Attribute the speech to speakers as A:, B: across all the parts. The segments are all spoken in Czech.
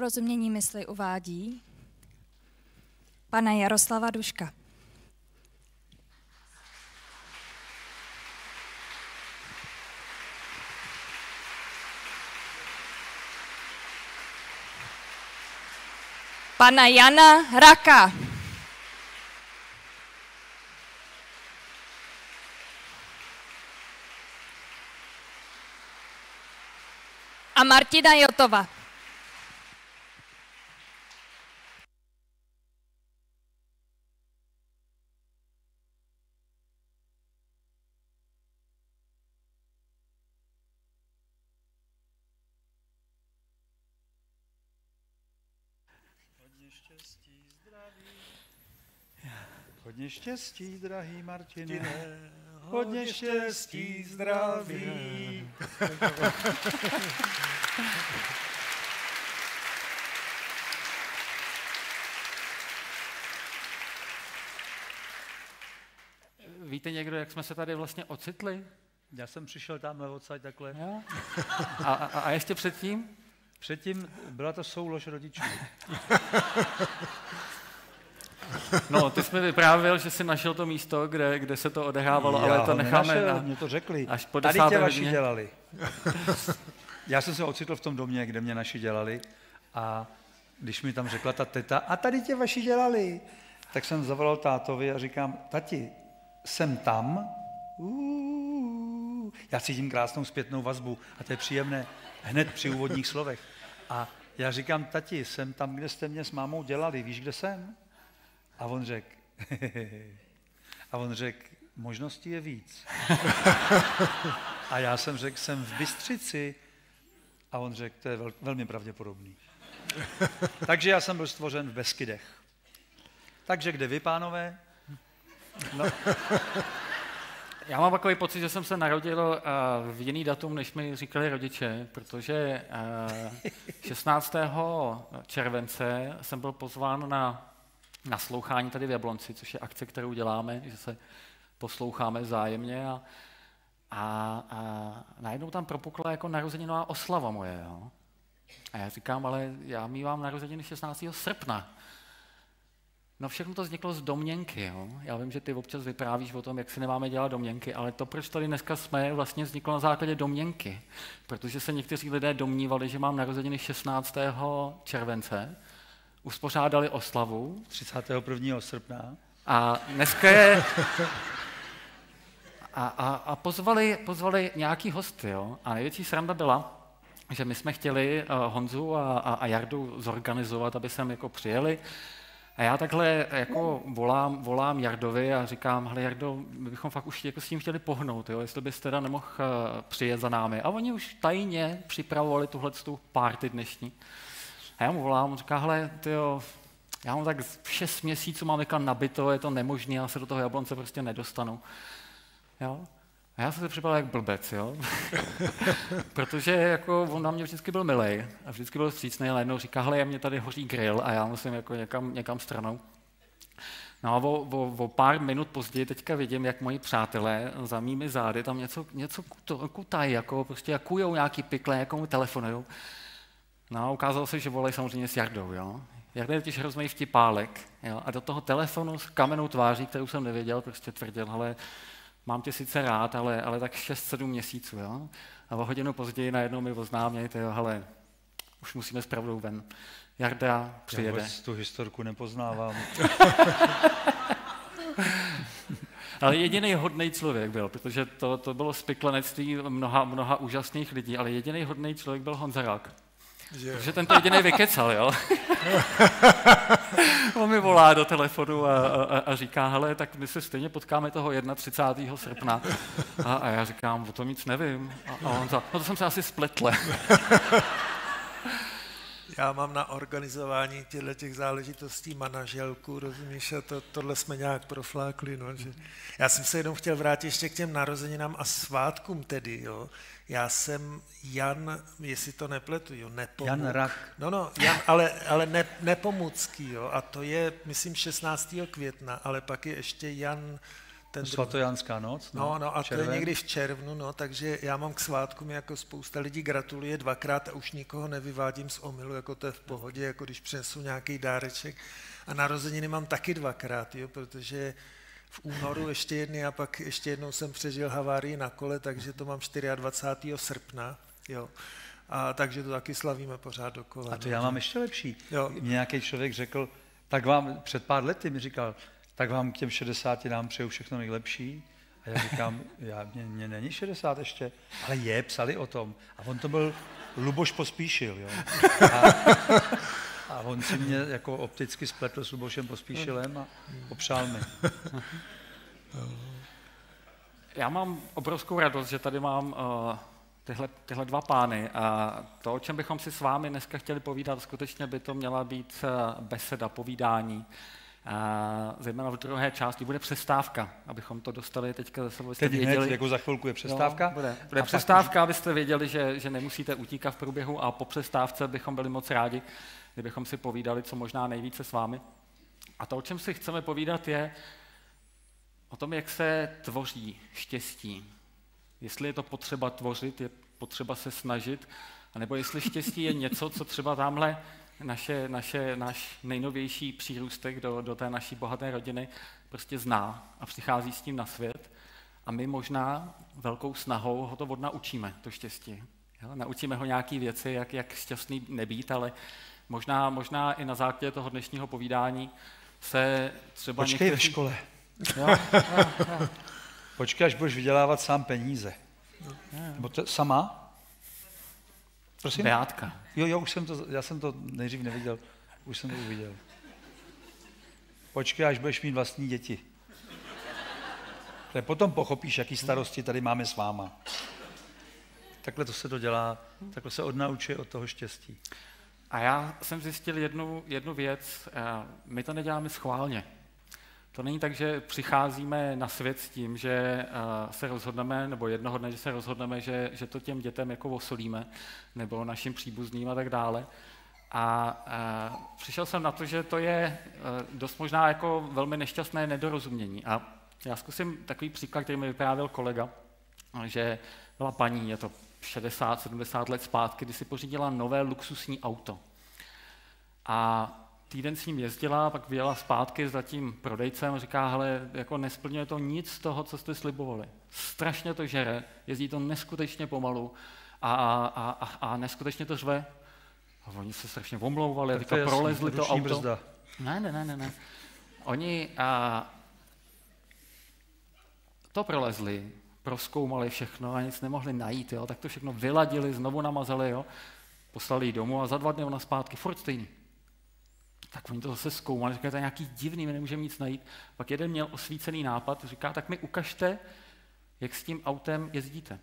A: Rozumění mysli uvádí pana Jaroslava Duška. Pana Jana Raka. A Martina Jotova.
B: Hodně štěstí, drahý Martine. Hodně štěstí, zdraví.
C: Víte někdo, jak jsme se tady vlastně ocitli?
B: Já jsem přišel tamhle odsaď takhle.
C: Jo? A, a, a ještě předtím?
B: Předtím byla to soulož rodičů.
C: No, ty jsi mi vyprávěl, že jsi našel to místo, kde, kde se to odehrávalo, ale to necháme
B: nenašel,
C: na,
B: mě to řekli.
C: až po
B: Tady tě vaši
C: hodině.
B: dělali. Já jsem se ocitl v tom domě, kde mě naši dělali a když mi tam řekla ta teta, a tady tě vaši dělali, tak jsem zavolal tátovi a říkám, tati, jsem tam, Uuu. já cítím krásnou zpětnou vazbu a to je příjemné hned při úvodních slovech. A já říkám, tati, jsem tam, kde jste mě s mámou dělali, víš, kde jsem? A on řekl, a on řekl, možností je víc. A já jsem řekl, jsem v Bystřici. A on řekl, to je vel, velmi pravděpodobný. Takže já jsem byl stvořen v Beskydech. Takže kde vy, pánové? No,
C: Já mám takový pocit, že jsem se narodil uh, v jiný datum, než mi říkali rodiče, protože uh, 16. července jsem byl pozván na naslouchání tady v Jablonci, což je akce, kterou děláme, že se posloucháme vzájemně a, a, a najednou tam propukla jako narozeninová oslava moje. Jo? A já říkám, ale já mývám narozeniny 16. srpna. No všechno to vzniklo z domněnky. Jo? Já vím, že ty občas vyprávíš o tom, jak si nemáme dělat domněnky, ale to, proč tady dneska jsme, vlastně vzniklo na základě domněnky. Protože se někteří lidé domnívali, že mám narozeniny 16. července, uspořádali oslavu
B: 31. srpna.
C: a dneska je... A, a, a pozvali, pozvali nějaký hosty, jo? A největší sranda byla, že my jsme chtěli uh, Honzu a, a, a Jardu zorganizovat, aby sem jako přijeli. A já takhle jako volám, volám Jardovi a říkám, hele Jardo, my bychom fakt už jako s tím chtěli pohnout, jo? jestli bys teda nemohl uh, přijet za námi. A oni už tajně připravovali tuhle tu party dnešní. A já mu volám, on říká, hele, tyjo, já mám tak šest měsíců, mám někam nabito, je to nemožné, já se do toho jablonce prostě nedostanu. Jo? A já jsem se připadal jak blbec, jo? Protože jako on na mě vždycky byl milej a vždycky byl vstřícný, ale jednou říká, hele, mě tady hoří grill a já musím jako někam, někam stranou. No a o, o, o, pár minut později teďka vidím, jak moji přátelé za mými zády tam něco, něco kutají, jako prostě jak kujou nějaký pikle, jako mu telefonují. No a ukázalo se, že volají samozřejmě s Jardou, jo. Jarda je totiž hrozný vtipálek, jo. A do toho telefonu s kamenou tváří, kterou jsem nevěděl, prostě tvrdil, hele, mám tě sice rád, ale, ale tak 6-7 měsíců, jo. A o hodinu později najednou mi oznámějí, jo, hele, už musíme s pravdou ven. Jarda
B: Já
C: přijede.
B: vůbec tu historku nepoznávám.
C: Ale jediný hodný člověk byl, protože to, to bylo spiklenectví mnoha, mnoha úžasných lidí, ale jediný hodný člověk byl Honzarák.
D: Že?
C: Takže ten to jediný vykecal, jo? On mi volá do telefonu a, a, a říká, hele, tak my se stejně potkáme toho 31. srpna. A, a já říkám, o tom nic nevím. A, a on za, no to jsem se asi spletl.
D: Já mám na organizování těchto těch záležitostí manaželku, rozumíš, a to, tohle jsme nějak proflákli, no, že... Já jsem se jenom chtěl vrátit ještě k těm narozeninám a svátkům tedy, jo. Já jsem Jan, jestli to nepletu, jo, Nepomuk.
B: Jan Rak.
D: No, no, Jan, ale, ale ne, Nepomucký, jo, a to je, myslím, 16. května, ale pak je ještě Jan ten druhý.
B: Svatojanská noc?
D: No, no a
B: červen.
D: to je někdy v červnu, no, takže já mám k svátkům jako spousta lidí gratuluje dvakrát a už nikoho nevyvádím z omylu, jako to je v pohodě, jako když přinesu nějaký dáreček. A narozeniny mám taky dvakrát, jo, protože v únoru ještě jedny a pak ještě jednou jsem přežil havárii na kole, takže to mám 24. srpna, jo. A takže to taky slavíme pořád dokola.
B: A to
D: no,
B: já mám ještě lepší.
D: Jo.
B: Mě nějaký člověk řekl, tak vám, před pár lety mi říkal, tak vám k těm 60 nám přeju všechno nejlepší. A já říkám, já, mě, mě není 60 ještě, ale je, psali o tom. A on to byl Luboš Pospíšil, jo. A, a on si mě jako opticky spletl s Lubošem Pospíšilem a popřál mi.
C: Já mám obrovskou radost, že tady mám uh, tyhle, tyhle dva pány a to, o čem bychom si s vámi dneska chtěli povídat, skutečně by to měla být uh, beseda, povídání. Uh, zejména v druhé části bude přestávka, abychom to dostali teďka za sebou, abyste
B: Teď hned,
C: věděli.
B: jako za chvilku je přestávka.
C: Jo, bude bude
B: A
C: přestávka, abyste věděli, že, že nemusíte utíkat v průběhu a po přestávce bychom byli moc rádi, kdybychom si povídali co možná nejvíce s vámi. A to, o čem si chceme povídat, je o tom, jak se tvoří štěstí. Jestli je to potřeba tvořit, je potřeba se snažit, anebo jestli štěstí je něco, co třeba tamhle naše, naše, náš nejnovější přírůstek do, do té naší bohaté rodiny prostě zná a přichází s tím na svět. A my možná velkou snahou ho to odnaučíme, to štěstí. Jo? Naučíme ho nějaké věci, jak, jak šťastný nebýt, ale možná, možná i na základě toho dnešního povídání se třeba
B: Počkej ve
C: někteří-
B: škole.
C: Jo, jo, jo.
B: Počkej, až budeš vydělávat sám peníze. Nebo to, sama? Prosím?
C: Beátka.
B: Jo, jo, už jsem to, já jsem to nejdřív neviděl, už jsem to uviděl. Počkej, až budeš mít vlastní děti. Je potom pochopíš, jaký starosti tady máme s váma. Takhle to se to dělá, takhle se odnaučuje od toho štěstí.
C: A já jsem zjistil jednu, jednu věc, eh, my to neděláme schválně. To není tak, že přicházíme na svět s tím, že eh, se rozhodneme, nebo jednoho dne, že se rozhodneme, že, že to těm dětem jako osolíme, nebo našim příbuzným a tak dále. A eh, přišel jsem na to, že to je dost možná jako velmi nešťastné nedorozumění. A já zkusím takový příklad, který mi vyprávěl kolega, že byla paní, je to 60-70 let zpátky, kdy si pořídila nové luxusní auto. A týden s ním jezdila, pak vyjela zpátky za tím prodejcem a říká, hele, jako nesplňuje to nic z toho, co jste slibovali. Strašně to žere, jezdí to neskutečně pomalu a, a, a, a, neskutečně to řve. A oni se strašně omlouvali,
B: Tak jasný,
C: prolezli to auto.
B: brzda.
C: Ne, ne, ne, ne, ne. Oni a, to prolezli, proskoumali všechno a nic nemohli najít, jo, tak to všechno vyladili, znovu namazali, jo, poslali ji domů a za dva dny ona zpátky, furt stejný. Tak oni to zase zkoumali, říkají, to je nějaký divný, my nemůžeme nic najít. Pak jeden měl osvícený nápad, říká, tak mi ukažte, jak s tím autem jezdíte.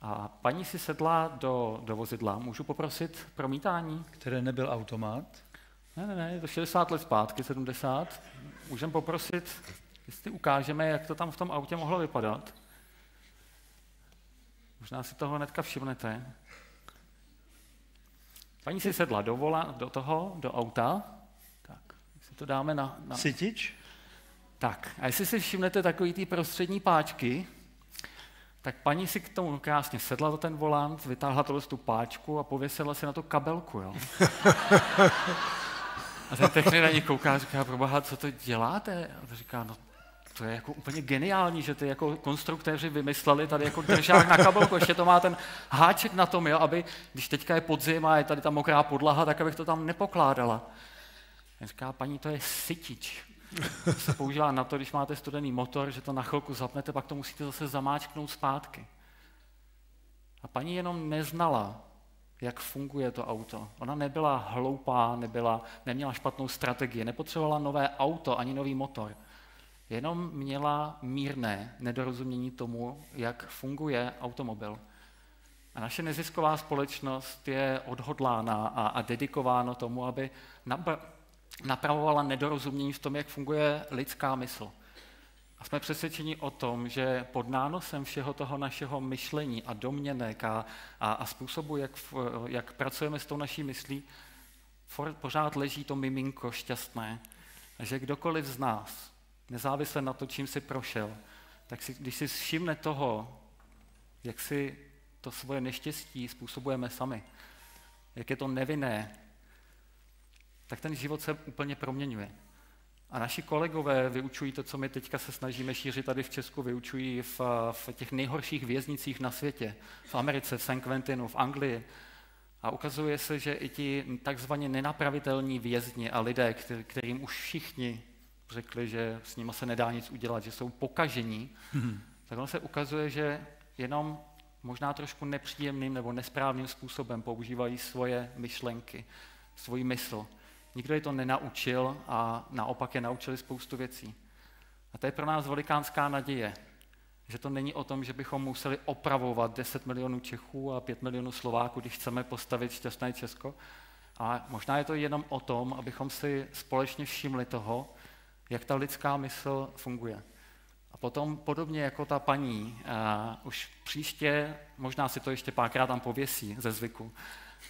C: A paní si sedla do, do vozidla, můžu poprosit promítání?
B: Které nebyl automat.
C: Ne, ne, ne, je to 60 let zpátky, 70. Můžeme poprosit, jestli ukážeme, jak to tam v tom autě mohlo vypadat. Možná si toho hnedka všimnete. Paní si sedla do, vola, do toho, do auta. Tak, si to dáme na, na...
B: Sytič?
C: Tak, a jestli si všimnete takový ty prostřední páčky, tak paní si k tomu krásně sedla do ten volant, vytáhla tohle tu páčku a pověsila si na to kabelku, jo. A ten technik na ní kouká a říká, proboha, co to děláte? A to říká, no to je jako úplně geniální, že ty jako konstruktéři vymysleli tady jako držák na kabelku, ještě to má ten háček na tom, jo, aby, když teďka je podzim a je tady ta mokrá podlaha, tak abych to tam nepokládala. A říká, paní, to je sytič. To se používá na to, když máte studený motor, že to na chvilku zapnete, pak to musíte zase zamáčknout zpátky. A paní jenom neznala, jak funguje to auto. Ona nebyla hloupá, nebyla, neměla špatnou strategii, nepotřebovala nové auto ani nový motor. Jenom měla mírné nedorozumění tomu, jak funguje automobil. A naše nezisková společnost je odhodlána a, a dedikována tomu, aby nabr- napravovala nedorozumění v tom, jak funguje lidská mysl. A jsme přesvědčeni o tom, že pod nánosem všeho toho našeho myšlení a domněnek a, a, a způsobu, jak, jak pracujeme s tou naší myslí, for, pořád leží to miminko šťastné. Že kdokoliv z nás nezávisle na to, čím si prošel, tak si, když si všimne toho, jak si to svoje neštěstí způsobujeme sami, jak je to nevinné, tak ten život se úplně proměňuje. A naši kolegové vyučují to, co my teďka se snažíme šířit tady v Česku, vyučují v, v těch nejhorších věznicích na světě, v Americe, v St. Quentinu, v Anglii. A ukazuje se, že i ti takzvaně nenapravitelní vězni a lidé, kterým už všichni řekli, že s nimi se nedá nic udělat, že jsou pokažení, hmm. tak ono se ukazuje, že jenom možná trošku nepříjemným nebo nesprávným způsobem používají svoje myšlenky, svoji mysl. Nikdo je to nenaučil a naopak je naučili spoustu věcí. A to je pro nás velikánská naděje, že to není o tom, že bychom museli opravovat 10 milionů Čechů a 5 milionů Slováků, když chceme postavit šťastné Česko, a možná je to jenom o tom, abychom si společně všimli toho, jak ta lidská mysl funguje. A potom podobně jako ta paní, uh, už příště, možná si to ještě párkrát tam pověsí ze zvyku,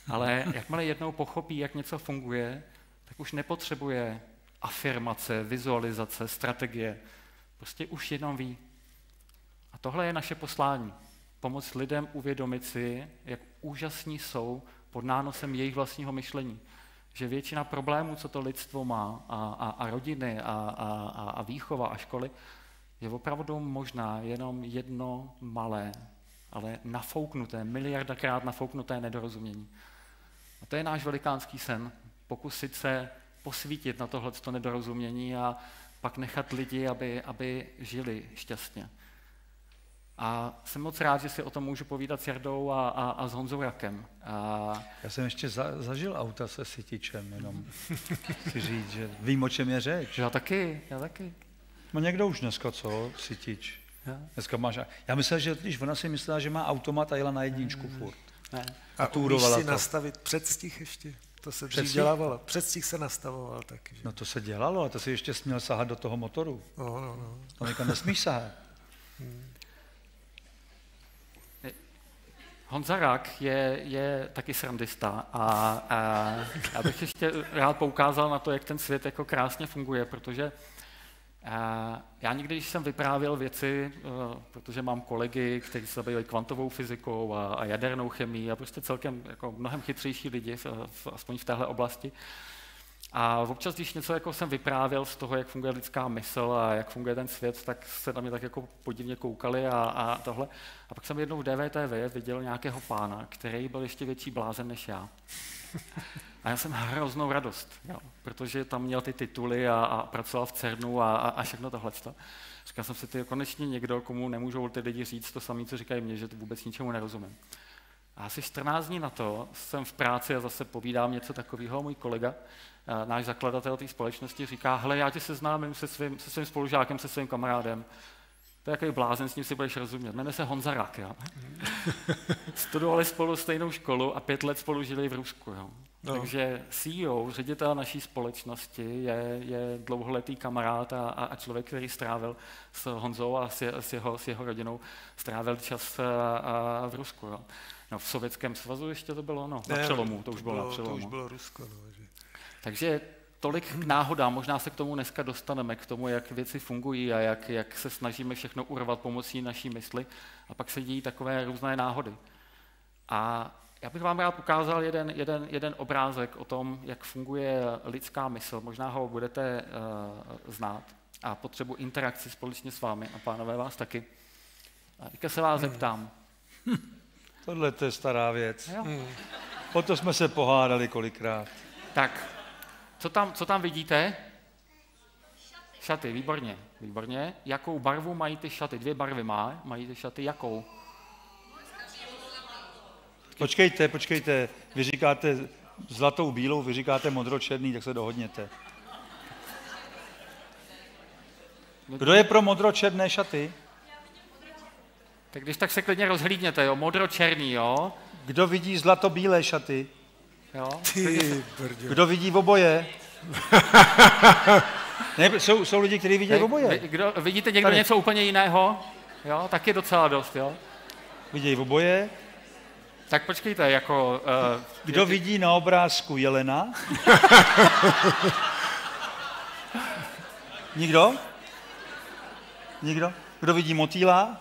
C: ale jakmile jednou pochopí, jak něco funguje, tak už nepotřebuje afirmace, vizualizace, strategie. Prostě už jenom ví. A tohle je naše poslání. Pomoct lidem uvědomit si, jak úžasní jsou pod nánosem jejich vlastního myšlení. Že většina problémů, co to lidstvo má, a, a, a rodiny, a, a, a výchova a školy, je opravdu možná jenom jedno malé, ale nafouknuté, miliardakrát nafouknuté nedorozumění. A to je náš velikánský sen, pokusit se posvítit na tohle nedorozumění a pak nechat lidi, aby, aby žili šťastně. A jsem moc rád, že si o tom můžu povídat s Jardou a, a, a s Honzou Jakem. A...
B: Já jsem ještě za, zažil auta se sytičem, jenom chci říct, že vím, o čem je řeč.
C: Já taky, já taky.
B: No někdo už dneska, co, sytič. Já? Dneska máš, já myslel, že když ona si myslela, že má automat a jela na jedničku furt. Ne.
D: A, a umíš si to. nastavit předstih ještě? To se dřív dělávalo. Předstih se nastavoval taky. Že?
B: No to se dělalo, a to si ještě směl sahat do toho motoru.
D: No, no, no.
B: To někam nesmíš sahat. Hmm.
C: Honza Rak je, je taky srandista a, a já bych ještě rád poukázal na to, jak ten svět jako krásně funguje, protože já někdy, když jsem vyprávěl věci, eh, protože mám kolegy, kteří se zabývají kvantovou fyzikou a, a jadernou chemií a prostě celkem jako mnohem chytřejší lidi, v, v, aspoň v téhle oblasti, a občas, když něco jako jsem vyprávěl z toho, jak funguje lidská mysl a jak funguje ten svět, tak se na mě tak jako podivně koukali a, a tohle. A pak jsem jednou v DVTV viděl nějakého pána, který byl ještě větší blázen než já. A já jsem hroznou radost, jo, protože tam měl ty tituly a, a pracoval v CERNu a, a, a všechno tohle. Říkal jsem si, ty konečně někdo, komu nemůžou ty lidi říct to samé, co říkají mě, že to vůbec ničemu nerozumím. A asi 14 dní na to jsem v práci a zase povídám něco takového. Můj kolega, náš zakladatel té společnosti, říká, hele, já tě seznámím se svým, se svým spolužákem, se svým kamarádem. To je jaký blázen, s ním si budeš rozumět. Jmenuje se Honza Rak, jo? Studovali spolu stejnou školu a pět let spolu žili v Rusku, jo? No. Takže CEO, ředitel naší společnosti, je, je dlouholetý kamarád a, a člověk, který strávil s Honzou a s, je, s, jeho, s jeho rodinou, strávil čas a, a v Rusku. Jo? No, v Sovětském svazu ještě to bylo, no, na ne, přelomu, to už bylo, bylo na přelomu.
D: To už bylo Rusko, no.
C: Takže tolik k náhodám, možná se k tomu dneska dostaneme, k tomu, jak věci fungují a jak, jak se snažíme všechno urvat pomocí naší mysli a pak se dějí takové různé náhody. A já bych vám rád ukázal jeden, jeden, jeden obrázek o tom, jak funguje lidská mysl. Možná ho budete uh, znát a potřebu interakci společně s vámi a pánové vás taky. A teďka se vás hmm. zeptám.
B: Tohle to je stará věc. Jo. Hmm. O to jsme se pohádali kolikrát.
C: Tak, co tam, co tam vidíte? Šaty, výborně, výborně. Jakou barvu mají ty šaty? Dvě barvy má, mají ty šaty, jakou?
B: Počkejte, počkejte, vy říkáte zlatou bílou, vy říkáte modročerný, tak se dohodněte. Kdo je pro modročerné šaty?
C: Tak když tak se klidně rozhlídněte, jo, modročerný, jo.
B: Kdo vidí zlato-bílé šaty?
C: Jo.
D: Ty,
B: Kdo vidí v oboje? ne, jsou, jsou lidi, kteří vidí v oboje.
C: Kdo, vidíte někdo Tady. něco úplně jiného? Jo, taky docela dost, jo.
B: Vidějí v oboje.
C: Tak počkejte, jako...
B: Uh, Kdo je... vidí na obrázku Jelena? Nikdo? Nikdo? Kdo vidí motýla?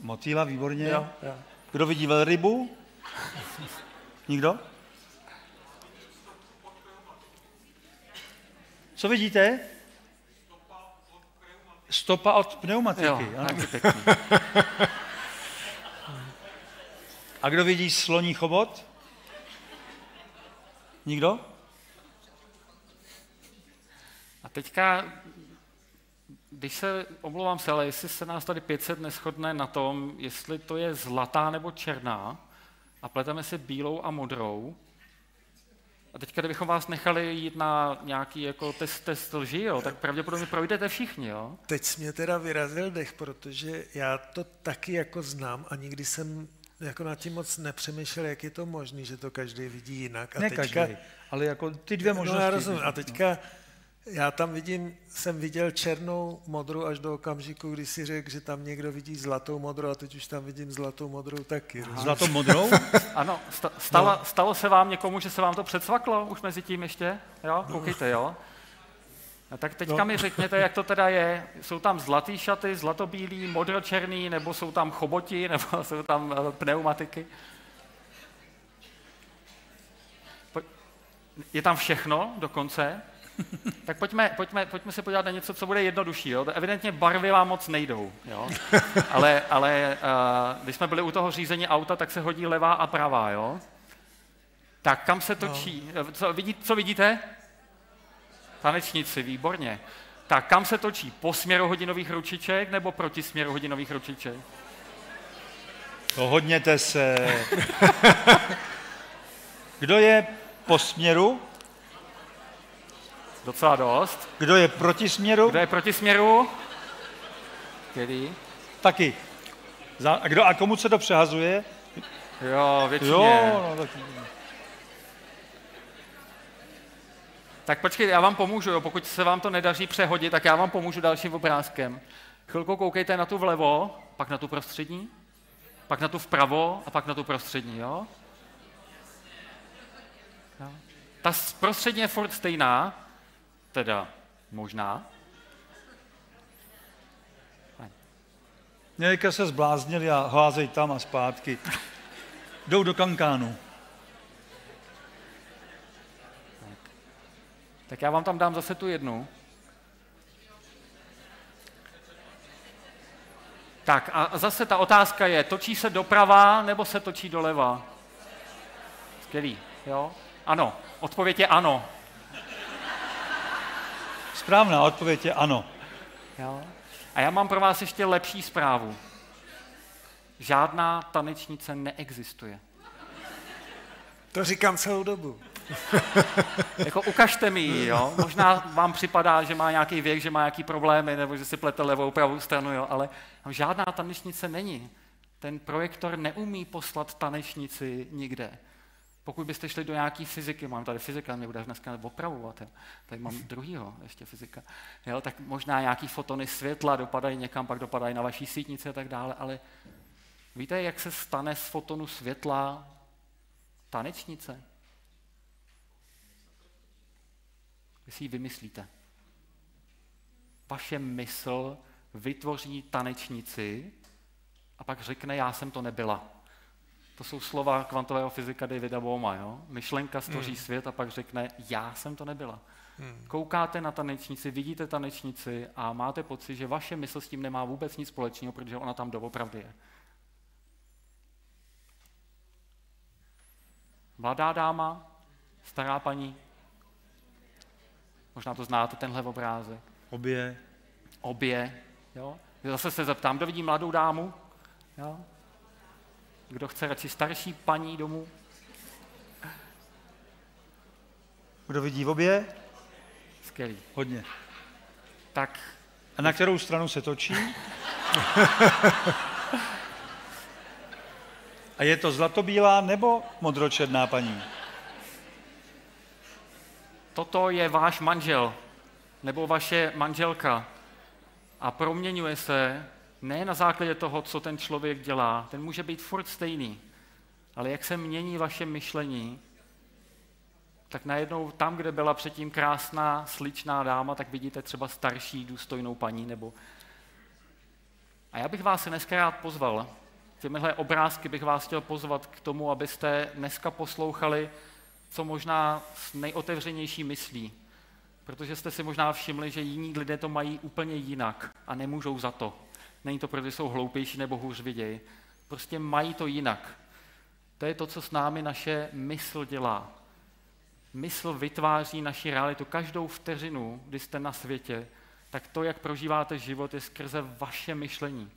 B: Motýla, výborně.
C: Jo, jo.
B: Kdo vidí velrybu? Nikdo? Co vidíte? Stopa od pneumatiky.
C: Jo,
B: ano.
C: taky pěkný.
B: A kdo vidí sloní chobot? Nikdo?
C: A teďka, když se, omlouvám se, ale jestli se nás tady 500 neschodne na tom, jestli to je zlatá nebo černá, a pleteme si bílou a modrou, a teďka, kdybychom vás nechali jít na nějaký jako test, test lži, jo, tak pravděpodobně projdete všichni, jo?
D: Teď jsi mě teda vyrazil dech, protože já to taky jako znám a nikdy jsem jako nad tím moc nepřemýšlel, jak je to možné, že to každý vidí jinak. A
B: ne
D: teďka,
B: každý, ale jako ty dvě možnosti.
D: No já rozumím. A teďka já tam vidím, jsem viděl černou modrou až do okamžiku, kdy si řekl, že tam někdo vidí zlatou modrou a teď už tam vidím zlatou modrou taky. rozumíš?
B: Zlatou modrou?
C: Ano, sta- stalo, no. stalo se vám někomu, že se vám to předsvaklo už mezi tím ještě? Jo, koukejte, jo? No, tak teďka
D: No.
C: mi řekněte, jak to teda je. Jsou tam zlatý šaty, zlatobílý, modročerný, nebo jsou tam choboti, nebo jsou tam eh, pneumatiky? Je tam všechno dokonce? Tak pojďme, pojďme, pojďme se podívat na něco, co bude jednodušší. Jo? Evidentně barvy vám moc nejdou. Jo? Ale, ale uh, když jsme byli u toho řízení auta, tak se hodí levá a pravá. Jo? Tak kam se točí? No. Co, vidí, co vidíte? Tanečníci, výborně. Tak kam se točí? Po směru hodinových ručiček nebo proti směru hodinových ručiček?
B: Dohodněte se. Kdo je po směru?
C: Docela dost.
B: Kdo je proti směru?
C: Kdo je proti směru? Který?
B: Taky. Za, a, kdo, a komu se to přehazuje?
C: Jo, většině.
B: Jo, no, tak,
C: Tak počkejte, já vám pomůžu, jo. pokud se vám to nedaří přehodit, tak já vám pomůžu dalším obrázkem. Chvilku koukejte na tu vlevo, pak na tu prostřední, pak na tu vpravo a pak na tu prostřední, jo? Ta prostřední je furt stejná, teda možná.
B: Nějaké se zbláznili a házej tam a zpátky. Jdou do kankánu.
C: Tak já vám tam dám zase tu jednu. Tak a zase ta otázka je, točí se doprava nebo se točí doleva? Skvělý, jo? Ano, odpověď je ano.
B: Správná odpověď je ano.
C: Jo? A já mám pro vás ještě lepší zprávu. Žádná tanečnice neexistuje.
D: To říkám celou dobu.
C: Jako ukažte mi ji, jo? Možná vám připadá, že má nějaký věk, že má nějaký problémy, nebo že si plete levou, pravou stranu, jo? ale tam žádná tanečnice není. Ten projektor neumí poslat tanečnici nikde. Pokud byste šli do nějaké fyziky, mám tady fyzika, mě bude dneska opravovat, jo? tady mám druhýho ještě fyzika, jo? tak možná nějaký fotony světla dopadají někam, pak dopadají na vaší sítnici a tak dále, ale víte, jak se stane z fotonu světla tanečnice? Vy si ji vymyslíte. Vaše mysl vytvoří tanečnici a pak řekne, já jsem to nebyla. To jsou slova kvantového fyzika Davida Bohma. Jo? Myšlenka stvoří hmm. svět a pak řekne, já jsem to nebyla. Hmm. Koukáte na tanečnici, vidíte tanečnici a máte pocit, že vaše mysl s tím nemá vůbec nic společného, protože ona tam doopravdy je. Mladá dáma, stará paní, možná to znáte, tenhle obrázek.
B: Obě.
C: Obě, jo. Zase se zeptám, kdo vidí mladou dámu? Jo? Kdo chce radši starší paní domů?
B: Kdo vidí obě?
C: Skvělý.
B: Hodně.
C: Tak
B: A na kterou stranu se točí? A je to zlatobílá nebo modročerná paní?
C: toto je váš manžel nebo vaše manželka a proměňuje se ne na základě toho, co ten člověk dělá, ten může být furt stejný, ale jak se mění vaše myšlení, tak najednou tam, kde byla předtím krásná, sličná dáma, tak vidíte třeba starší, důstojnou paní nebo... A já bych vás dneska rád pozval, těmihle obrázky bych vás chtěl pozvat k tomu, abyste dneska poslouchali, co možná s nejotevřenější myslí. Protože jste si možná všimli, že jiní lidé to mají úplně jinak a nemůžou za to. Není to, protože jsou hloupější nebo hůř vidějí. Prostě mají to jinak. To je to, co s námi naše mysl dělá. Mysl vytváří naši realitu. Každou vteřinu, kdy jste na světě, tak to, jak prožíváte život, je skrze vaše myšlení.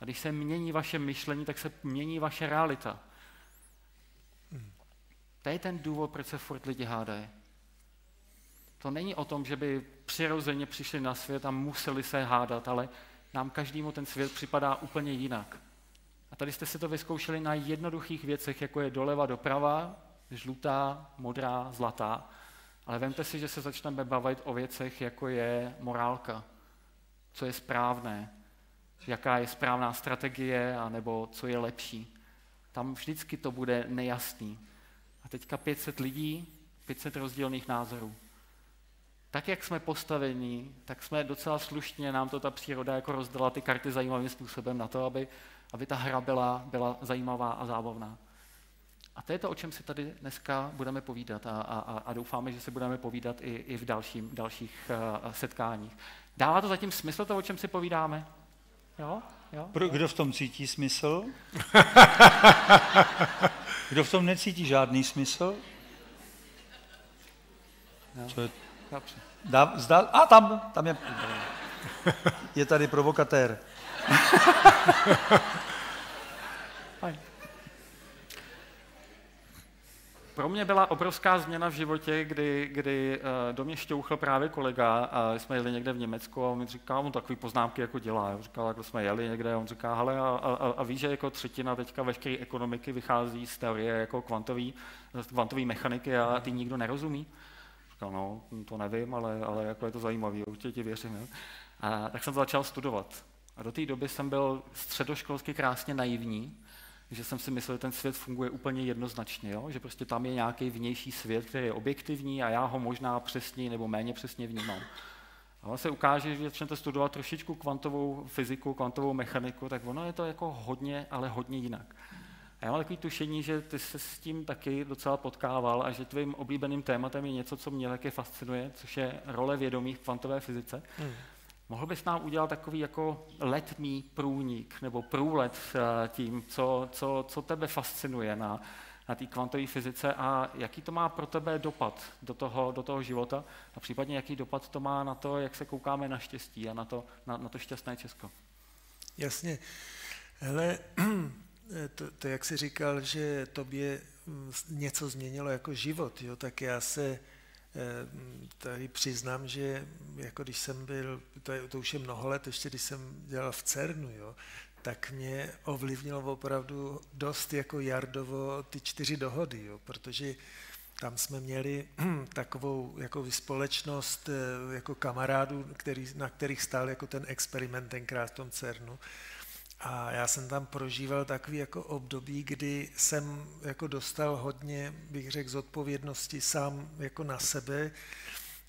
C: A když se mění vaše myšlení, tak se mění vaše realita. To je ten důvod, proč se furt lidi hádají. To není o tom, že by přirozeně přišli na svět a museli se hádat, ale nám každému ten svět připadá úplně jinak. A tady jste si to vyzkoušeli na jednoduchých věcech, jako je doleva doprava, žlutá, modrá, zlatá. Ale vemte si, že se začneme bavit o věcech, jako je morálka, co je správné, jaká je správná strategie, anebo co je lepší. Tam vždycky to bude nejasný. A teďka 500 lidí, 500 rozdílných názorů. Tak, jak jsme postavení, tak jsme docela slušně, nám to ta příroda jako rozdala ty karty zajímavým způsobem na to, aby, aby ta hra byla, byla zajímavá a zábavná. A to je to, o čem si tady dneska budeme povídat a, a, a doufáme, že se budeme povídat i, i v dalším, dalších uh, setkáních. Dává to zatím smysl to, o čem si povídáme? Jo? Jo?
B: Pro, kdo v tom cítí smysl? kdo v tom necítí žádný smysl?
C: Jo.
B: Co je? Dá, zdá, a tam, tam je, je tady provokatér.
C: Pro mě byla obrovská změna v životě, kdy, kdy uh, do mě šťouchl právě kolega a jsme jeli někde v Německu a on mi říkal, on takový poznámky jako dělá. Já říkal, jako jsme jeli někde a on říká, hele, a, a, a víš, že jako třetina teďka veškeré ekonomiky vychází z teorie jako kvantový, kvantový mechaniky a ty nikdo nerozumí. Říkal, no, to nevím, ale, ale jako je to zajímavé, určitě ti věřím. Ne? A tak jsem začal studovat. A do té doby jsem byl středoškolsky krásně naivní, že jsem si myslel, že ten svět funguje úplně jednoznačně, jo? že prostě tam je nějaký vnější svět, který je objektivní a já ho možná přesně nebo méně přesně vnímám. Ale se ukáže, že začnete studovat trošičku kvantovou fyziku, kvantovou mechaniku, tak ono je to jako hodně, ale hodně jinak. A já mám takový tušení, že ty se s tím taky docela potkával a že tvým oblíbeným tématem je něco, co mě taky fascinuje, což je role vědomí v kvantové fyzice. Hmm. Mohl bys nám udělat takový jako letmý průnik nebo průlet eh, tím, co, co, co tebe fascinuje na, na té kvantové fyzice a jaký to má pro tebe dopad do toho, do toho života a případně jaký dopad to má na to, jak se koukáme na štěstí a na to, na, na to šťastné Česko.
D: Jasně. Hele, to, to, jak jsi říkal, že tobě mm, něco změnilo jako život, jo, tak já se Eh, tady přiznám, že jako když jsem byl, to, je, to už je mnoho let, ještě když jsem dělal v CERNu, jo, tak mě ovlivnilo opravdu dost jako Jardovo ty čtyři dohody, jo, protože tam jsme měli takovou jako společnost eh, jako kamarádů, který, na kterých stál jako ten experiment tenkrát v tom CERNu. A já jsem tam prožíval takový jako období, kdy jsem jako dostal hodně, bych řekl, zodpovědnosti sám jako na sebe.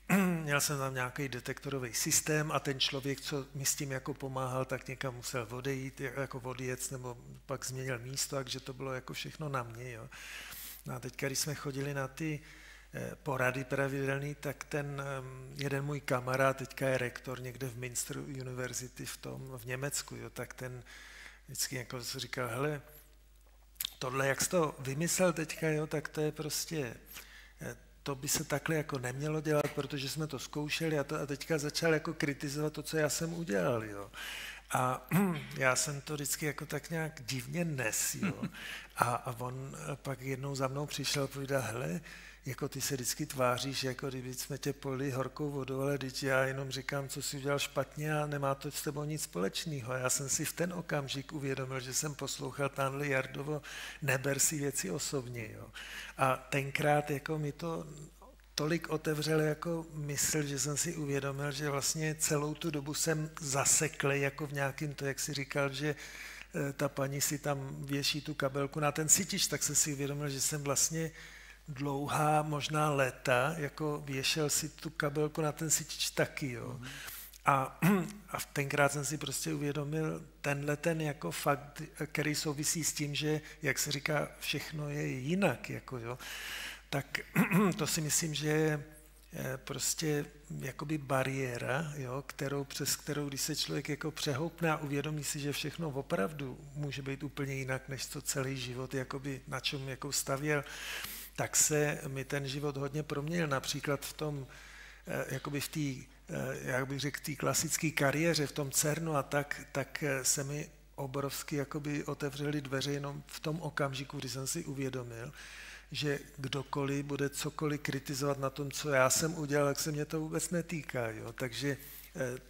D: Měl jsem tam nějaký detektorový systém a ten člověk, co mi s tím jako pomáhal, tak někam musel odejít, jako odjet, nebo pak změnil místo, takže to bylo jako všechno na mě. Jo. No a teď, když jsme chodili na ty porady pravidelný, tak ten jeden můj kamarád, teďka je rektor někde v Minster University v tom, v Německu, jo, tak ten vždycky jako říkal, hele, tohle, jak jsi to vymyslel teďka, jo, tak to je prostě, eh, to by se takhle jako nemělo dělat, protože jsme to zkoušeli a, to, a teďka začal jako kritizovat to, co já jsem udělal, jo. A já jsem to vždycky jako tak nějak divně nes, jo. A, a on pak jednou za mnou přišel a povídal, hele, jako ty se vždycky tváříš, jako kdyby jsme tě poli horkou vodou, ale teď já jenom říkám, co si udělal špatně a nemá to s tebou nic společného. Já jsem si v ten okamžik uvědomil, že jsem poslouchal tamhle Jardovo, neber si věci osobně. Jo. A tenkrát jako mi to tolik otevřel jako mysl, že jsem si uvědomil, že vlastně celou tu dobu jsem zasekl jako v nějakým to, jak si říkal, že eh, ta paní si tam věší tu kabelku na ten cítiš, tak jsem si uvědomil, že jsem vlastně dlouhá, možná léta, jako věšel si tu kabelku na ten sítič taky, jo. Mm. A, a tenkrát jsem si prostě uvědomil tenhle ten jako fakt, který souvisí s tím, že, jak se říká, všechno je jinak, jako jo. Tak to si myslím, že je eh, prostě jakoby bariéra, jo, kterou, přes kterou, když se člověk jako přehoupne a uvědomí si, že všechno opravdu může být úplně jinak, než co celý život jakoby na čem jako stavěl, tak se mi ten život hodně proměnil. Například v tom, eh, jakoby v té, eh, jak bych řekl, té klasické kariéře, v tom CERNu a tak, tak eh, se mi obrovsky jakoby otevřely dveře jenom v tom okamžiku, kdy jsem si uvědomil, že kdokoliv bude cokoliv kritizovat na tom, co já jsem udělal, tak se mě to vůbec netýká. Jo? Takže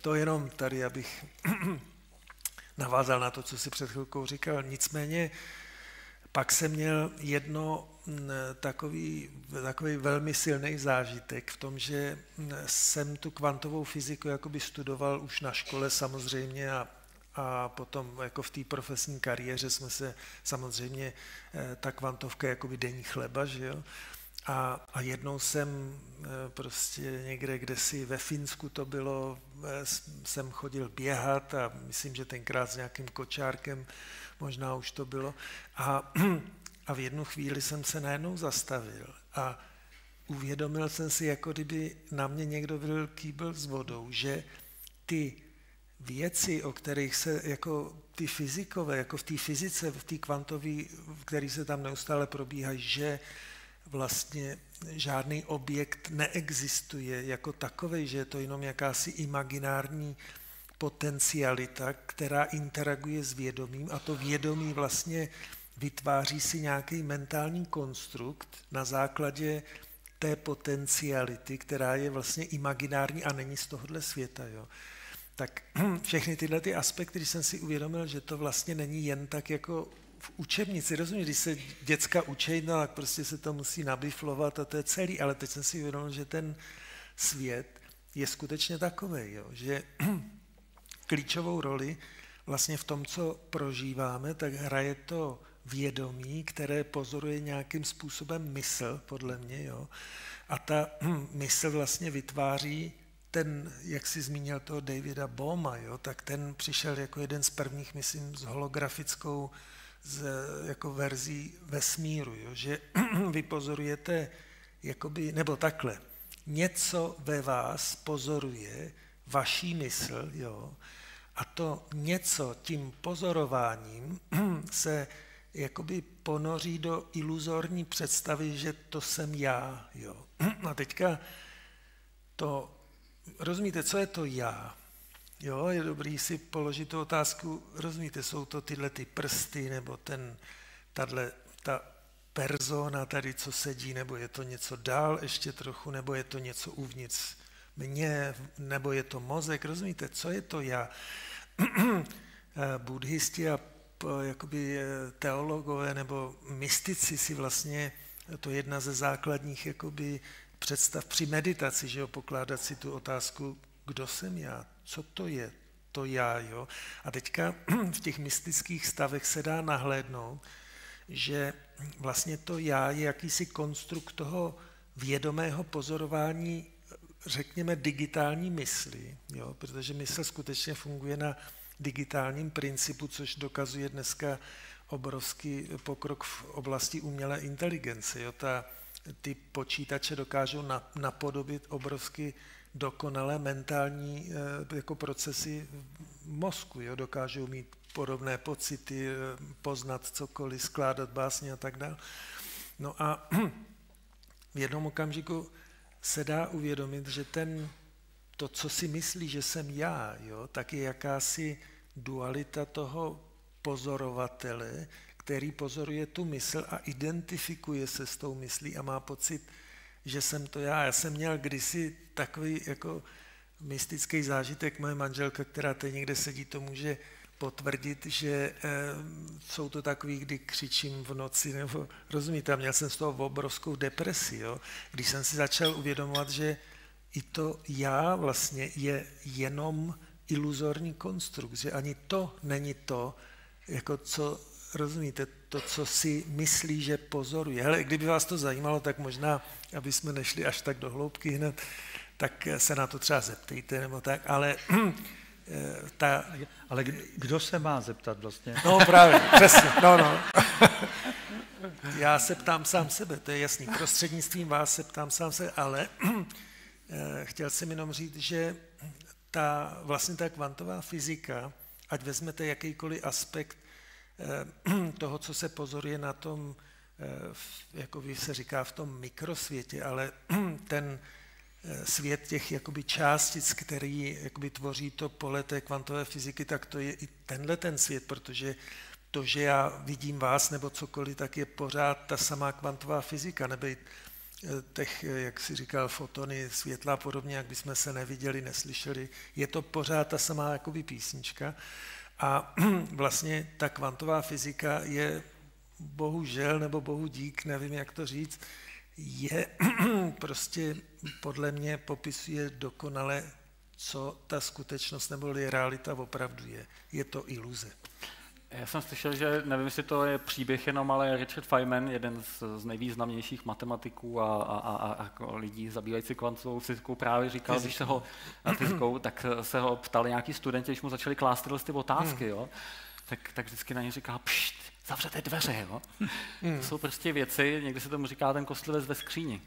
D: to jenom tady, abych navázal na to, co si před chvilkou říkal. Nicméně pak jsem měl jedno takový, takový velmi silný zážitek v tom, že jsem tu kvantovou fyziku jakoby studoval už na škole samozřejmě a, a potom jako v té profesní kariéře jsme se samozřejmě, eh, ta kvantovka je jakoby denní chleba, že jo? A, a jednou jsem eh, prostě někde, kde si ve Finsku to bylo, eh, jsem chodil běhat a myslím, že tenkrát s nějakým kočárkem možná už to bylo. A A v jednu chvíli jsem se najednou zastavil a uvědomil jsem si, jako kdyby na mě někdo vylil kýbl s vodou, že ty věci, o kterých se, jako ty fyzikové, jako v té fyzice, v té kvantové, který se tam neustále probíhají, že vlastně žádný objekt neexistuje jako takový, že je to jenom jakási imaginární potencialita, která interaguje s vědomím a to vědomí vlastně vytváří si nějaký mentální konstrukt na základě té potenciality, která je vlastně imaginární a není z tohohle světa. Jo. Tak všechny tyhle ty aspekty, když jsem si uvědomil, že to vlastně není jen tak jako v učebnici, rozumíš, když se děcka učí, no tak prostě se to musí nabiflovat a to je celý, ale teď jsem si uvědomil, že ten svět je skutečně takový, že klíčovou roli vlastně v tom, co prožíváme, tak hraje to vědomí, které pozoruje nějakým způsobem mysl, podle mě, jo. A ta mysl vlastně vytváří ten, jak si zmínil toho Davida Boma, jo, tak ten přišel jako jeden z prvních, myslím, s holografickou z, jako verzí vesmíru, jo, že vy pozorujete, jakoby, nebo takhle, něco ve vás pozoruje vaší mysl, jo, a to něco tím pozorováním se jakoby ponoří do iluzorní představy, že to jsem já. Jo. A teďka to, rozumíte, co je to já? Jo, je dobrý si položit tu otázku, rozumíte, jsou to tyhle ty prsty, nebo ten, tato, ta persona tady, co sedí, nebo je to něco dál ještě trochu, nebo je to něco uvnitř mě, nebo je to mozek, rozumíte, co je to já? Buddhisti a jakoby eh, teologové nebo mystici si vlastně, to je jedna ze základních jakoby představ při meditaci, že jo, pokládat si tu otázku, kdo jsem já, co to je, to já, jo. A teďka v těch mystických stavech se dá nahlédnout, že vlastně to já je jakýsi konstrukt toho vědomého pozorování, řekněme, digitální mysli, jo, protože mysl skutečně funguje na digitálním principu, což dokazuje dneska obrovský pokrok v oblasti umělé inteligence. Jo? Ta, ty počítače dokážou napodobit obrovsky dokonalé mentální eh, jako procesy mozku. Jo? Dokážou mít podobné pocity, eh, poznat cokoliv, skládat básně a tak dále. No a v jednom okamžiku se dá uvědomit, že ten, to, co si myslí, že jsem já, jo, tak je jakási dualita toho pozorovatele, který pozoruje tu mysl a identifikuje se s tou myslí a má pocit, že jsem to já. Já jsem měl kdysi takový jako mystický zážitek, moje manželka, která teď někde sedí, to může potvrdit, že e, jsou to takový, kdy křičím v noci, nebo rozumíte, měl jsem z toho obrovskou depresi, jo? když jsem si začal uvědomovat, že i to já vlastně je jenom iluzorní konstrukt, že ani to není to, jako co, rozumíte, to, co si myslí, že pozoruje. Hele, kdyby vás to zajímalo, tak možná, aby jsme nešli až tak do hloubky hned, tak se na to třeba zeptejte, nebo tak, ale ta...
B: Ale kdo se má zeptat vlastně?
D: No právě, přesně, no, no. Já se ptám sám sebe, to je jasný. Prostřednictvím vás se ptám sám sebe, ale chtěl jsem jenom říct, že ta, vlastně ta kvantová fyzika, ať vezmete jakýkoliv aspekt eh, toho, co se pozoruje na tom, eh, jako se říká, v tom mikrosvětě, ale ten eh, svět těch jakoby částic, který jakoby tvoří to pole té kvantové fyziky, tak to je i tenhle ten svět, protože to, že já vidím vás nebo cokoliv, tak je pořád ta samá kvantová fyzika, nebejt těch, jak si říkal, fotony, světla podobně, jak bychom se neviděli, neslyšeli. Je to pořád ta samá jakoby písnička. A vlastně ta kvantová fyzika je bohužel, nebo bohu dík, nevím, jak to říct, je prostě podle mě popisuje dokonale, co ta skutečnost nebo realita opravdu je. Je to iluze.
C: Já jsem slyšel, že nevím, jestli to je příběh jenom, ale Richard Feynman, jeden z, z nejvýznamnějších matematiků a, a, a, a jako lidí zabývající kvantovou fyzikou, právě říkal, když se ho fyzikou, tak se ho ptali nějaký studenti, když mu začali klást tyhle ty otázky, jo, tak, tak vždycky na ně říká, pšt, zavřete dveře, jo. To jsou prostě věci, někdy se tomu říká ten kostlivec ve skříni.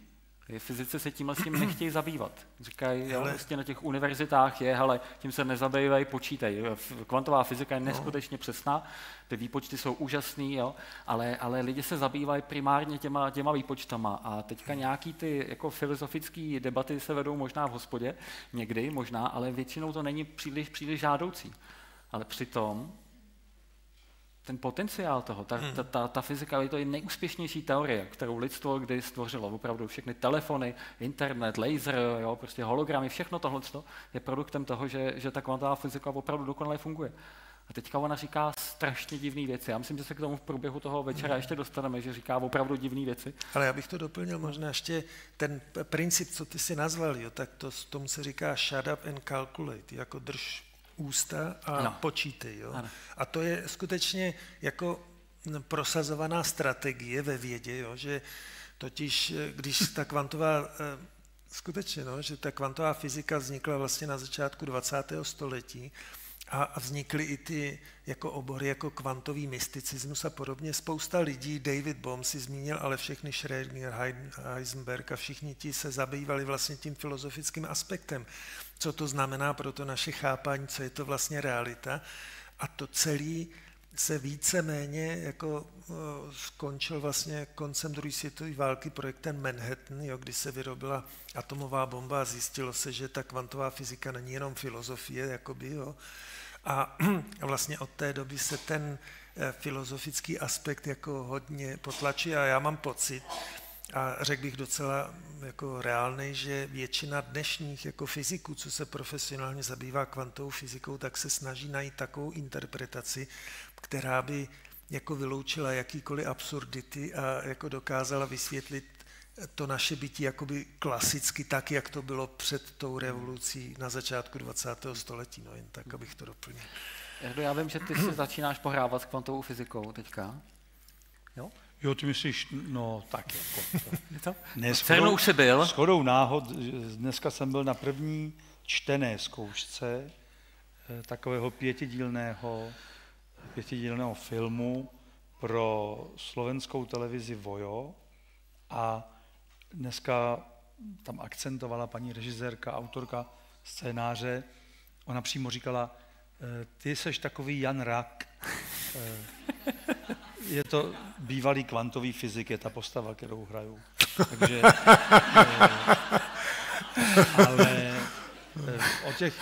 C: Fyzici se tímhle s tím nechtějí zabývat. Říkají, jo, vlastně na těch univerzitách je, ale tím se nezabývají, počítají. Kvantová fyzika je no. neskutečně přesná, ty výpočty jsou úžasný, jo, ale, ale lidi se zabývají primárně těma, těma výpočtama a teďka nějaký ty jako filozofické debaty se vedou možná v hospodě, někdy možná, ale většinou to není příliš, příliš žádoucí. Ale přitom ten potenciál toho, ta, ta, ta, ta fyzika je to je nejúspěšnější teorie, kterou lidstvo kdy stvořilo. Opravdu všechny telefony, internet, laser, jo, prostě hologramy, všechno tohle je produktem toho, že, že ta kvantová fyzika opravdu dokonale funguje. A teďka ona říká strašně divné věci. Já myslím, že se k tomu v průběhu toho večera ještě dostaneme, že říká opravdu divné věci.
D: Ale já bych to doplnil možná ještě ten princip, co ty si nazval, jo, tak to, tomu se říká shut up and calculate, jako drž ústa a ano. počítej. Jo? Ano. A to je skutečně jako prosazovaná strategie ve vědě, jo? že totiž, když ta kvantová, eh, skutečně, no, že ta kvantová fyzika vznikla vlastně na začátku 20. století, a vznikly i ty jako obory, jako kvantový mysticismus a podobně. Spousta lidí, David Bohm si zmínil, ale všechny Schrödinger, Heisenberg a všichni ti se zabývali vlastně tím filozofickým aspektem, co to znamená pro to naše chápání, co je to vlastně realita. A to celé se více-méně jako skončil vlastně koncem druhé světové války projektem Manhattan, jo, kdy se vyrobila atomová bomba a zjistilo se, že ta kvantová fyzika není jenom filozofie, jakoby, jo, a vlastně od té doby se ten eh, filozofický aspekt jako hodně potlačí a já mám pocit, a řekl bych docela jako reálný, že většina dnešních jako fyziků, co se profesionálně zabývá kvantovou fyzikou, tak se snaží najít takovou interpretaci, která by jako vyloučila jakýkoliv absurdity a jako dokázala vysvětlit to naše bytí jakoby klasicky tak, jak to bylo před tou revolucí na začátku 20. století, no jen tak, abych to doplnil.
C: Jardo, já vím, že ty si začínáš pohrávat s kvantovou fyzikou teďka. Jo?
B: Jo, ty myslíš, no tak jako.
C: To. Ne, shodou, už jsi byl.
B: Shodou náhod, dneska jsem byl na první čtené zkoušce eh, takového pětidílného, pětidílného filmu pro slovenskou televizi Vojo a dneska tam akcentovala paní režisérka, autorka scénáře, ona přímo říkala, eh, ty seš takový Jan Rak. Eh, je to bývalý kvantový fyzik, je ta postava, kterou hraju. Takže, eh, ale o těch,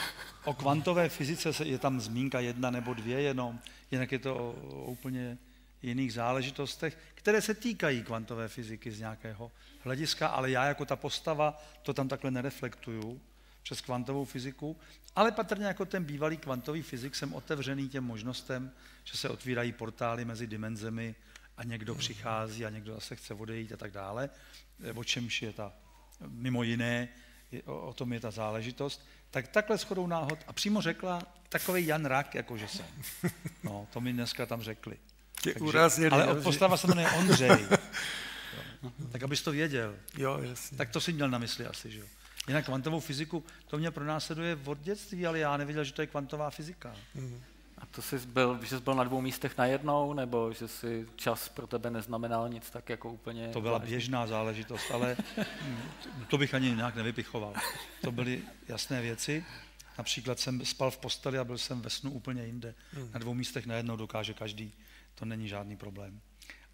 B: o kvantové fyzice je tam zmínka jedna nebo dvě jenom, jinak je to o, o úplně jiných záležitostech, které se týkají kvantové fyziky z nějakého hlediska, ale já jako ta postava to tam takhle nereflektuju přes kvantovou fyziku, ale patrně jako ten bývalý kvantový fyzik jsem otevřený těm možnostem, že se otvírají portály mezi dimenzemi a někdo přichází a někdo zase chce odejít a tak dále, o čemž je ta, mimo jiné, o, o tom je ta záležitost, tak takhle shodou náhod a přímo řekla takový Jan Rak, jakože jsem. No, to mi dneska tam řekli.
D: Tě urazili.
B: Ale postava se jmenuje Ondřej. Jo. Tak abys to věděl.
D: Jo, jasně.
B: Tak to si měl na mysli asi, že jo. Jinak kvantovou fyziku, to mě pronásleduje od dětství, ale já nevěděl, že to je kvantová fyzika.
C: A to jsi byl, že jsi byl na dvou místech najednou, nebo že si čas pro tebe neznamenal nic tak jako úplně...
B: To byla běžná záležitost, ale to bych ani nějak nevypichoval. To byly jasné věci. Například jsem spal v posteli a byl jsem ve snu úplně jinde. Na dvou místech najednou dokáže každý. To není žádný problém.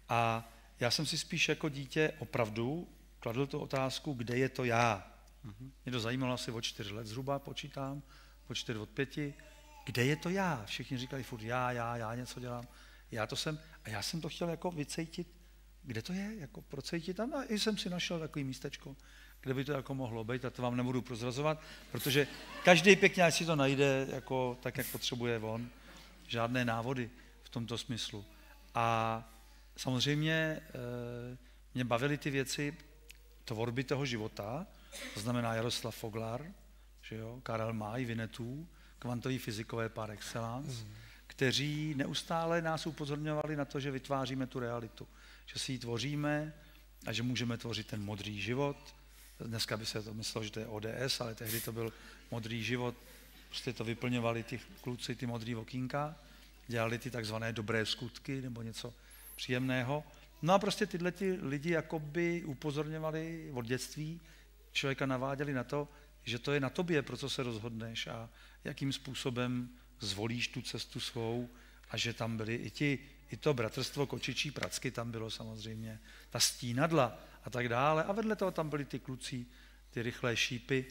B: A já jsem si spíš jako dítě opravdu kladl tu otázku, kde je to já. Mě to zajímalo asi od čtyř let zhruba, počítám, od čtyř, od pěti. Kde je to já? Všichni říkali furt já, já, já něco dělám. Já to jsem, a já jsem to chtěl jako vycejtit, kde to je, jako procejtit tam. A i jsem si našel takový místečko, kde by to jako mohlo být, a to vám nebudu prozrazovat, protože každý pěkně, si to najde, jako, tak, jak potřebuje on. Žádné návody v tomto smyslu. A samozřejmě e, mě bavily ty věci tvorby toho života, to znamená Jaroslav Foglar, že jo, Karel Maj, Vinetů, kvantoví fyzikové par excellence, mm. kteří neustále nás upozorňovali na to, že vytváříme tu realitu, že si ji tvoříme a že můžeme tvořit ten modrý život. Dneska by se to myslelo, že to je ODS, ale tehdy to byl modrý život. Prostě to vyplňovali ty kluci, ty modrý okýnka, dělali ty takzvané dobré skutky nebo něco příjemného. No a prostě tyhle ty lidi jakoby upozorňovali od dětství, člověka naváděli na to, že to je na tobě, pro co se rozhodneš a jakým způsobem zvolíš tu cestu svou a že tam byli i ti, i to bratrstvo kočičí pracky tam bylo samozřejmě, ta stínadla a tak dále. A vedle toho tam byli ty kluci, ty rychlé šípy,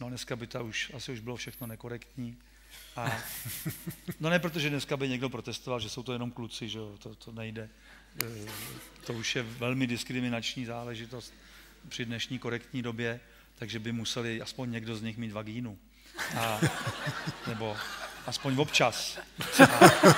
B: no dneska by to už, asi už bylo všechno nekorektní a no ne, protože dneska by někdo protestoval, že jsou to jenom kluci, že jo, to, to nejde. E, To už je velmi diskriminační záležitost při dnešní korektní době, takže by museli aspoň někdo z nich mít vagínu. A, nebo aspoň občas. A, e,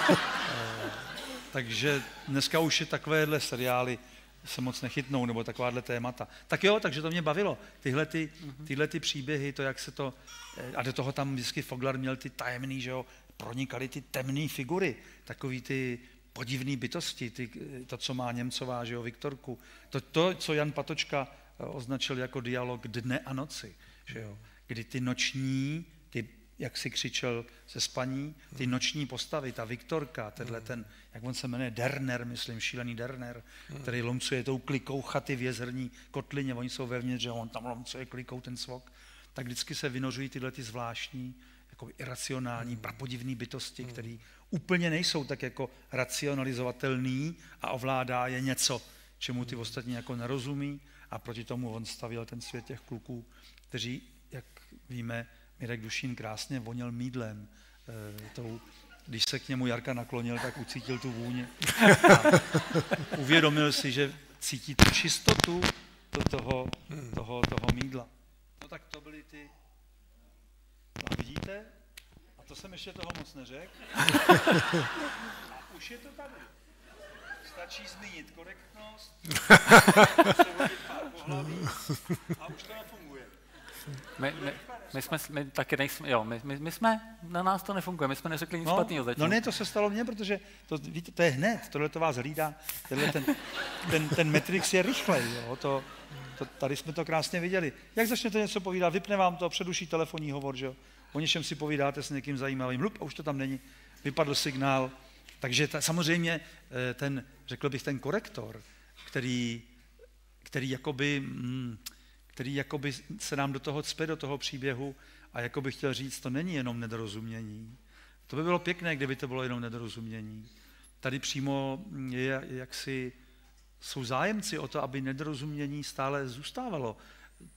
B: takže dneska už je takovéhle seriály se moc nechytnou, nebo takováhle témata. Tak jo, takže to mě bavilo. Tyhle, ty, tyhle ty příběhy, to, jak se to... eh, A do toho tam vždycky Foglar měl ty tajemný, že jo, pronikaly ty temné figury, takový ty podivné bytosti, ty, to, co má Němcová, že jo, Viktorku. To, to, co Jan Patočka eh, označil jako dialog dne a noci, že jo, kdy ty noční, jak si křičel ze spaní, ty noční postavy, ta Viktorka, tenhle ten, jak on se jmenuje, Derner, myslím, šílený Derner, který lomcuje tou klikou chaty v jezerní kotlině, oni jsou vevnitř, že on tam lomcuje klikou ten svok, tak vždycky se vynořují tyhle ty zvláštní, jako iracionální, prapodivné bytosti, které úplně nejsou tak jako racionalizovatelný a ovládá je něco, čemu ty ostatní jako nerozumí a proti tomu on stavil ten svět těch kluků, kteří, jak víme, Mirek Dušín krásně voněl mídlem. E, tou, když se k němu Jarka naklonil, tak ucítil tu vůně. A uvědomil si, že cítí tu čistotu to, toho, toho, toho mídla. No tak to byly ty... A vidíte? A to jsem ještě toho moc neřekl. A už je to tady. Stačí zmínit korektnost, pár pohlaví a už to nefunguje.
C: My, my, my, jsme, my taky nejsme, jo, my, my, my jsme, na nás to nefunguje, my jsme neřekli nic
B: No,
C: špatného zatím.
B: no ne, to se stalo mně, protože to, víte, to je hned, tohle to vás hlídá, tenhle ten, ten, ten Matrix je rychlej, jo, to, to, tady jsme to krásně viděli. Jak začnete něco povídat, vypne vám to, předuší telefonní hovor, že jo, o něčem si povídáte s někým zajímavým, lup, a už to tam není, vypadl signál, takže ta, samozřejmě eh, ten, řekl bych, ten korektor, který, který jakoby, mm, který jakoby se nám do toho cpe, do toho příběhu a jakoby chtěl říct, to není jenom nedorozumění. To by bylo pěkné, kdyby to bylo jenom nedorozumění. Tady přímo je jaksi, jsou zájemci o to, aby nedorozumění stále zůstávalo.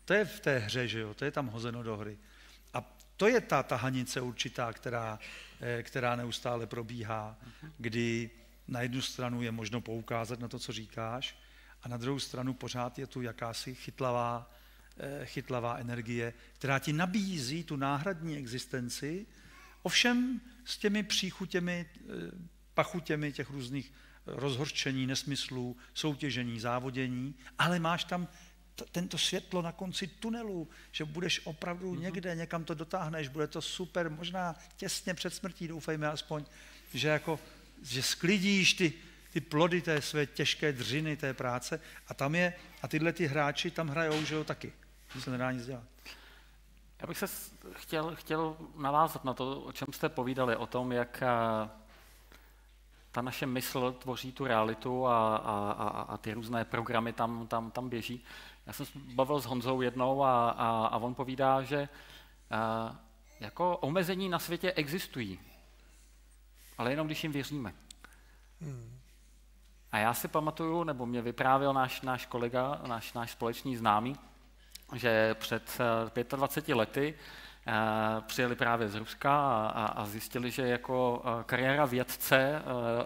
B: To je v té hře, že jo? to je tam hozeno do hry. A to je ta tahanice určitá, která, eh, která neustále probíhá, kdy na jednu stranu je možno poukázat na to, co říkáš, a na druhou stranu pořád je tu jakási chytlavá, chytlavá energie, která ti nabízí tu náhradní existenci, ovšem s těmi příchutěmi, eh, pachutěmi těch různých rozhorčení, nesmyslů, soutěžení, závodění, ale máš tam t- tento světlo na konci tunelu, že budeš opravdu někde, někam to dotáhneš, bude to super, možná těsně před smrtí, doufejme aspoň, že jako, že sklidíš ty, ty plody té své těžké dřiny, té práce a tam je, a tyhle ty hráči tam hrajou, že jo, taky. To se nedá nic dělat.
C: Já bych se chtěl, chtěl navázat na to, o čem jste povídali, o tom, jak eh, ta naše mysl tvoří tu realitu a, a, a, a ty různé programy tam, tam, tam běží. Já jsem se bavil s Honzou jednou a, a, a on povídá, že a, eh, jako omezení na světě existují, ale jenom když jim věříme. Hmm. A já si pamatuju, nebo mě vyprávěl náš, náš kolega, náš, náš společný známý, že před 25 eh, lety eh, přijeli právě z Ruska a, zjistili, že jako eh, kariéra vědce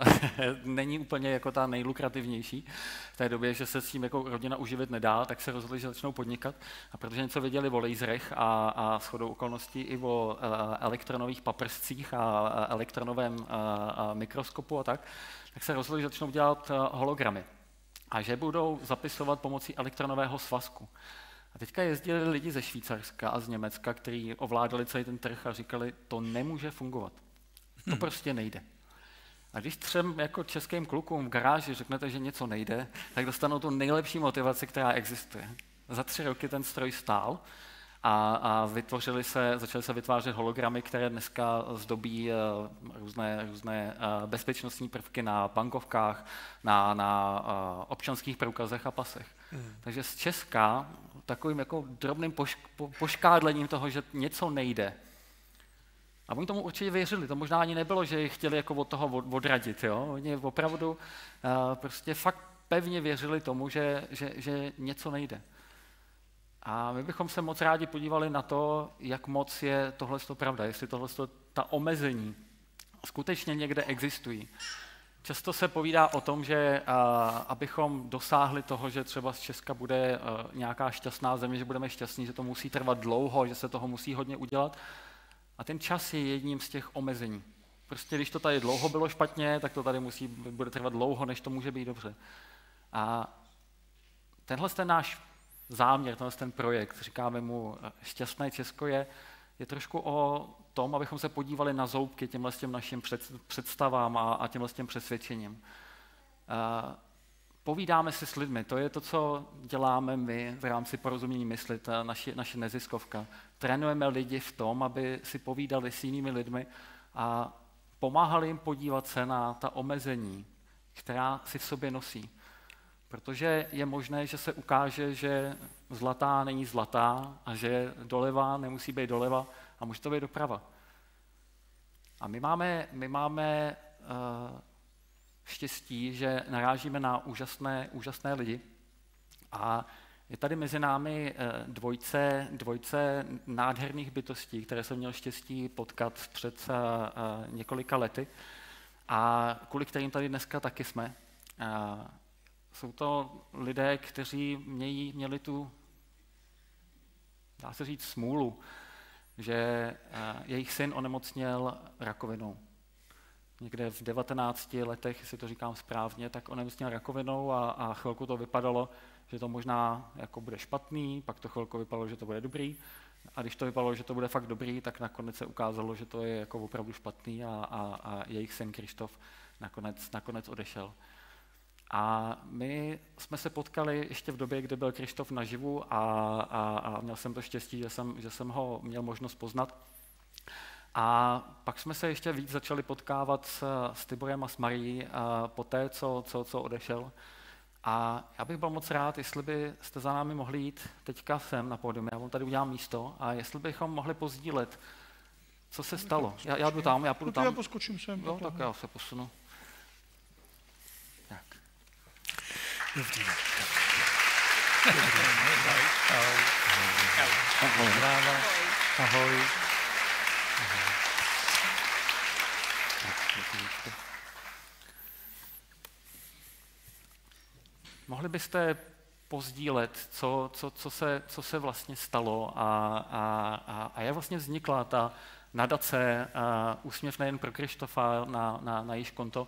C: není úplně jako ta nejlukrativnější v té době, že se s tím jako rodina uživit nedá, tak se rozhodli, že začnou podnikat. A protože něco věděli o laserech a, a shodou okolností i o elektronových paprscích a elektronovém mikroskopu a tak, tak se rozhodli, že začnou dělat hologramy a že budou zapisovat pomocí elektronového svazku. A teďka jezdili lidi ze Švýcarska a z Německa, kteří ovládali celý ten trh a říkali, to nemůže fungovat. To hmm. prostě nejde. A když třem jako českým klukům v garáži řeknete, že něco nejde, tak dostanou tu nejlepší motivaci, která existuje. Za tři roky ten stroj stál a, a vytvořili se, začaly se vytvářet hologramy, které dneska zdobí uh, různé, různé uh, bezpečnostní prvky na bankovkách, na, na uh, občanských průkazech a pasech. Takže z Česka takovým jako drobným poš, po, poškádlením toho, že něco nejde. A oni tomu určitě věřili, to možná ani nebylo, že je chtěli jako od toho odradit, jo? Oni opravdu uh, prostě fakt pevně věřili tomu, že, že, že něco nejde. A my bychom se moc rádi podívali na to, jak moc je tohle pravda, jestli tohle ta omezení skutečně někde existují. Často se povídá o tom, že a, abychom dosáhli toho, že třeba z Česka bude a, nějaká šťastná země, že budeme šťastní, že to musí trvat dlouho, že se toho musí hodně udělat. A ten čas je jedním z těch omezení. Prostě když to tady dlouho bylo špatně, tak to tady musí, bude trvat dlouho, než to může být dobře. A tenhle ten náš záměr, tenhle ten projekt, říkáme mu Šťastné Česko, je, je trošku o tom, abychom se podívali na zoubky těmhle těm našim představám a, a těmhle těm přesvědčením. Uh, povídáme si s lidmi, to je to, co děláme my v rámci porozumění mysli, ta naši, naše neziskovka. Trénujeme lidi v tom, aby si povídali s jinými lidmi a pomáhali jim podívat se na ta omezení, která si v sobě nosí. Protože je možné, že se ukáže, že zlatá není zlatá a že doleva nemusí být doleva a může to být doprava. A my máme, my máme uh, štěstí, že narážíme na úžasné, úžasné lidi a je tady mezi námi uh, dvojce, dvojce nádherných bytostí, které jsem měl štěstí potkat před uh, několika lety a kvůli kterým tady dneska taky jsme. Jsou to lidé, kteří mějí, měli tu, dá se říct, smůlu, že eh, jejich syn onemocněl rakovinou. Někde v 19 letech, jestli to říkám správně, tak onemocněl rakovinou a, a chvilku to vypadalo, že to možná jako bude špatný, pak to chvilku vypadalo, že to bude dobrý. A když to vypadalo, že to bude fakt dobrý, tak nakonec se ukázalo, že to je jako opravdu špatný a, a, a jejich syn Krištof nakonec, nakonec odešel. A my jsme se potkali ještě v době, kdy byl Krištof naživu a, a, a měl jsem to štěstí, že jsem, že jsem ho měl možnost poznat. A pak jsme se ještě víc začali potkávat s, s Tiborem a s Marií po té, co, co, co odešel. A já bych byl moc rád, jestli byste za námi mohli jít teďka sem na pódium, já vám tady udělám místo, a jestli bychom mohli pozdílet, co se stalo. Já, já jdu tam, já půjdu tam.
B: Já poskočím sem.
C: Jo, tak já se posunu. Dobrý. Ahoj. Ahoj. Mohli byste pozdílet, co, co, co, se, co se vlastně stalo a, a, a jak vlastně vznikla ta nadace Úsměv nejen pro Krištofa na, na, na jejíž konto,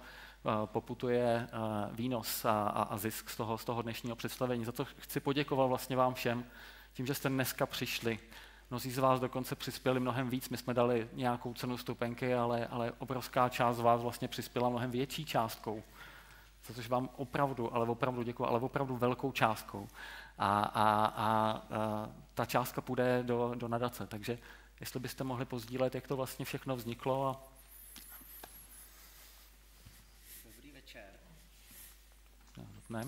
C: poputuje eh, výnos a, a zisk z toho, z toho dnešního představení. Za to chci poděkovat vlastně vám všem, tím, že jste dneska přišli. Mnozí z vás dokonce přispěli mnohem víc. My jsme dali nějakou cenu stupenky, ale, ale obrovská část z vás vlastně přispěla mnohem větší částkou. za což vám opravdu, ale opravdu děkuji, ale opravdu velkou částkou. A, a, a, a ta částka půjde do, do nadace. Takže jestli byste mohli pozdílet, jak to vlastně všechno vzniklo. A...
E: Dobrý večer.
C: Ne?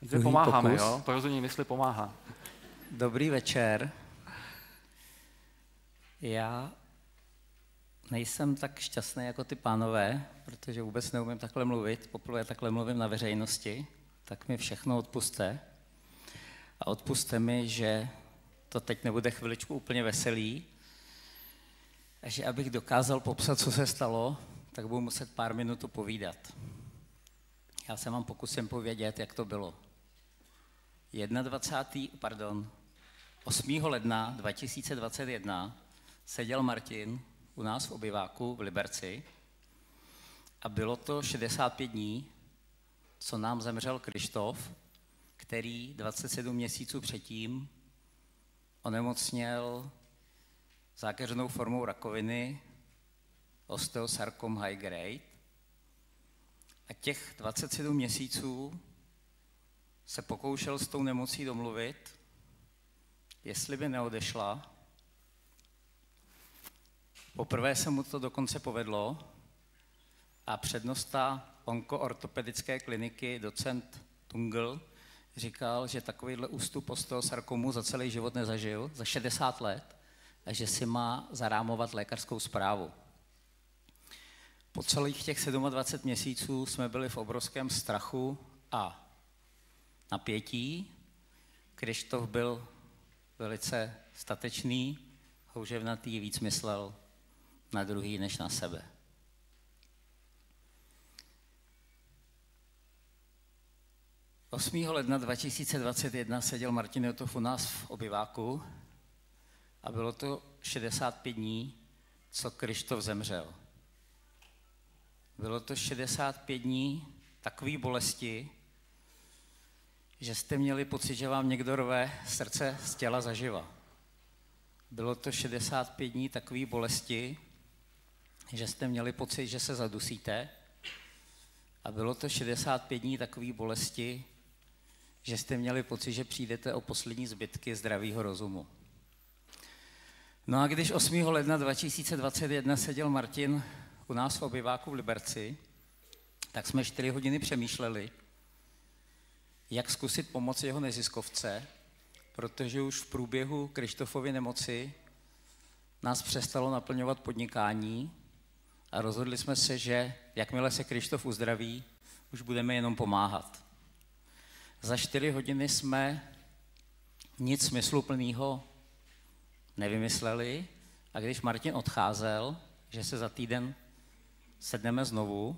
C: Takže pomáháme,
E: pokus.
C: jo? Porozumění mysli pomáhá.
E: Dobrý večer. Já nejsem tak šťastný jako ty pánové, protože vůbec neumím takhle mluvit. Poprvé takhle mluvím na veřejnosti, tak mi všechno odpuste. A odpuste mi, že to teď nebude chviličku úplně veselý. A že abych dokázal popsat, co se stalo, tak budu muset pár minut povídat. Já se vám pokusím povědět, jak to bylo. 21. pardon, 8. ledna 2021 seděl Martin u nás v obyváku v Liberci a bylo to 65 dní, co nám zemřel Krištof, který 27 měsíců předtím onemocněl zákeřnou formou rakoviny osteosarkom high grade. A těch 27 měsíců se pokoušel s tou nemocí domluvit, jestli by neodešla. Poprvé se mu to dokonce povedlo a přednosta onkoortopedické kliniky, docent Tungl, říkal, že takovýhle ústup osteosarkomu za celý život nezažil, za 60 let, a že si má zarámovat lékařskou zprávu. Po celých těch 27 měsíců jsme byli v obrovském strachu a napětí. Krištof byl velice statečný, houževnatý, víc myslel na druhý než na sebe. Osmého ledna 2021 seděl Martin Jotov u nás v obyváku a bylo to 65 dní, co Krištof zemřel. Bylo to 65 dní takové bolesti, že jste měli pocit, že vám někdo rve srdce z těla zaživa. Bylo to 65 dní takové bolesti, že jste měli pocit, že se zadusíte. A bylo to 65 dní takové bolesti, že jste měli pocit, že přijdete o poslední zbytky zdravého rozumu. No a když 8. ledna 2021 seděl Martin u nás v obyváku v Liberci, tak jsme 4 hodiny přemýšleli, jak zkusit pomoci jeho neziskovce, protože už v průběhu Krištofovy nemoci nás přestalo naplňovat podnikání a rozhodli jsme se, že jakmile se Krištof uzdraví, už budeme jenom pomáhat. Za čtyři hodiny jsme nic smysluplného nevymysleli a když Martin odcházel, že se za týden sedneme znovu,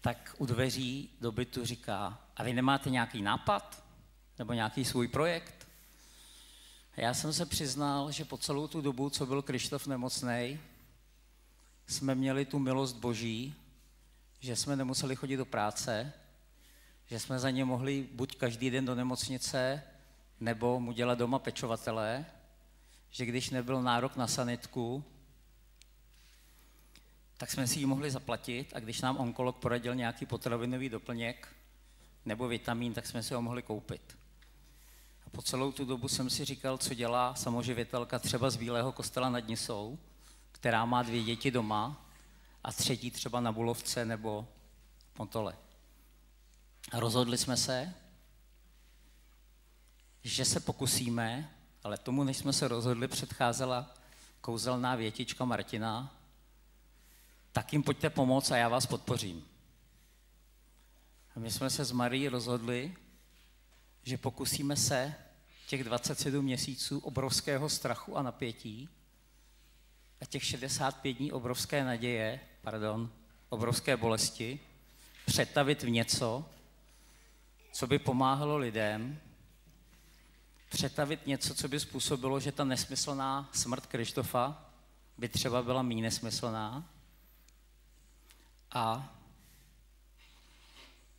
E: tak u dveří do bytu říká, a vy nemáte nějaký nápad? Nebo nějaký svůj projekt? A já jsem se přiznal, že po celou tu dobu, co byl Krištof nemocný, jsme měli tu milost Boží, že jsme nemuseli chodit do práce, že jsme za ně mohli buď každý den do nemocnice, nebo mu dělat doma pečovatele, že když nebyl nárok na sanitku, tak jsme si ji mohli zaplatit a když nám onkolog poradil nějaký potravinový doplněk nebo vitamin, tak jsme si ho mohli koupit. A po celou tu dobu jsem si říkal, co dělá samoživitelka třeba z Bílého kostela nad Nisou, která má dvě děti doma a třetí třeba na Bulovce nebo Montole. A rozhodli jsme se, že se pokusíme, ale tomu, než jsme se rozhodli, předcházela kouzelná větička Martina, tak jim pojďte pomoct a já vás podpořím. A my jsme se s Marí rozhodli, že pokusíme se těch 27 měsíců obrovského strachu a napětí a těch 65 dní obrovské naděje, pardon, obrovské bolesti, přetavit v něco, co by pomáhalo lidem, přetavit něco, co by způsobilo, že ta nesmyslná smrt Krištofa by třeba byla méně nesmyslná a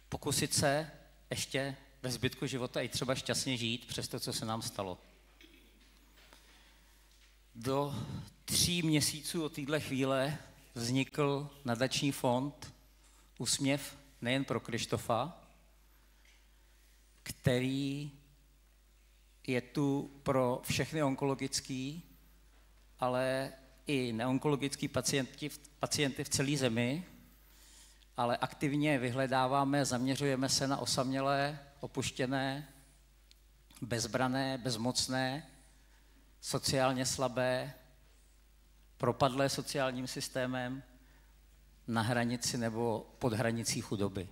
E: pokusit se ještě ve zbytku života i třeba šťastně žít přes to, co se nám stalo. Do tří měsíců od téhle chvíle vznikl nadační fond Úsměv nejen pro Krištofa, který je tu pro všechny onkologický, ale i neonkologický pacienty, pacienty v celé zemi, ale aktivně vyhledáváme, zaměřujeme se na osamělé, opuštěné, bezbrané, bezmocné, sociálně slabé, propadlé sociálním systémem, na hranici nebo pod hranicí chudoby.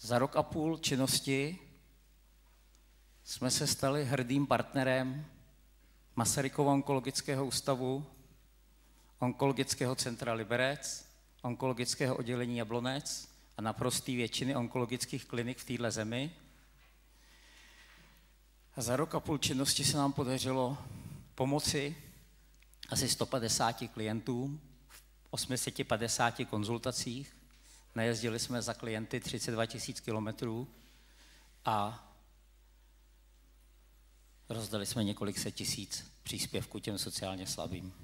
E: Za rok a půl činnosti jsme se stali hrdým partnerem Masarykova onkologického ústavu, onkologického centra Liberec, onkologického oddělení Jablonec a naprostý většiny onkologických klinik v této zemi. A za rok a půl činnosti se nám podařilo pomoci asi 150 klientům v 850 konzultacích. Najezdili jsme za klienty 32 000 kilometrů a rozdali jsme několik set tisíc příspěvků těm sociálně slabým.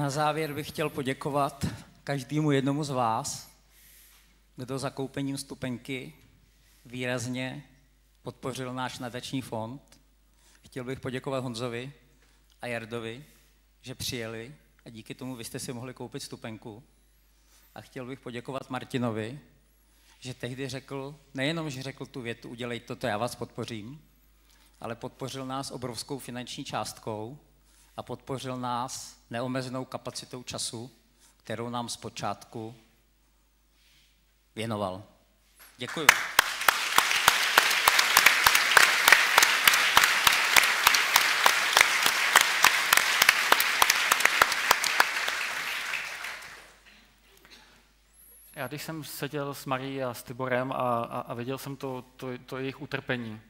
E: Na závěr bych chtěl poděkovat každému jednomu z vás, kdo za koupením stupenky výrazně podpořil náš nadační fond. Chtěl bych poděkovat Honzovi a Jardovi, že přijeli a díky tomu vy jste si mohli koupit stupenku. A chtěl bych poděkovat Martinovi, že tehdy řekl, nejenom, že řekl tu větu, udělej to, to já vás podpořím, ale podpořil nás obrovskou finanční částkou a podpořil nás neomezenou kapacitou času, kterou nám zpočátku věnoval. Děkuji.
C: Já když jsem seděl s Marí a s Tiborem a, a, a viděl jsem to, to, to jejich utrpení,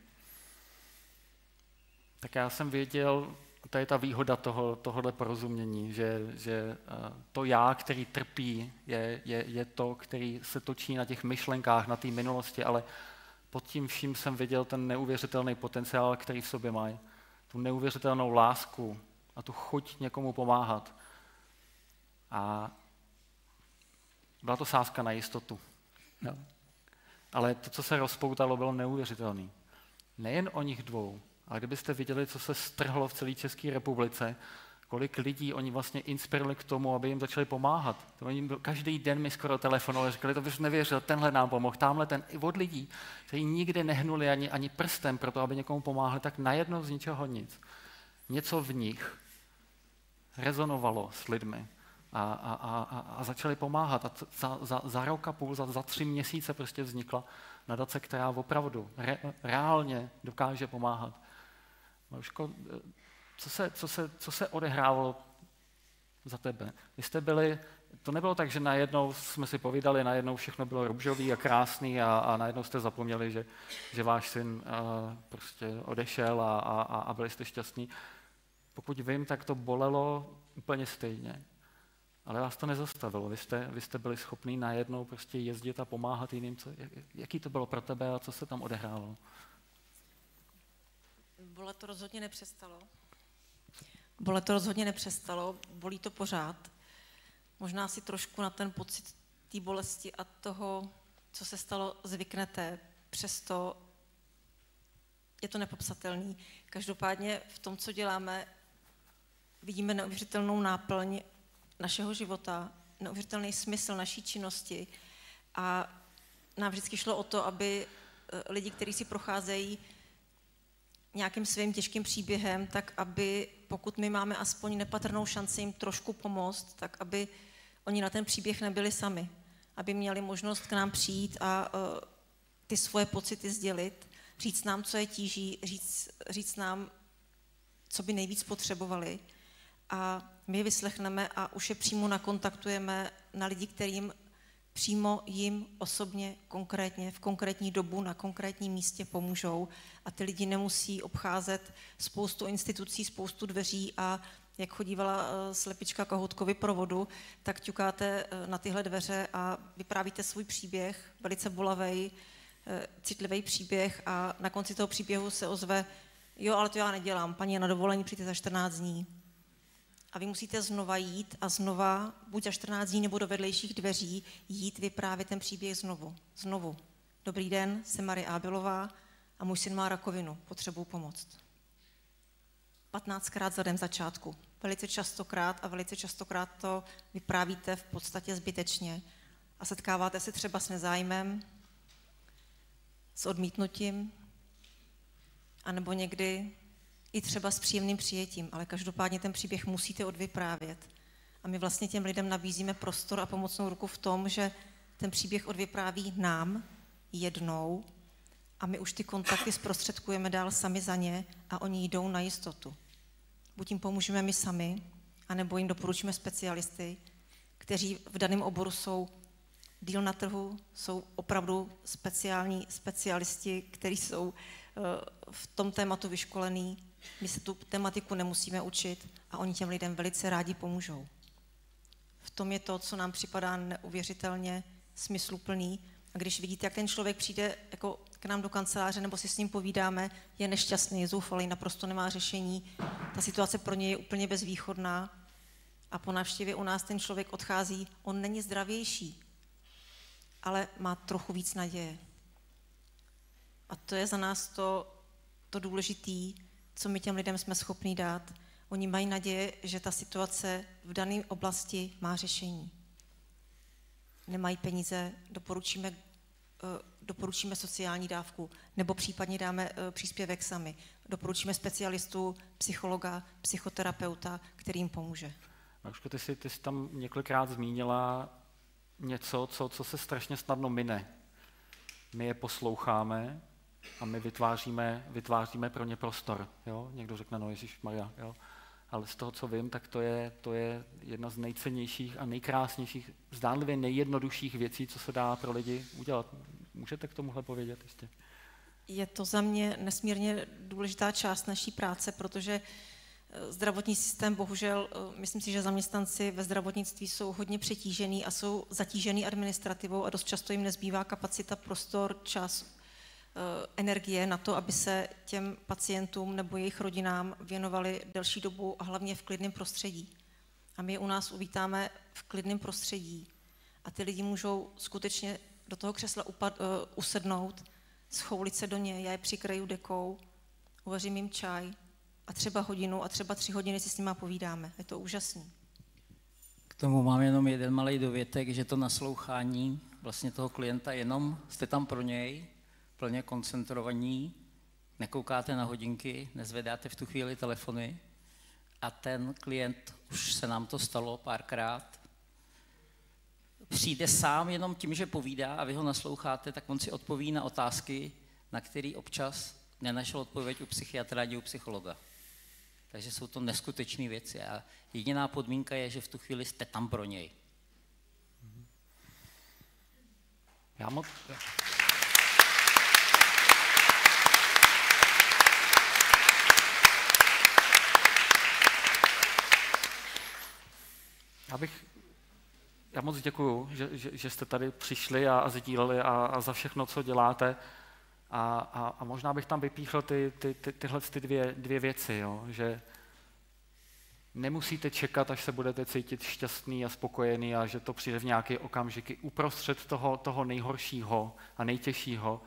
C: tak já jsem věděl, to je ta výhoda toho, tohohle porozumění, že, že eh, to já, který trpí, je, je, je to, který se točí na těch myšlenkách, na té minulosti, ale pod tím vším jsem viděl ten neuvěřitelný potenciál, který v sobě mají. Tu neuvěřitelnou lásku a tu chuť někomu pomáhat. A byla to sázka na jistotu. No. Ale to, co se rozpoutalo, bylo neuvěřitelné. Nejen o nich dvou, ale kdybyste viděli, co se strhlo v celé České republice, kolik lidí oni vlastně inspirovali k tomu, aby jim začali pomáhat. To oni každý den mi skoro telefonovali, říkali, to bys nevěřil, tenhle nám pomohl, tamhle ten, i od lidí, kteří nikdy nehnuli ani, ani prstem pro to, aby někomu pomáhali, tak najednou z ničeho nic. Něco v nich rezonovalo s lidmi a, a, a, a začali pomáhat. A za, za, za rok a půl, za, za tři měsíce prostě vznikla nadace, která opravdu re, reálně dokáže pomáhat. Maruško, co se, co, se, co se odehrávalo za tebe? Vy jste byli, to nebylo tak, že najednou jsme si povídali, najednou všechno bylo růžový a krásný a, a najednou jste zapomněli, že, že váš syn uh, prostě odešel a, a, a byli jste šťastní. Pokud vím, tak to bolelo úplně stejně. Ale vás to nezastavilo. Vy jste, vy jste byli schopní najednou prostě jezdit a pomáhat jiným. Co, jaký to bylo pro tebe a co se tam odehrávalo?
F: Bolet to rozhodně nepřestalo. Bolet to rozhodně nepřestalo, bolí to pořád. Možná si trošku na ten pocit té bolesti a toho, co se stalo, zvyknete. Přesto je to nepopsatelný. Každopádně v tom, co děláme, vidíme neuvěřitelnou náplň našeho života, neuvěřitelný smysl naší činnosti a nám vždycky šlo o to, aby eh, lidi, kteří si procházejí nějakým svým těžkým příběhem, tak aby, pokud my máme aspoň nepatrnou šanci jim trošku pomoct, tak aby oni na ten příběh nebyli sami. Aby měli možnost k nám přijít a uh, ty svoje pocity sdělit, říct nám, co je tíží, říct, říct nám, co by nejvíc potřebovali. A my vyslechneme a už je přímo nakontaktujeme na lidi, kterým přímo jim osobně, konkrétně, v konkrétní dobu, na konkrétním místě pomůžou a ty lidi nemusí obcházet spoustu institucí, spoustu dveří a jak chodívala eh, slepička kohoutkovi pro vodu, tak ťukáte eh, na tyhle dveře a vyprávíte svůj příběh, velice bolavý, eh, citlivý příběh a na konci toho příběhu se ozve, jo, ale to já nedělám, paní je na dovolení, přijďte za 14 dní. A vy musíte znova jít a znova, buď za 14 dní nebo do vedlejších dveří, jít vyprávět ten příběh znovu. Znovu. Dobrý den, jsem Marie Ábilová a můj syn má rakovinu, potřebuji pomoct. 15krát za den začátku. Velice častokrát a velice častokrát to vyprávíte v podstatě zbytečně a setkáváte se třeba s nezájmem, s odmítnutím, anebo někdy i třeba s příjemným přijetím, ale každopádně ten příběh musíte odvyprávět. A my vlastně těm lidem nabízíme prostor a pomocnou ruku v tom, že ten příběh odvypráví nám jednou a my už ty kontakty zprostředkujeme dál sami za ně a oni jdou na jistotu. Buď jim pomůžeme my sami, anebo jim doporučíme specialisty, kteří v daném oboru jsou díl na trhu, jsou opravdu speciální specialisti, kteří jsou eh, v tom tématu vyškolení my se tu tematiku nemusíme učit a oni těm lidem velice rádi pomůžou. V tom je to, co nám připadá neuvěřitelně smysluplný. A když vidíte, jak ten člověk přijde jako k nám do kanceláře nebo si s ním povídáme, je nešťastný, je zoufalý, naprosto nemá řešení, ta situace pro něj je úplně bezvýchodná a po návštěvě u nás ten člověk odchází, on není zdravější, ale má trochu víc naděje. A to je za nás to, to důležitý, co my těm lidem jsme schopni dát. Oni mají naděje, že ta situace v dané oblasti má řešení. Nemají peníze, doporučíme, eh, doporučíme sociální dávku, nebo případně dáme eh, příspěvek sami. Doporučíme specialistu, psychologa, psychoterapeuta, který jim pomůže.
C: Maruško, ty jsi, ty jsi tam několikrát zmínila něco, co, co se strašně snadno mine. My je posloucháme, a my vytváříme, vytváříme pro ně prostor. Jo? Někdo řekne, no Ježíš Maria, jo? ale z toho, co vím, tak to je, to je jedna z nejcennějších a nejkrásnějších, zdánlivě nejjednodušších věcí, co se dá pro lidi udělat. Můžete k tomuhle povědět ještě?
F: Je to za mě nesmírně důležitá část naší práce, protože eh, zdravotní systém, bohužel, eh, myslím si, že zaměstnanci ve zdravotnictví jsou hodně přetížený a jsou zatížený administrativou a dost často jim nezbývá kapacita, prostor, čas, energie na to, aby se těm pacientům nebo jejich rodinám věnovali delší dobu a hlavně v klidném prostředí. A my je u nás uvítáme v klidném prostředí a ty lidi můžou skutečně do toho křesla upad, uh, usednout, schoulit se do něj, já je přikraju dekou, uvařím jim čaj a třeba hodinu a třeba tři hodiny si s nima povídáme. Je to úžasný.
E: K tomu mám jenom jeden malý dovětek, že to naslouchání vlastně toho klienta jenom jste tam pro něj, plně koncentrovaní, nekoukáte na hodinky, nezvedáte v tu chvíli telefony a ten klient, už se nám to stalo párkrát, přijde sám jenom tím, že povídá a vy ho nasloucháte, tak on si odpoví na otázky, na které občas nenašel odpověď u psychiatra ani u psychologa. Takže jsou to neskutečné věci a jediná podmínka je, že v tu chvíli jste tam pro něj.
C: Já moc... Já bych, já moc děkuju, že, že, že jste tady přišli a, a sdíleli a, a za všechno, co děláte. A, a, a možná bych tam vypíchl ty, ty, ty, tyhle ty dvě, dvě věci, jo? že nemusíte čekat, až se budete cítit šťastný a spokojený a že to přijde v nějaké okamžiky. Uprostřed toho, toho nejhoršího a nejtěžšího,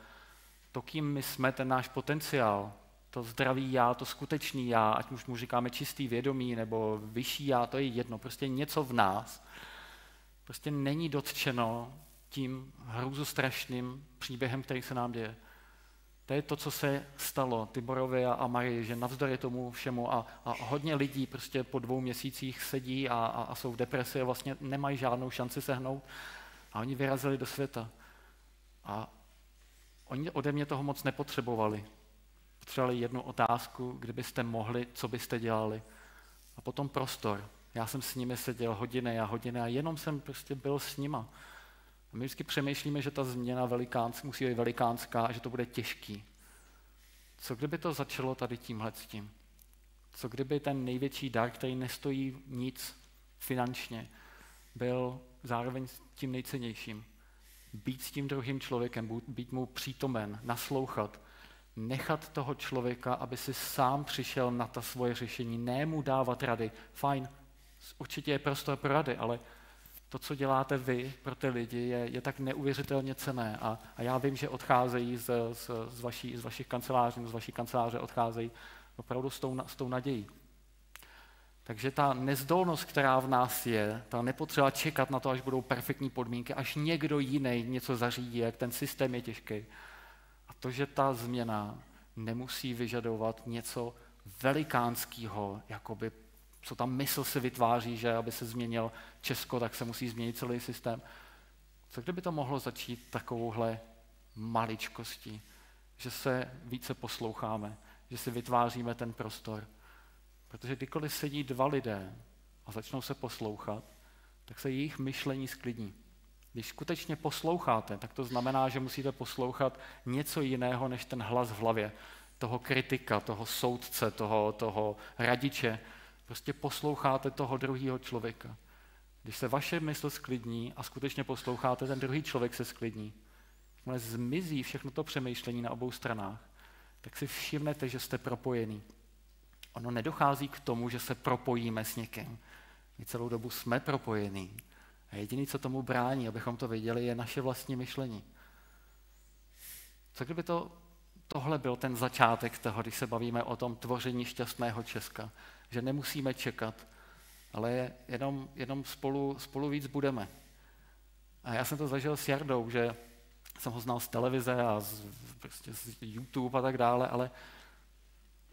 C: to, kým my jsme, ten náš potenciál, to zdravý já, to skutečný já, ať už mu říkáme čistý vědomí nebo vyšší já, to je jedno, prostě něco v nás, prostě není dotčeno tím strašným příběhem, který se nám děje. To je to, co se stalo Tiborovi a, a Marii, že navzdory tomu všemu a, a hodně lidí prostě po dvou měsících sedí a, a, a jsou v depresi a vlastně nemají žádnou šanci sehnout a oni vyrazili do světa. A oni ode mě toho moc nepotřebovali potřebovali jednu otázku, kdybyste mohli, co byste dělali. A potom prostor. Já jsem s nimi seděl hodiny a hodiny a jenom jsem prostě byl s nima. A my vždycky přemýšlíme, že ta změna velikánská musí být velikánská a že to bude těžký. Co kdyby to začalo tady tímhle s tím? Co kdyby ten největší dar, který nestojí nic finančně, byl zároveň tím nejcennějším? Být s tím druhým člověkem, být mu přítomen, naslouchat, nechat toho člověka, aby si sám přišel na ta svoje řešení, ne mu dávat rady. Fajn, určitě je prostor pro rady, ale to, co děláte vy pro ty lidi, je, je tak neuvěřitelně cené. A, a já vím, že odcházejí z, z, z, vaší, z vašich kanceláří, z vaší kanceláře odcházejí opravdu s tou, s tou nadějí. Takže ta nezdolnost, která v nás je, ta nepotřeba čekat na to, až budou perfektní podmínky, až někdo jiný něco zařídí, jak ten systém je těžký. Že ta změna nemusí vyžadovat něco velikánského, jakoby co tam mysl se vytváří, že aby se změnil Česko, tak se musí změnit celý systém. Co kdyby to mohlo začít takovouhle maličkostí, že se více posloucháme, že si vytváříme ten prostor. Protože kdykoliv sedí dva lidé a začnou se poslouchat, tak se jejich myšlení sklidní. Když skutečně posloucháte, tak to znamená, že musíte poslouchat něco jiného než ten hlas v hlavě, toho kritika, toho soudce, toho, toho radiče, Prostě posloucháte toho druhého člověka. Když se vaše mysl sklidní a skutečně posloucháte, ten druhý člověk se sklidní. Když zmizí všechno to přemýšlení na obou stranách, tak si všimnete, že jste propojený. Ono nedochází k tomu, že se propojíme s někým. My celou dobu jsme propojení. A jediný, co tomu brání, abychom to viděli, je naše vlastní myšlení. Co kdyby to, tohle byl ten začátek toho, když se bavíme o tom tvoření šťastného Česka? že nemusíme čekat, ale jenom, jenom spolu, spolu víc budeme. A já jsem to zažil s Jardou, že jsem ho znal z televize a z, prostě z YouTube a tak dále, ale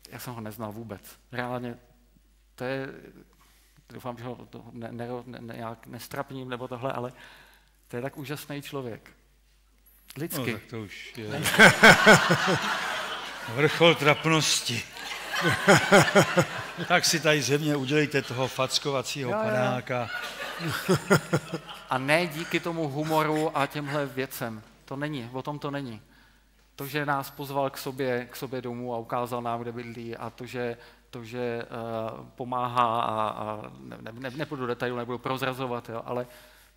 C: já jsem ho neznal vůbec. Reálně to je, doufám, že ho to ne, ne, ne, nějak nestrapním nebo tohle, ale to je tak úžasný člověk. Lidsky.
B: No, tak to už je vrchol trapnosti. tak si tady ze mě udělejte toho fackovacího jo, panáka.
C: a ne díky tomu humoru a těmhle věcem. To není, o tom to není. To, že nás pozval k sobě, k sobě domů a ukázal nám, kde bydlí a to, že, to, že uh, pomáhá a, a ne, ne, nepůjdu do detailu, nebudu prozrazovat, jo, ale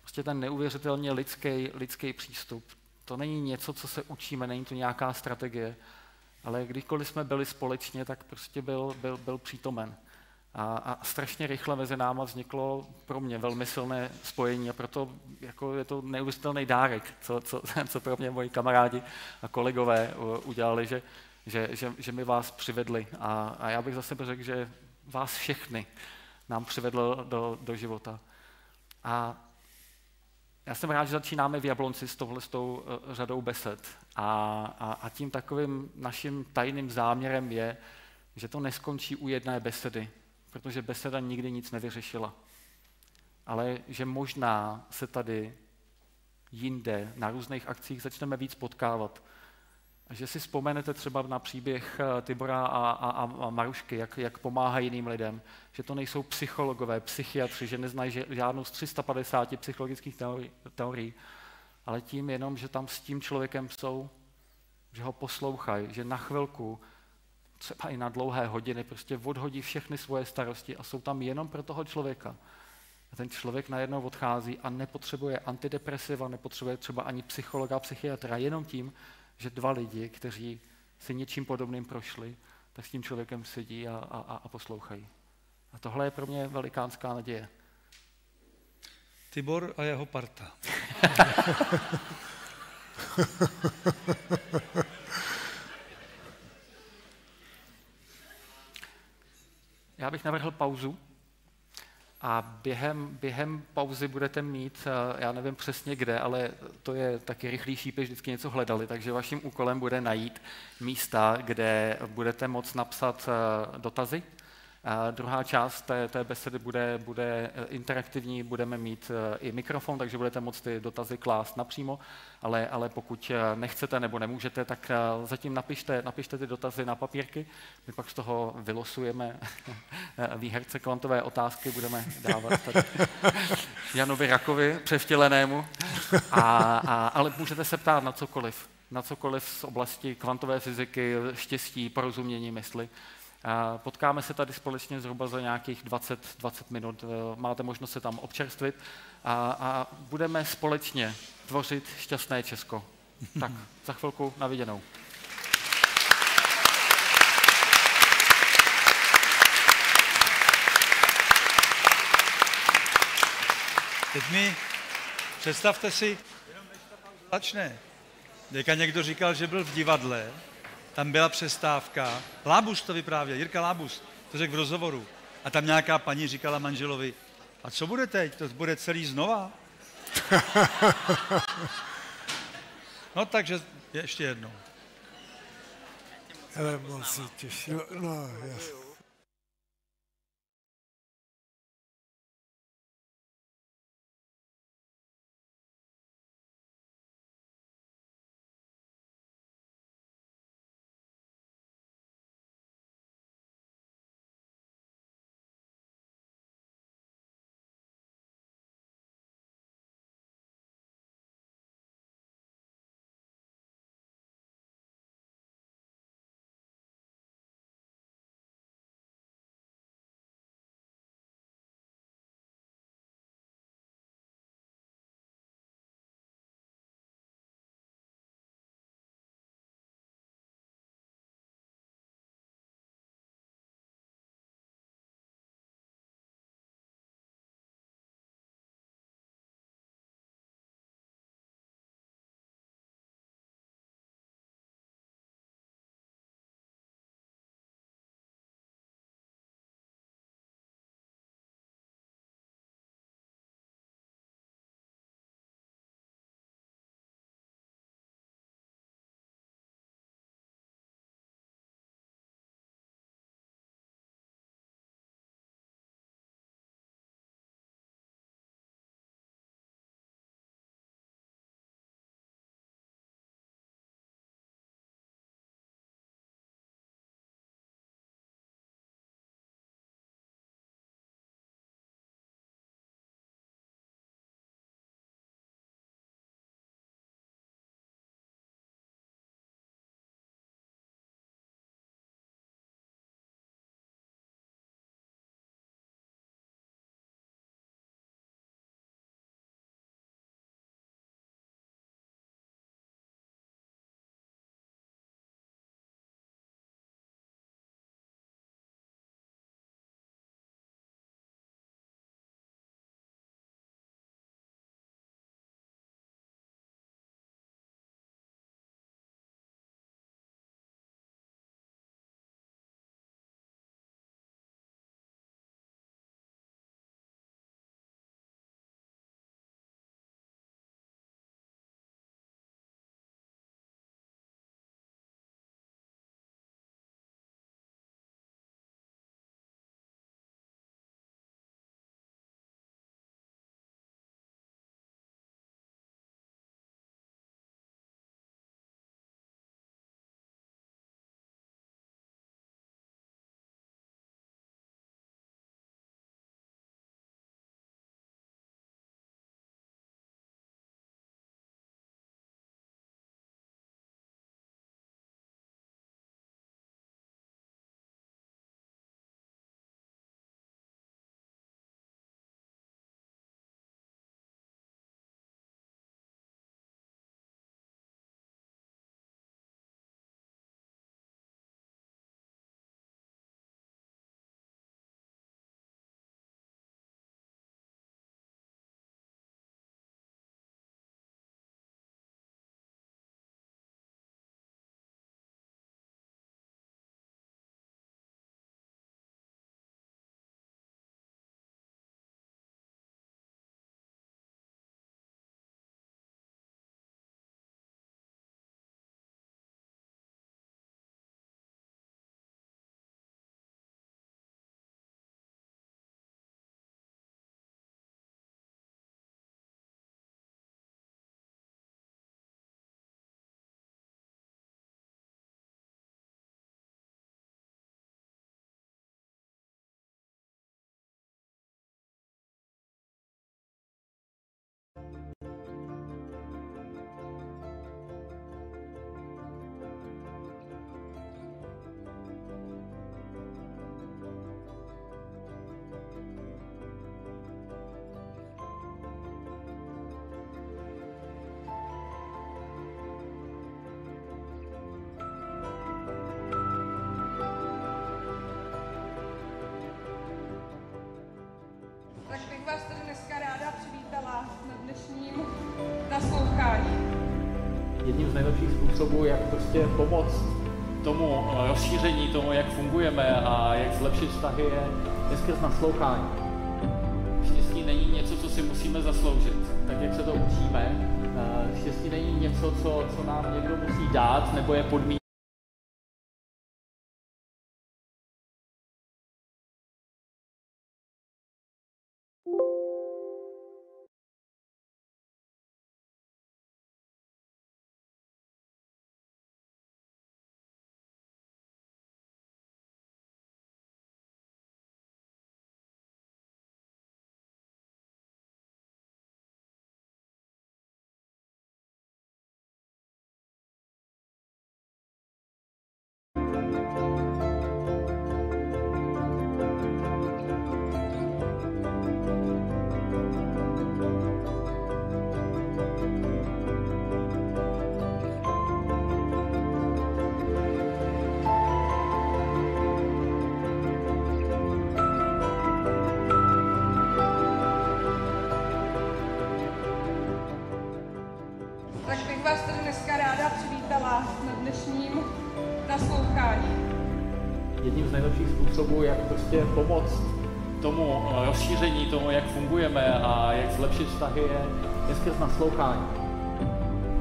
C: prostě ten neuvěřitelně lidský, lidský přístup. To není něco, co se učíme, není to nějaká strategie ale kdykoliv jsme byli společně, tak prostě byl, byl, byl přítomen. A, a strašně rychle mezi náma vzniklo pro mě velmi silné spojení a proto jako je to neuvěřitelný dárek, co, co, co pro mě moji kamarádi a kolegové udělali, že, že, že, že mi vás přivedli. A, a já bych za sebe řekl, že vás všechny nám přivedl do, do života. A já jsem rád, že začínáme v Jablonci s tohle s tou eh, řadou besed. A, a, a tím takovým naším tajným záměrem je, že to neskončí u jedné besedy, protože beseda nikdy nic nevyřešila. Ale že možná se tady jinde na různých akcích začneme víc potkávat že si vzpomenete třeba na příběh eh, Tibora a, a, a Marušky, jak, jak pomáhají jiným lidem, že to nejsou psychologové, psychiatři, že neznají žádnou z 350 psychologických teorií, teorií, ale tím jenom, že tam s tím člověkem jsou, že ho poslouchají, že na chvilku, třeba i na dlouhé hodiny, prostě odhodí všechny svoje starosti a jsou tam jenom pro toho člověka. A ten člověk najednou odchází a nepotřebuje antidepresiva, nepotřebuje třeba ani psychologa, psychiatra, jenom tím, že dva lidi, kteří si něčím podobným prošli, tak s tím člověkem sedí a, a, a poslouchají. A tohle je pro mě velikánská naděje.
B: Tibor a jeho parta.
C: Já bych navrhl pauzu. A během, během pauzy budete mít, eh, já nevím přesně kde, ale to je taky rychlý šípy, vždycky něco hledali, takže vaším úkolem bude najít místa, kde budete moct napsat eh, dotazy. A druhá část té, té besedy bude, bude eh, interaktivní, budeme mít i mikrofon, takže budete moct ty dotazy klást napřímo, ale, ale pokud nechcete nebo nemůžete, tak zatím napište, napište ty dotazy na papírky, my pak z toho vylosujeme eh, výherce kvantové otázky budeme dávat tady Janovi Rakovi, převtělenému. A, a, ale můžete se ptát na cokoliv. Na cokoliv z oblasti kvantové fyziky, štěstí, porozumění mysli. Potkáme se tady společně zhruba za nějakých 20, 20 minut. Eh, máte možnost se tam občerstvit a, a budeme společně tvořit šťastné Česko. Tak, za chvilku na viděnou.
B: Teď mi představte si, jenom než ta začne. Děka někdo říkal, že byl v divadle, tam byla přestávka, Lábus to vyprávěl, Jirka Lábus, to řekl v rozhovoru. A tam nějaká paní říkala manželovi, a co bude teď, to bude celý znova? no takže ještě jednou.
D: Ale moc se těšil. No, jasně.
C: Jedním z nejlepších způsobů, jak prostě pomoct tomu eh, rozšíření, tomu, jak fungujeme a jak zlepšit vztahy, je, je skrz naslouchání. Štěstí není něco, co si musíme zasloužit, tak jak se to učíme. Eh, Štěstí není něco, co, co nám někdo musí dát, nebo je podmíněné. Způsobů, jak prostě pomoct tomu eh, rozšíření, tomu, jak fungujeme a jak zlepšit vztahy, je, je skrz naslouchání.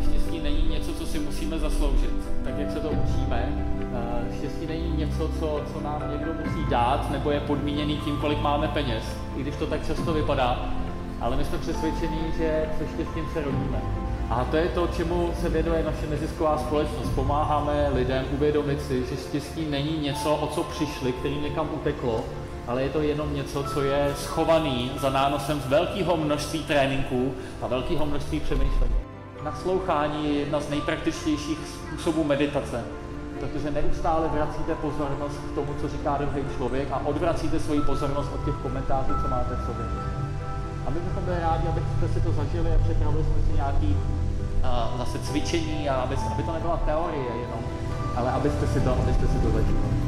C: Štěstí není něco, co si musíme zasloužit, tak jak se to učíme. Eh, Štěstí není něco, co, co nám někdo musí dát, nebo je podmíněný tím, kolik máme peněz, i když to tak často vypadá. Ale my jsme přesvědčeni, že se štěstím se rodíme. A to je to, čemu se věnuje naše nezisková společnost. Pomáháme lidem uvědomit si, že štěstí není něco, o co přišli, který někam uteklo, ale je to jenom něco, co je schovaný za nánosem z velkého množství tréninků a velkého množství přemýšlení. Naslouchání je jedna z nejpraktičtějších způsobů meditace, protože neustále vracíte pozornost k tomu, co říká druhý člověk a odvracíte svoji pozornost od těch komentářů, co máte v sobě. A my bychom byli rádi, abyste si to zažili a připravili jsme si nějaký uh, zase cvičení, a aby, aby to nebyla teorie jenom, ale abyste si to, abyste si to zažili.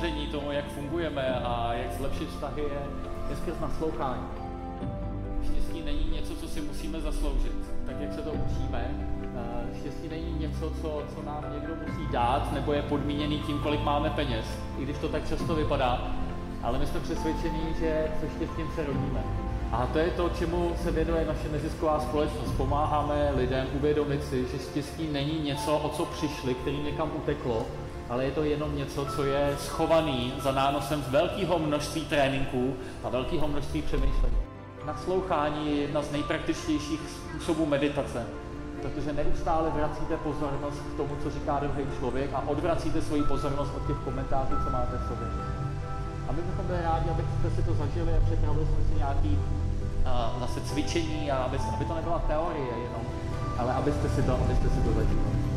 C: rozšíření, tomu, jak fungujeme a jak zlepšit vztahy, je, je skrz naslouchání. Štěstí není něco, co si musíme zasloužit, tak jak se to učíme. Eh, Štěstí není něco, co, co nám někdo musí dát, nebo je podmíněný tím, kolik máme peněz, i když to tak často vypadá. Ale my jsme přesvědčení, že se štěstím se rodíme. A to je to, čemu se věnuje naše nezisková společnost. Pomáháme lidem uvědomit si, že štěstí není něco, o co přišli, který někam uteklo, ale je to jenom něco, co je schovaný za nánosem z velkého množství tréninků a velkého množství přemýšlení. Naslouchání je jedna z nejpraktičtějších způsobů meditace, protože neustále vracíte pozornost k tomu, co říká druhý člověk a odvracíte svoji pozornost od těch komentářů, co máte v sobě. A my bychom byli rádi, abyste si to zažili a připravili jsme si nějaký uh, zase cvičení a aby, aby to nebyla teorie jenom, ale abyste si to, abyste si to zažili.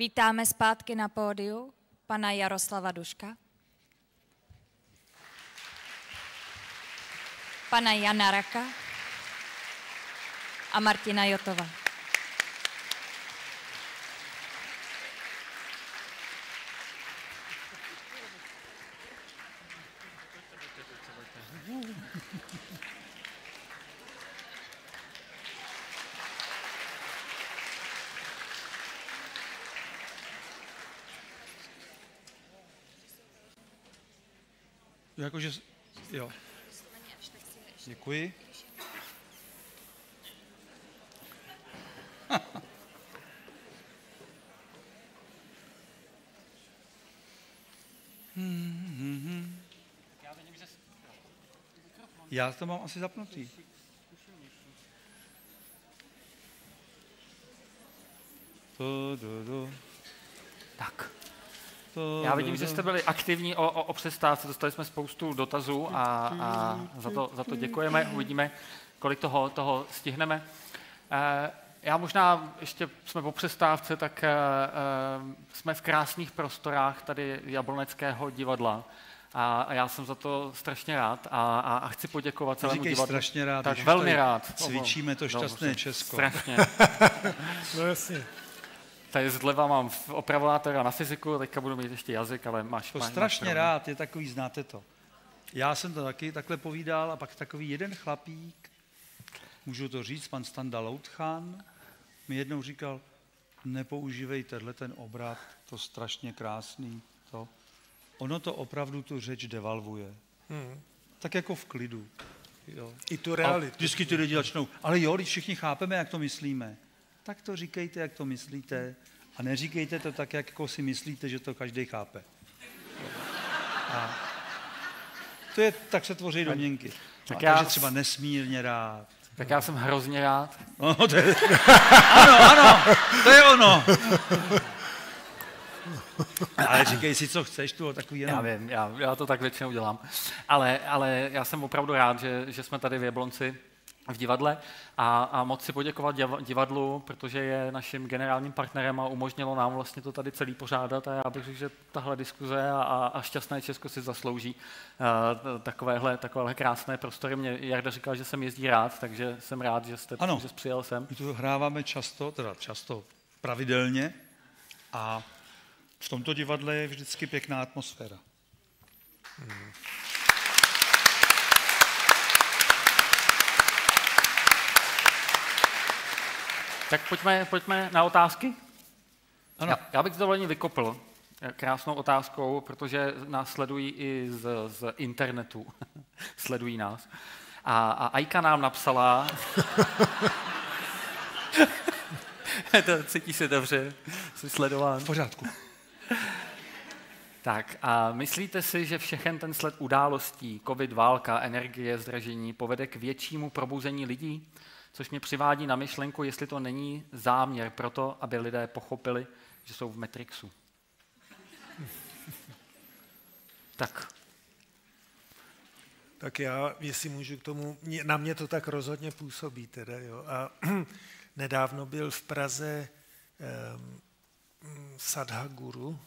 A: Vítáme zpátky na pódiu pana Jaroslava Duška, pana Jana Raka a Martina Jotova.
B: Jakože, jo. Děkuji. Já to mám asi zapnutý. To, do, do. To,
C: Já vidím, že jste byli aktivní o, o, o přestávce, dostali jsme spoustu dotazů a, a za, to, za to děkujeme. Uvidíme, kolik toho, toho stihneme. Eh, Já možná ještě jsme po přestávce, tak eh, eh, jsme v krásných prostorách tady Jabloneckého divadla. A, a já jsem za to strašně rád a, a, a chci poděkovat celému
B: Říkej
C: divadlu.
B: strašně rád,
C: Tak velmi rád.
B: cvičíme to
C: No,
B: šťastné
C: dobře.
B: Česko.
C: Strašně.
D: No jasně.
C: Tady zleva mám opravovátora na fyziku, teďka budu mít ještě jazyk, ale máš...
B: To
C: máš,
B: strašně
C: máš
B: rád, je takový, znáte to. Já jsem to taky takhle povídal a pak takový jeden chlapík, můžu to říct, pan Standa Loutchan, mi jednou říkal, nepoužívej tenhle ten obrat, to strašně krásný, to. Ono to opravdu tu řeč devalvuje.
D: Hmm.
B: Tak jako v klidu. Jo.
D: I tu
B: A
D: realitu.
B: vždycky ty lidi začnou, ale jo, když všichni chápeme, jak to myslíme. Tak to říkejte, jak to myslíte. A neříkejte to tak, jak jako si myslíte, že to každý chápe. A to je, tak se tvoří domněnky.
C: Tak já-
B: třeba nesmírně rád.
C: Tak já jsem hrozně rád.
B: No, to je... Ano, ano, to je ono. Ale říkej si, co chceš, tu takový jenom...
C: Já vím, já, já to tak většinou dělám. Ale, ale já jsem opravdu rád, že, že jsme tady v Jablonci v divadle a, a moc si poděkovat div- divadlu, protože je naším generálním partnerem a umožnilo nám vlastně to tady celý pořádat a já bych řekl, že tahle diskuze a, a, a šťastné Česko si zaslouží uh, takovéhle, takovéhle krásné prostory. Mě Jarda říkal, že jsem jezdí rád, takže jsem rád, že jste
B: Ano.
C: že jsi přijel sem.
B: My tu hráváme často, teda často pravidelně a v tomto divadle je vždycky pěkná atmosféra.
C: Tak pojďme, pojďme na otázky.
B: Ano.
C: Já, já bych s dovolením vykopl eh, krásnou otázkou, protože nás sledují i z, z internetu. sledují nás. A, a Ajka nám napsala... to cítí se dobře, jsi sledován.
B: V pořádku.
C: Tak a myslíte si, že všechen ten sled událostí, covid, válka, energie, zdražení, povede k většímu probuzení lidí? Což mě přivádí na myšlenku, jestli to není záměr pro to, aby lidé pochopili, že jsou v Matrixu. tak,
D: Tak já, jestli můžu k tomu, na mě to tak rozhodně působí teda, jo. A nedávno byl v Praze um, Sadhguru,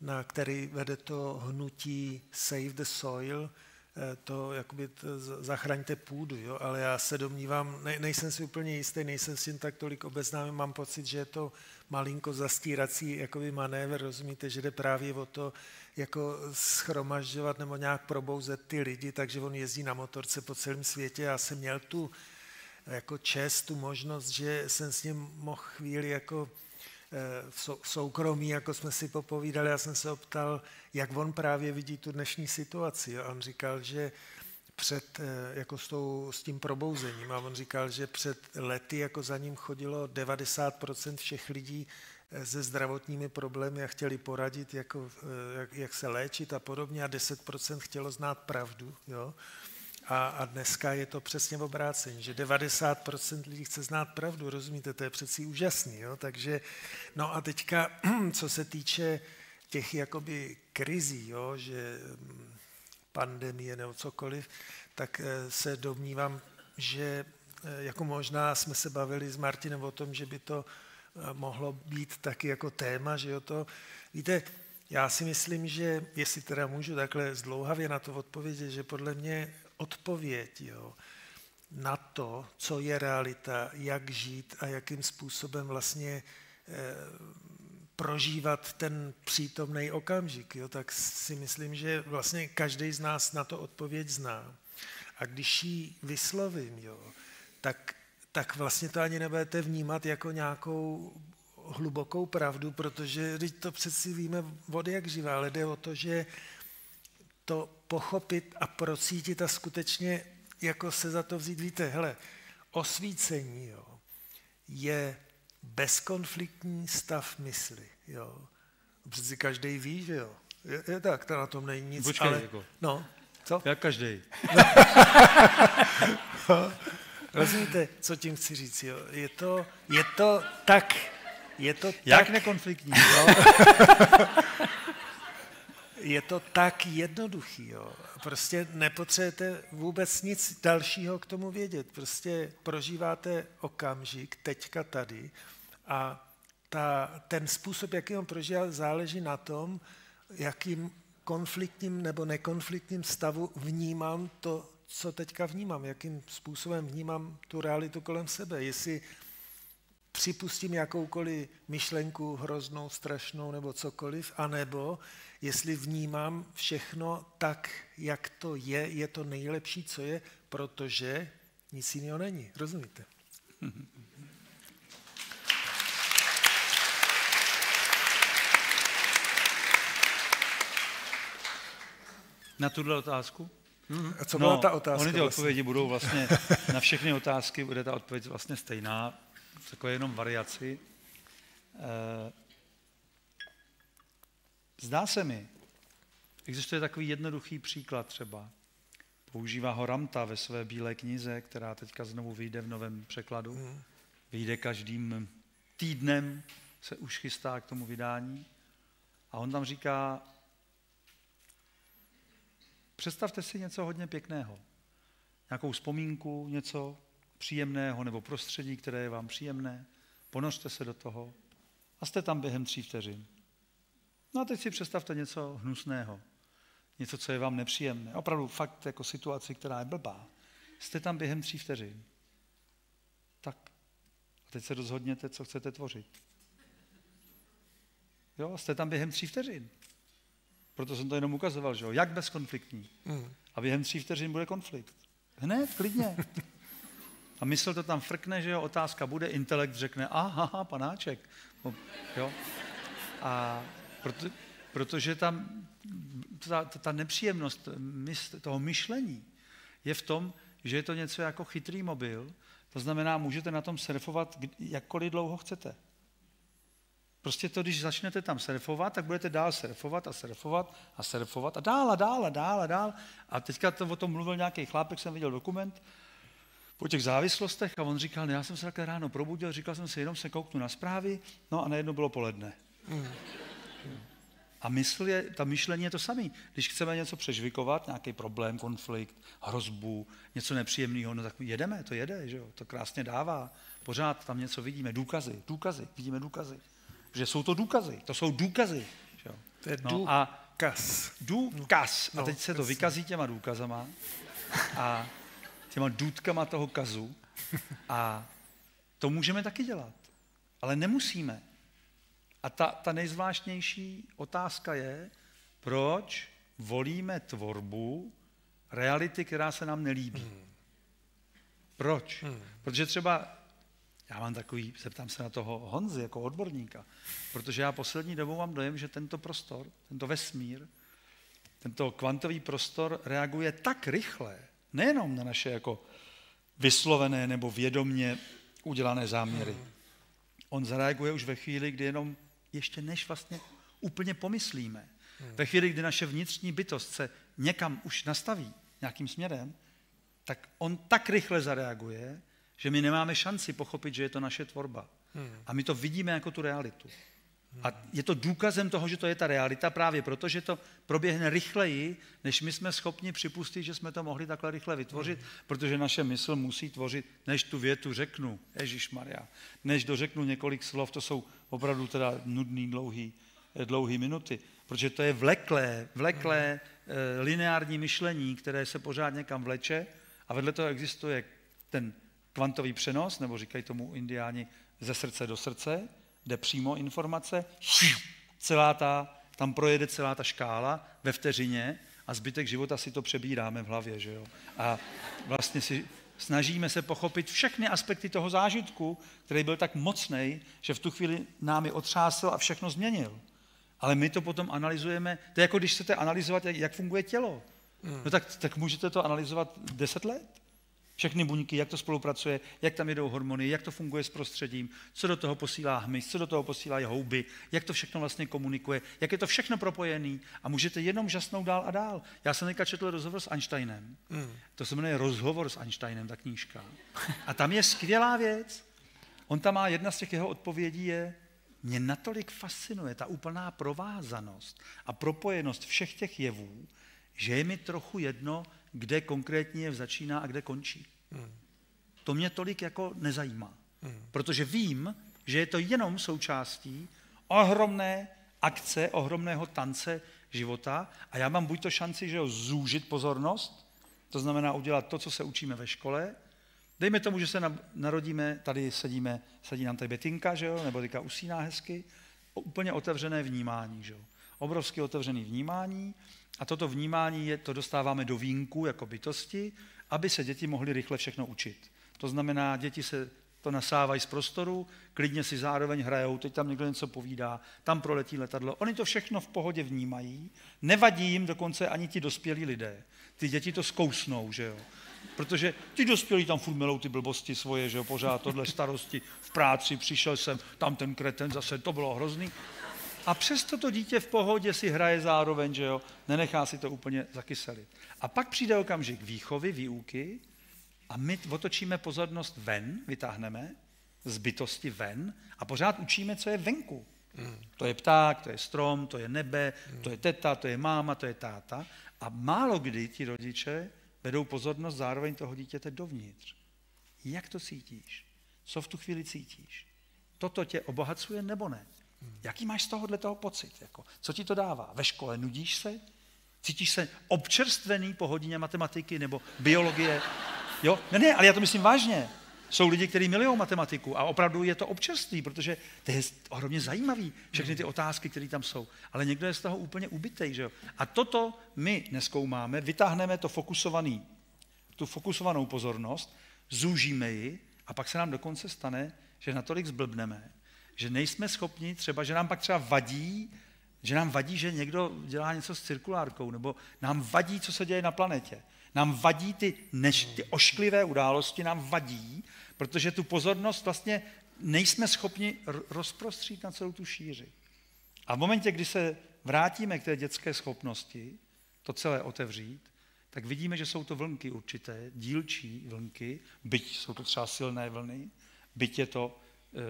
D: na který vede to hnutí Save the Soil, eh, to jakoby t, zachraňte půdu, jo? ale já se domnívám, ne, nejsem si úplně jistý, nejsem s tím tak tolik obeznámý, mám pocit, že je to malinko zastírací jakoby manévr, rozumíte, že jde právě o to, jako schromažďovat nebo nějak probouzet ty lidi, takže on jezdí na motorce po celém světě. Já jsem měl tu jako čest, tu možnost, že jsem s ním mohl chvíli jako eh, v sou- v soukromí, jako jsme si popovídali, já jsem se optal, jak on právě vidí tu dnešní situaci. A on říkal, že před, eh, jako s, tou, s tím probouzením, a on říkal, že před lety jako za ním chodilo 90% všech lidí eh, se zdravotními problémy a chtěli poradit, jako, eh, jak, jak se léčit a podobně a 10% chtělo znát pravdu. Jo? A, a dneska je to přesně obrácení, že 90% lidí chce znát pravdu, rozumíte, to je přeci úžasný, jo? takže, no a teďka, co se týče těch jakoby krizí, jo? že mm, pandemie nebo cokoliv, tak eh, se domnívám, že eh, jako možná jsme se bavili s Martinem o tom, že by to mohlo být taky jako téma, že jo, to, víte, já si myslím, že, jestli teda můžu takhle zdlouhavě na to odpovědět, že podle mě odpověď jo, na to, co je realita, jak žít a jakým způsobem vlastně eh, prožívat ten přítomný okamžik, jo, tak si myslím, že vlastně každý z nás na to odpověď zná. A když ji vyslovím, jo, tak, tak vlastně to ani nebudete vnímat jako nějakou hlubokou pravdu, protože to přeci víme vody jak živá, ale jde o to, že to pochopit a procítit a skutečně jako se za to vzít. Víte, hele, osvícení jo, je bezkonfliktní stav mysli. Jo. Přeci každý ví, že jo. Je, je tak, to na tom není nic.
B: Počkej,
D: ale,
B: jako.
D: No, co?
B: Jak každý.
D: Rozumíte, co tím chci říct? Jo? Je, to, je to tak, je to
B: Jak
D: tak,
B: nekonfliktní.
D: jo? je to tak jednoduchý. Jo? Prostě nepotřebujete vůbec nic dalšího k tomu vědět. Prostě prožíváte okamžik teďka tady a ta, ten způsob, jaký on prožívá, záleží na tom, jakým konfliktním nebo nekonfliktním stavu vnímám to, co teďka vnímám, jakým způsobem vnímám tu realitu kolem sebe. Jestli připustím jakoukoliv myšlenku hroznou, strašnou nebo cokoliv, anebo jestli vnímám všechno tak, jak to je, je to nejlepší, co je, protože nic jiného není. Rozumíte?
B: Na tuhle otázku?
D: A co byla ta otázka
B: Ony ty
D: vlastně?
B: odpovědi budou vlastně, na všechny otázky bude ta odpověď vlastně stejná, takové jenom variaci. Eh, Zdá se mi, existuje takový jednoduchý příklad třeba. Používá ho Ramta ve své bílé knize, která teďka znovu vyjde v novém překladu. Vyjde každým týdnem, se už chystá k tomu vydání. A on tam říká, představte si něco hodně pěkného. Nějakou vzpomínku, něco příjemného nebo prostředí, které je vám příjemné. Ponořte se do toho a jste tam během tří vteřin. No a teď si představte něco hnusného, něco, co je vám nepříjemné. Opravdu fakt jako situaci, která je blbá. Jste tam během tří vteřin. Tak. A teď se rozhodněte, co chcete tvořit. Jo, jste tam během tří vteřin. Proto jsem to jenom ukazoval, že jo? Jak bezkonfliktní.
D: Mm.
B: A během tří vteřin bude konflikt. Hned, klidně. A mysl to tam frkne, že jo, otázka bude, intelekt řekne, aha, panáček. Jo. A proto, protože tam ta, ta nepříjemnost toho myšlení je v tom, že je to něco jako chytrý mobil, to znamená, můžete na tom surfovat jakkoliv dlouho chcete. Prostě to, když začnete tam surfovat, tak budete dál surfovat a surfovat a surfovat a dál a dál a dál a dál. A teďka to o tom mluvil nějaký chlápek, jsem viděl dokument, po těch závislostech a on říkal, "No, já jsem se takhle ráno probudil, říkal jsem si, jenom se kouknu na zprávy, no a najednou bylo poledne. A mysl je, ta myšlení je to samé. Když chceme něco přežvikovat, nějaký problém, konflikt, hrozbu, něco nepříjemného, no tak jedeme, to jede, že jo? to krásně dává. Pořád tam něco vidíme, důkazy, důkazy, vidíme důkazy. Že jsou to důkazy, to jsou důkazy. Že jo?
D: To je
B: no a
D: důkaz.
B: důkaz. A
D: No,
B: teď se to vykazí těma důkazama a těma důtkama toho kazu. A to můžeme taky dělat. Ale nemusíme. A ta, ta nejzvláštnější otázka je, proč volíme tvorbu reality, která se nám nelíbí. Proč? Protože třeba, já mám takový, zeptám se na toho Honzy jako odborníka, protože já poslední dobou mám dojem, že tento prostor, tento vesmír, tento kvantový prostor reaguje tak rychle, nejenom na naše jako vyslovené nebo vědomně udělané záměry. On zareaguje už ve chvíli, kdy jenom ještě než vlastně úplně pomyslíme. Ve chvíli, kdy naše vnitřní bytost se někam už nastaví nějakým směrem, tak on tak rychle zareaguje, že my nemáme šanci pochopit, že je to naše tvorba. A my to vidíme jako tu realitu. A je to důkazem toho, že to je ta realita právě proto, že to proběhne rychleji, než my jsme schopni připustit, že jsme to mohli takhle rychle vytvořit, protože naše mysl musí tvořit, než tu větu řeknu, Ježíš Maria, než dořeknu několik slov, to jsou opravdu teda nudný, dlouhý, dlouhý minuty, protože to je vleklé, vleklé eh, lineární myšlení, které se pořád někam vleče a vedle toho existuje ten kvantový přenos, nebo říkají tomu indiáni ze srdce do srdce, jde přímo informace, celá ta, tam projede celá ta škála ve vteřině a zbytek života si to přebíráme v hlavě. Že jo? A vlastně si snažíme se pochopit všechny aspekty toho zážitku, který byl tak mocný, že v tu chvíli námi otřásl a všechno změnil. Ale my to potom analyzujeme, to je jako když chcete analyzovat, jak, jak funguje tělo. No tak, tak můžete to analyzovat deset let. Všechny buňky, jak to spolupracuje, jak tam jedou hormony, jak to funguje s prostředím, co do toho posílá hmyz, co do toho posílají houby, jak to všechno vlastně komunikuje, jak je to všechno propojený a můžete jenom žasnout dál a dál. Já jsem teďka četl rozhovor s Einsteinem. Mm. To se jmenuje Rozhovor s Einsteinem, ta knížka. A tam je skvělá věc. On tam má, jedna z těch jeho odpovědí je, mě natolik fascinuje ta úplná provázanost a propojenost všech těch jevů, že je mi trochu jedno, kde konkrétně je začíná a kde končí. Hmm. To mě tolik jako nezajímá. Hmm. Protože vím, že je to jenom součástí ohromné akce, ohromného tance života a já mám buď to šanci, že ho zúžit pozornost, to znamená udělat to, co se učíme ve škole, Dejme tomu, že se narodíme, tady sedíme, sedí nám tady Betinka, že jo, nebo teďka usíná hezky, úplně otevřené vnímání, že jo. Obrovsky otevřené vnímání a toto vnímání je, to dostáváme do vínku jako bytosti, aby se děti mohly rychle všechno učit. To znamená, děti se to nasávají z prostoru, klidně si zároveň hrajou, teď tam někdo něco povídá, tam proletí letadlo. Oni to všechno v pohodě vnímají, nevadí jim dokonce ani ti dospělí lidé. Ty děti to zkousnou, že jo. Protože ty dospělí tam furt ty blbosti svoje, že jo, pořád tohle starosti v práci, přišel jsem, tam ten kreten zase, to bylo hrozný. A přesto to dítě v pohodě si hraje zároveň, že jo, nenechá si to úplně zakyselit. A pak přijde okamžik výchovy, výuky a my otočíme pozornost ven, vytáhneme z bytosti ven a pořád učíme, co je venku. Hmm. To je pták, to je strom, to je nebe, hmm. to je teta, to je máma, to je táta. A málo kdy ti rodiče vedou pozornost zároveň toho dítěte dovnitř. Jak to cítíš? Co v tu chvíli cítíš? Toto tě obohacuje nebo ne? Jaký máš z tohohle toho pocit? Jako, co ti to dává? Ve škole nudíš se? Cítíš se občerstvený po hodině matematiky nebo biologie? Jo? Ne, ne, ale já to myslím vážně. Jsou lidi, kteří milují matematiku a opravdu je to občerství, protože to je ohromně zajímavý, všechny ty otázky, které tam jsou. Ale někdo je z toho úplně ubitej, že jo? A toto my neskoumáme, vytáhneme to fokusovaný, tu fokusovanou pozornost, zúžíme ji a pak se nám dokonce stane, že natolik zblbneme, že nejsme schopni třeba, že nám pak třeba vadí, že nám vadí, že někdo dělá něco s cirkulárkou, nebo nám vadí, co se děje na planetě. Nám vadí ty, než, ty ošklivé události, nám vadí, protože tu pozornost vlastně nejsme schopni rozprostřít na celou tu šíři. A v momentě, kdy se vrátíme k té dětské schopnosti, to celé otevřít, tak vidíme, že jsou to vlnky určité, dílčí vlnky, byť jsou to třeba silné vlny, byť je to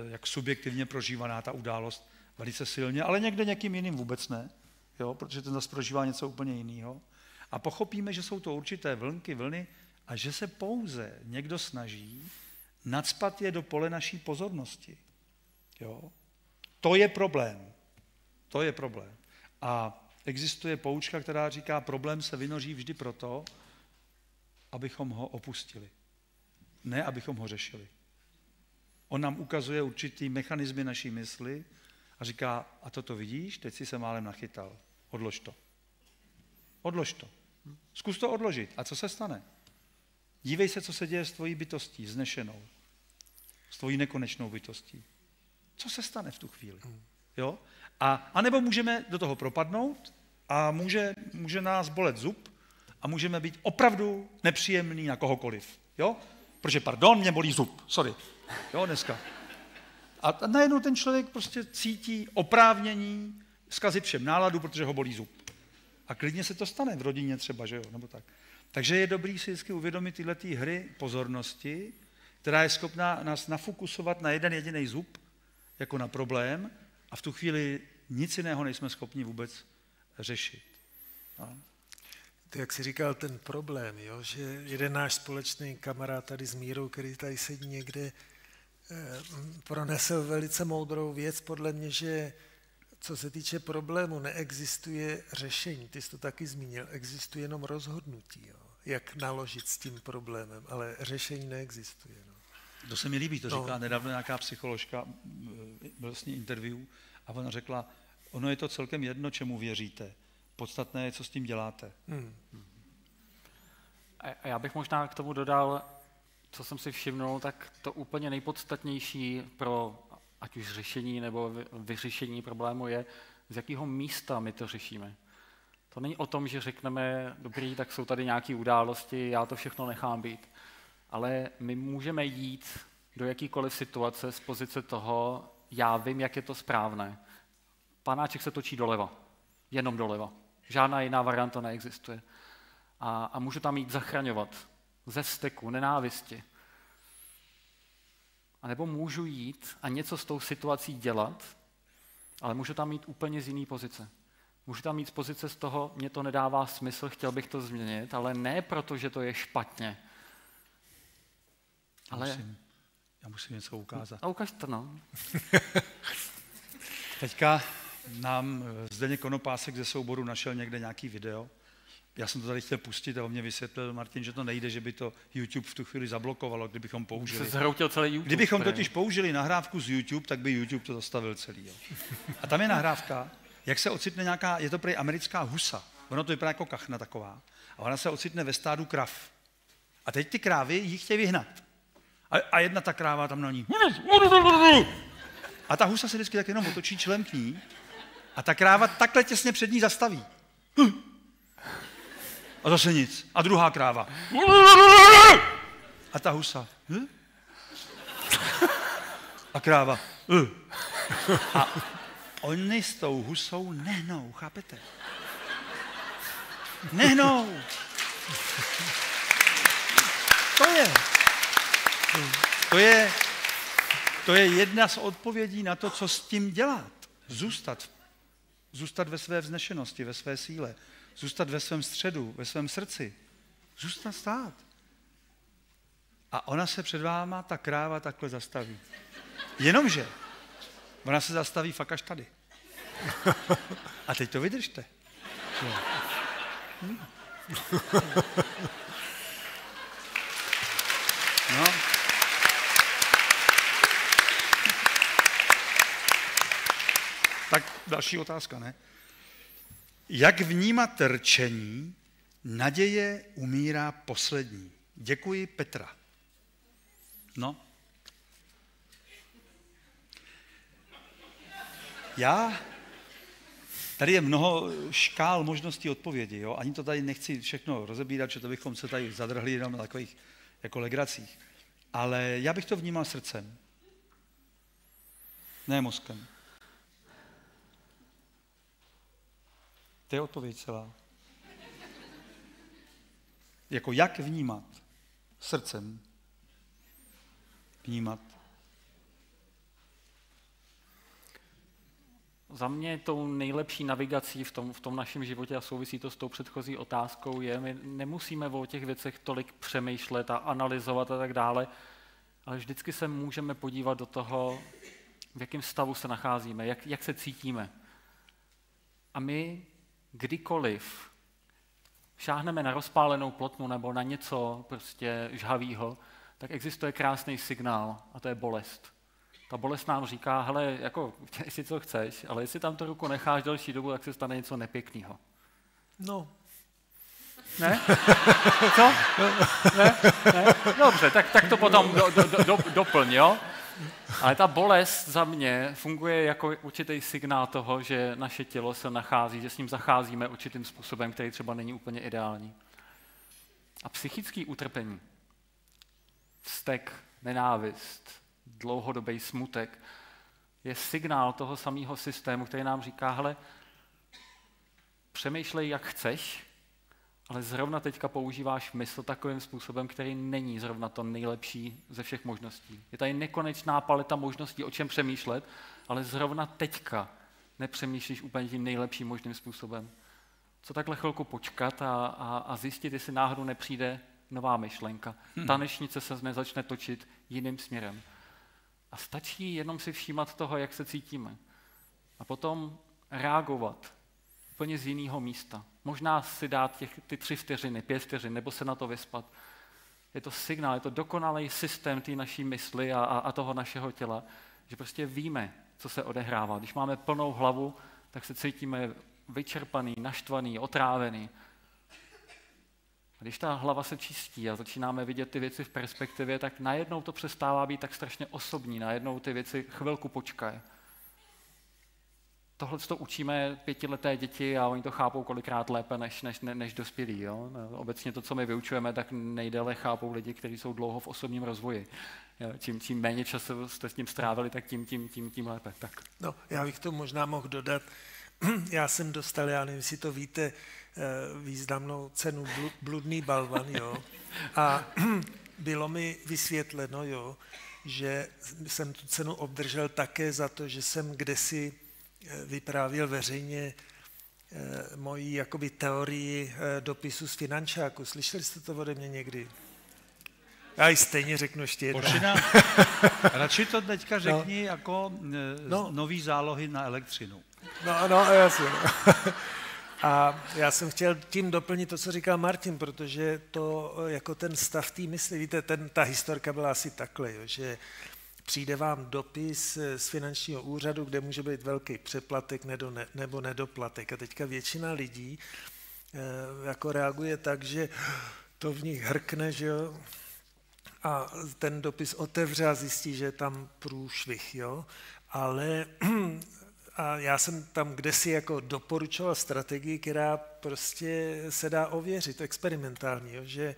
B: jak subjektivně prožívaná ta událost velice silně, ale někde někým jiným vůbec ne, jo, protože ten zase prožívá něco úplně jiného. A pochopíme, že jsou to určité vlnky, vlny a že se pouze někdo snaží nadspat je do pole naší pozornosti. Jo? To je problém. To je problém. A existuje poučka, která říká, problém se vynoří vždy proto, abychom ho opustili. Ne, abychom ho řešili. On nám ukazuje určitý mechanizmy naší mysli a říká, a toto vidíš, teď si se málem nachytal. Odlož to. Odlož to. Zkus to odložit. A co se stane? Dívej se, co se děje s tvojí bytostí, znešenou. S tvojí nekonečnou bytostí. Co se stane v tu chvíli? Jo? A, a nebo můžeme do toho propadnout a může, může nás bolet zub a můžeme být opravdu nepříjemný na kohokoliv. Jo? Protože, pardon, mě bolí zub, sorry. Jo, dneska. A najednou ten člověk prostě cítí oprávnění zkazit všem náladu, protože ho bolí zub. A klidně se to stane v rodině třeba, že jo, nebo tak. Takže je dobrý si vždycky uvědomit tyhle ty hry pozornosti, která je schopná nás nafokusovat na jeden jediný zub, jako na problém, A v tu chvíli nic jiného nejsme schopni vůbec řešit. No.
D: To, jak jsi říkal, ten problém, jo, že jeden náš společný kamarád tady s Mírou, který tady sedí někde, pronesl velice moudrou věc, podle mě, že co se týče problému, neexistuje řešení. Ty jsi to taky zmínil, existuje jenom rozhodnutí, jo, jak naložit s tím problémem, ale řešení neexistuje. No.
B: To se mi líbí, to říká no. nedávno nějaká psycholožka, byl s ní interview a ona řekla, ono je to celkem jedno, čemu věříte. Podstatné je, co s tím děláte. Hmm.
C: A já bych možná k tomu dodal, co jsem si všimnul, tak to úplně nejpodstatnější pro ať už řešení nebo vyřešení problému je, z jakého místa my to řešíme. To není o tom, že řekneme, dobrý, tak jsou tady nějaké události, já to všechno nechám být. Ale my můžeme jít do jakýkoliv situace z pozice toho, já vím, jak je to správné. Panáček se točí doleva, jenom doleva. Žádná jiná varianta neexistuje. A, a můžu tam jít zachraňovat ze steku, nenávisti. A nebo můžu jít a něco s tou situací dělat, ale můžu tam mít úplně z jiný pozice. Můžu tam mít z pozice z toho, mě to nedává smysl, chtěl bych to změnit, ale ne proto, že to je špatně.
B: Ale... Musím, já musím něco ukázat.
C: A ukaž to, no.
B: Teďka nám eh, Zdeněk Konopásek ze souboru našel někde nějaký video. Já jsem to tady chtěl pustit a on mě vysvětlil, Martin, že to nejde, že by to YouTube v tu chvíli zablokovalo, kdybychom použili.
C: Se zhroutil celý YouTube.
B: Kdybychom totiž použili nahrávku z YouTube, tak by YouTube to zastavil celý. Jo. A tam je nahrávka, jak se ocitne nějaká, je to prej americká husa. Ono to vypadá jako kachna taková. A ona se ocitne ve stádu krav. A teď ty krávy jí chtějí vyhnat. A, a jedna ta kráva tam na ní. A ta husa se vždycky tak jenom otočí člem k ní a ta kráva takhle těsně před ní zastaví. A zase nic. A druhá kráva. A ta husa. A kráva. A oni s tou husou nehnou, chápete? Nehnou. To je. To je, to je jedna z odpovědí na to, co s tím dělat. Zůstat Zůstat ve své vznešenosti, ve své síle. Zůstat ve svém středu, ve svém srdci. Zůstat stát. A ona se před váma, ta kráva, takhle zastaví. Jenomže ona se zastaví fakt až tady. A teď to vydržte. No. Tak další otázka, ne? Jak vnímat rčení, naděje umírá poslední. Děkuji Petra. No. Já, tady je mnoho škál možností odpovědi, jo? ani to tady nechci všechno rozebírat, že to bychom se tady zadrhli jenom na takových jako legracích. Ale já bych to vnímal srdcem, ne mozkem. To je odpověď celá. Jako jak vnímat srdcem, vnímat.
C: Za mě tou nejlepší navigací v tom, v tom našem životě a souvisí to s tou předchozí otázkou je, my nemusíme o těch věcech tolik přemýšlet a analyzovat a tak dále, ale vždycky se můžeme podívat do toho, v jakém stavu se nacházíme, jak, jak se cítíme. A my kdykoliv šáhneme na rozpálenou plotnu nebo na něco prostě žhavýho, tak existuje krásný signál a to je bolest. Ta bolest nám říká, hele, jako, jestli co chceš, ale jestli tam tu ruku necháš delší dobu, tak se stane něco nepěkného.
D: No.
C: Ne? Co? Ne? ne? Dobře, tak, tak to potom do, do, do, doplň, jo? Ale ta bolest za mě funguje jako určitý signál toho, že naše tělo se nachází, že s ním zacházíme určitým způsobem, který třeba není úplně ideální. A psychický utrpení, vztek, nenávist, dlouhodobý smutek, je signál toho samého systému, který nám říká, hele, přemýšlej, jak chceš, ale zrovna teďka používáš mysl takovým způsobem, který není zrovna to nejlepší ze všech možností. Je tady nekonečná paleta možností, o čem přemýšlet, ale zrovna teďka nepřemýšlíš úplně tím nejlepším možným způsobem. Co takhle chvilku počkat a, a, a zjistit, jestli náhodou nepřijde nová myšlenka. Hmm. Tanečnice se nezačne točit jiným směrem. A stačí jenom si všímat toho, jak se cítíme. A potom reagovat úplně z jiného místa. Možná si dát těch, ty tři vteřiny, pět vteřin, nebo se na to vyspat. Je to signál, je to dokonalý systém té naší mysli a, a, a toho našeho těla, že prostě víme, co se odehrává. Když máme plnou hlavu, tak se cítíme vyčerpaný, naštvaný, otrávený. A když ta hlava se čistí a začínáme vidět ty věci v perspektivě, tak najednou to přestává být tak strašně osobní, najednou ty věci chvilku počkají. Tohle to učíme pětileté děti a oni to chápou kolikrát lépe než, než, než dospělí. Jo? Obecně to, co my vyučujeme, tak nejdéle chápou lidi, kteří jsou dlouho v osobním rozvoji. Jo? Čím, čím méně času jste s ním strávili, tak tím, tím, tím, tím lépe. Tak.
D: No, já bych to možná mohl dodat. Já jsem dostal, já nevím, jestli to víte, eh, významnou cenu bludný balvan, jo. A bylo mi vysvětleno, jo, že jsem tu cenu obdržel také za to, že jsem kdesi vyprávěl veřejně eh, moji jakoby teorii eh, dopisu z finančáku. Slyšeli jste to ode mě někdy? Já ji stejně řeknu ještě jednou.
B: Počina, radši to teďka no. řekni no. jako eh, no. nový zálohy na elektřinu.
D: No, no, jasně. A já jsem chtěl tím doplnit to, co říkal Martin, protože to jako ten stav té mysli, víte, ten, ta historka byla asi takhle, jo, že přijde vám dopis z finančního úřadu, kde může být velký přeplatek nebo nedoplatek. A teďka většina lidí eh, jako reaguje tak, že to v nich hrkne, že jo, a ten dopis otevře a zjistí, že je tam průšvih, jo. Ale a já jsem tam kdesi jako doporučoval strategii, která prostě se dá ověřit, experimentální, jo, že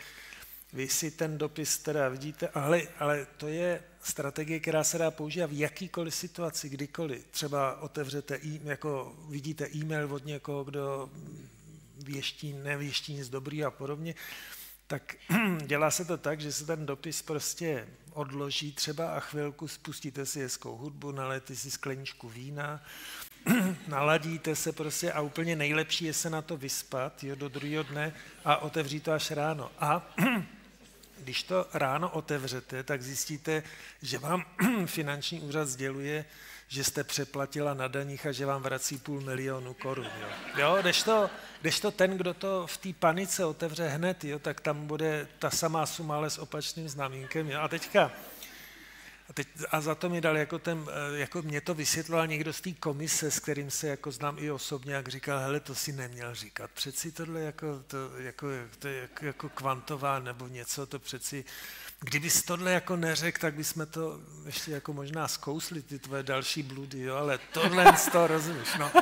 D: vy si ten dopis teda vidíte, ale, ale to je strategie, která se dá použít v jakýkoliv situaci, kdykoliv. Třeba otevřete, e, jako vidíte e-mail od někoho, kdo věští, nevěští nic dobrý a podobně, tak dělá se to tak, že se ten dopis prostě odloží třeba a chvilku spustíte si hezkou hudbu, nalejte si skleničku vína, naladíte se prostě a úplně nejlepší je se na to vyspat jo, do druhého dne a otevřít to až ráno. A Když to ráno otevřete, tak zjistíte, že vám finanční úřad sděluje, že jste přeplatila na daních a že vám vrací půl milionu korun. Jo. Jo, když, to, když to ten, kdo to v té panice otevře hned, jo, tak tam bude ta samá suma, ale s opačným znamínkem. Jo. A teďka, a, teď, a za to mi dal, jako, ten, eh, jako mě to vysvětloval někdo z té komise, s kterým se jako znám i osobně, jak říkal, hele, to si neměl říkat. Přeci tohle jako, to, jako, to je jako, jako kvantová nebo něco, to přeci, kdybys tohle jako neřekl, tak bychom to ještě jako možná zkousli, ty tvoje další bludy, jo, ale tohle z toho rozumíš, no.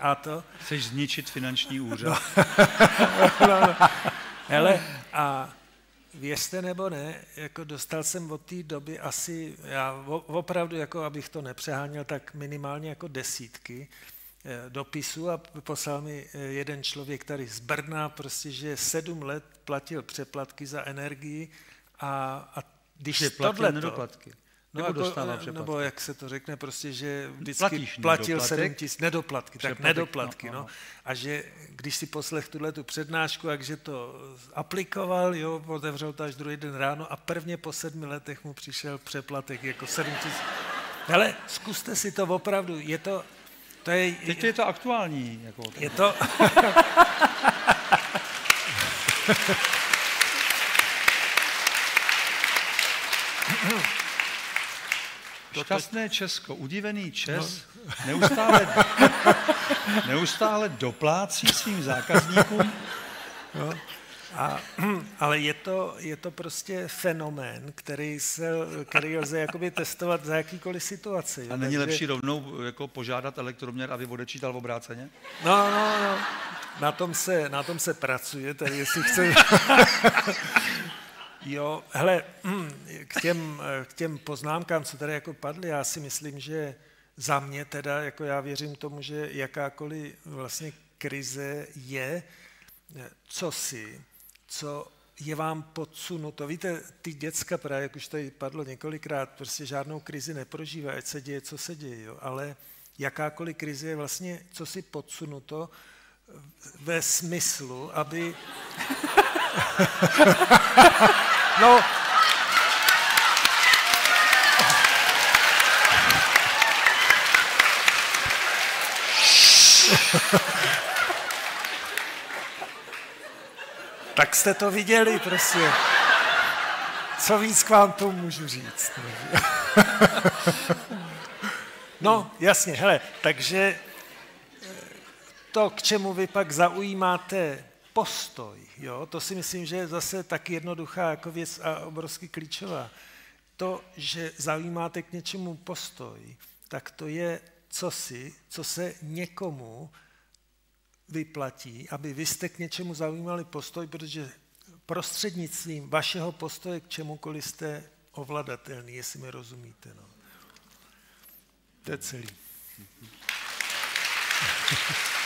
D: A to...
B: Chceš zničit finanční úřad.
D: No, no, no. Hele, a věřte nebo ne, jako dostal jsem od té doby asi, já opravdu, jako abych to nepřeháněl, tak minimálně jako desítky eh, dopisů a poslal mi eh, jeden člověk tady z Brna, prostě, že sedm let platil přeplatky za energii a, a když tohle
B: nedoplatky.
D: No nebo jako, dostává přeplatky. Nebo jak se to řekne, prostě, že vždycky Platíš platil 7 tisíc, nedoplatky, tak nedoplatky, no, no. A že když si poslech tuhle tu přednášku, takže to aplikoval, jo, otevřel to až druhý den ráno a prvně po sedmi letech mu přišel přeplatek jako 7 tisíc. Ale zkuste si to opravdu, je to, to je...
B: Teď je to aktuální. Jako
D: je to...
B: Šťastné Česko, udivený Čes, no. neustále, neustále doplácí svým zákazníkům.
D: No. A, ale je to, je to prostě fenomén, který, se, který lze jakoby testovat za jakýkoliv situaci.
B: A není Takže... lepší rovnou jako požádat elektroměr, aby odečítal v obráceně?
D: No, no, no. Na tom se, na tom se pracuje, tedy jestli chce... Jo, hele, k těm, k těm poznámkám, co tady jako padly, já si myslím, že za mě teda, jako já věřím tomu, že jakákoliv vlastně krize je co si, co je vám podsunuto. Víte, ty děcka právě, jak už tady padlo několikrát, prostě žádnou krizi neprožívají, ať se děje, co se děje, jo. ale jakákoliv krize je vlastně co si podsunuto ve smyslu, aby... no, tak jste to viděli, prostě. Co víc k vám to můžu říct? No, jasně, hele, takže to, k čemu vy pak zaujímáte postoj, jo, to si myslím, že je zase tak jednoduchá jako věc a obrovsky klíčová. To, že zaujímáte k něčemu postoj, tak to je cosi, co se někomu vyplatí, aby vy jste k něčemu zaujímali postoj, protože prostřednictvím vašeho postoje k čemukoliv jste ovladatelný, jestli mi rozumíte. No. To je celý.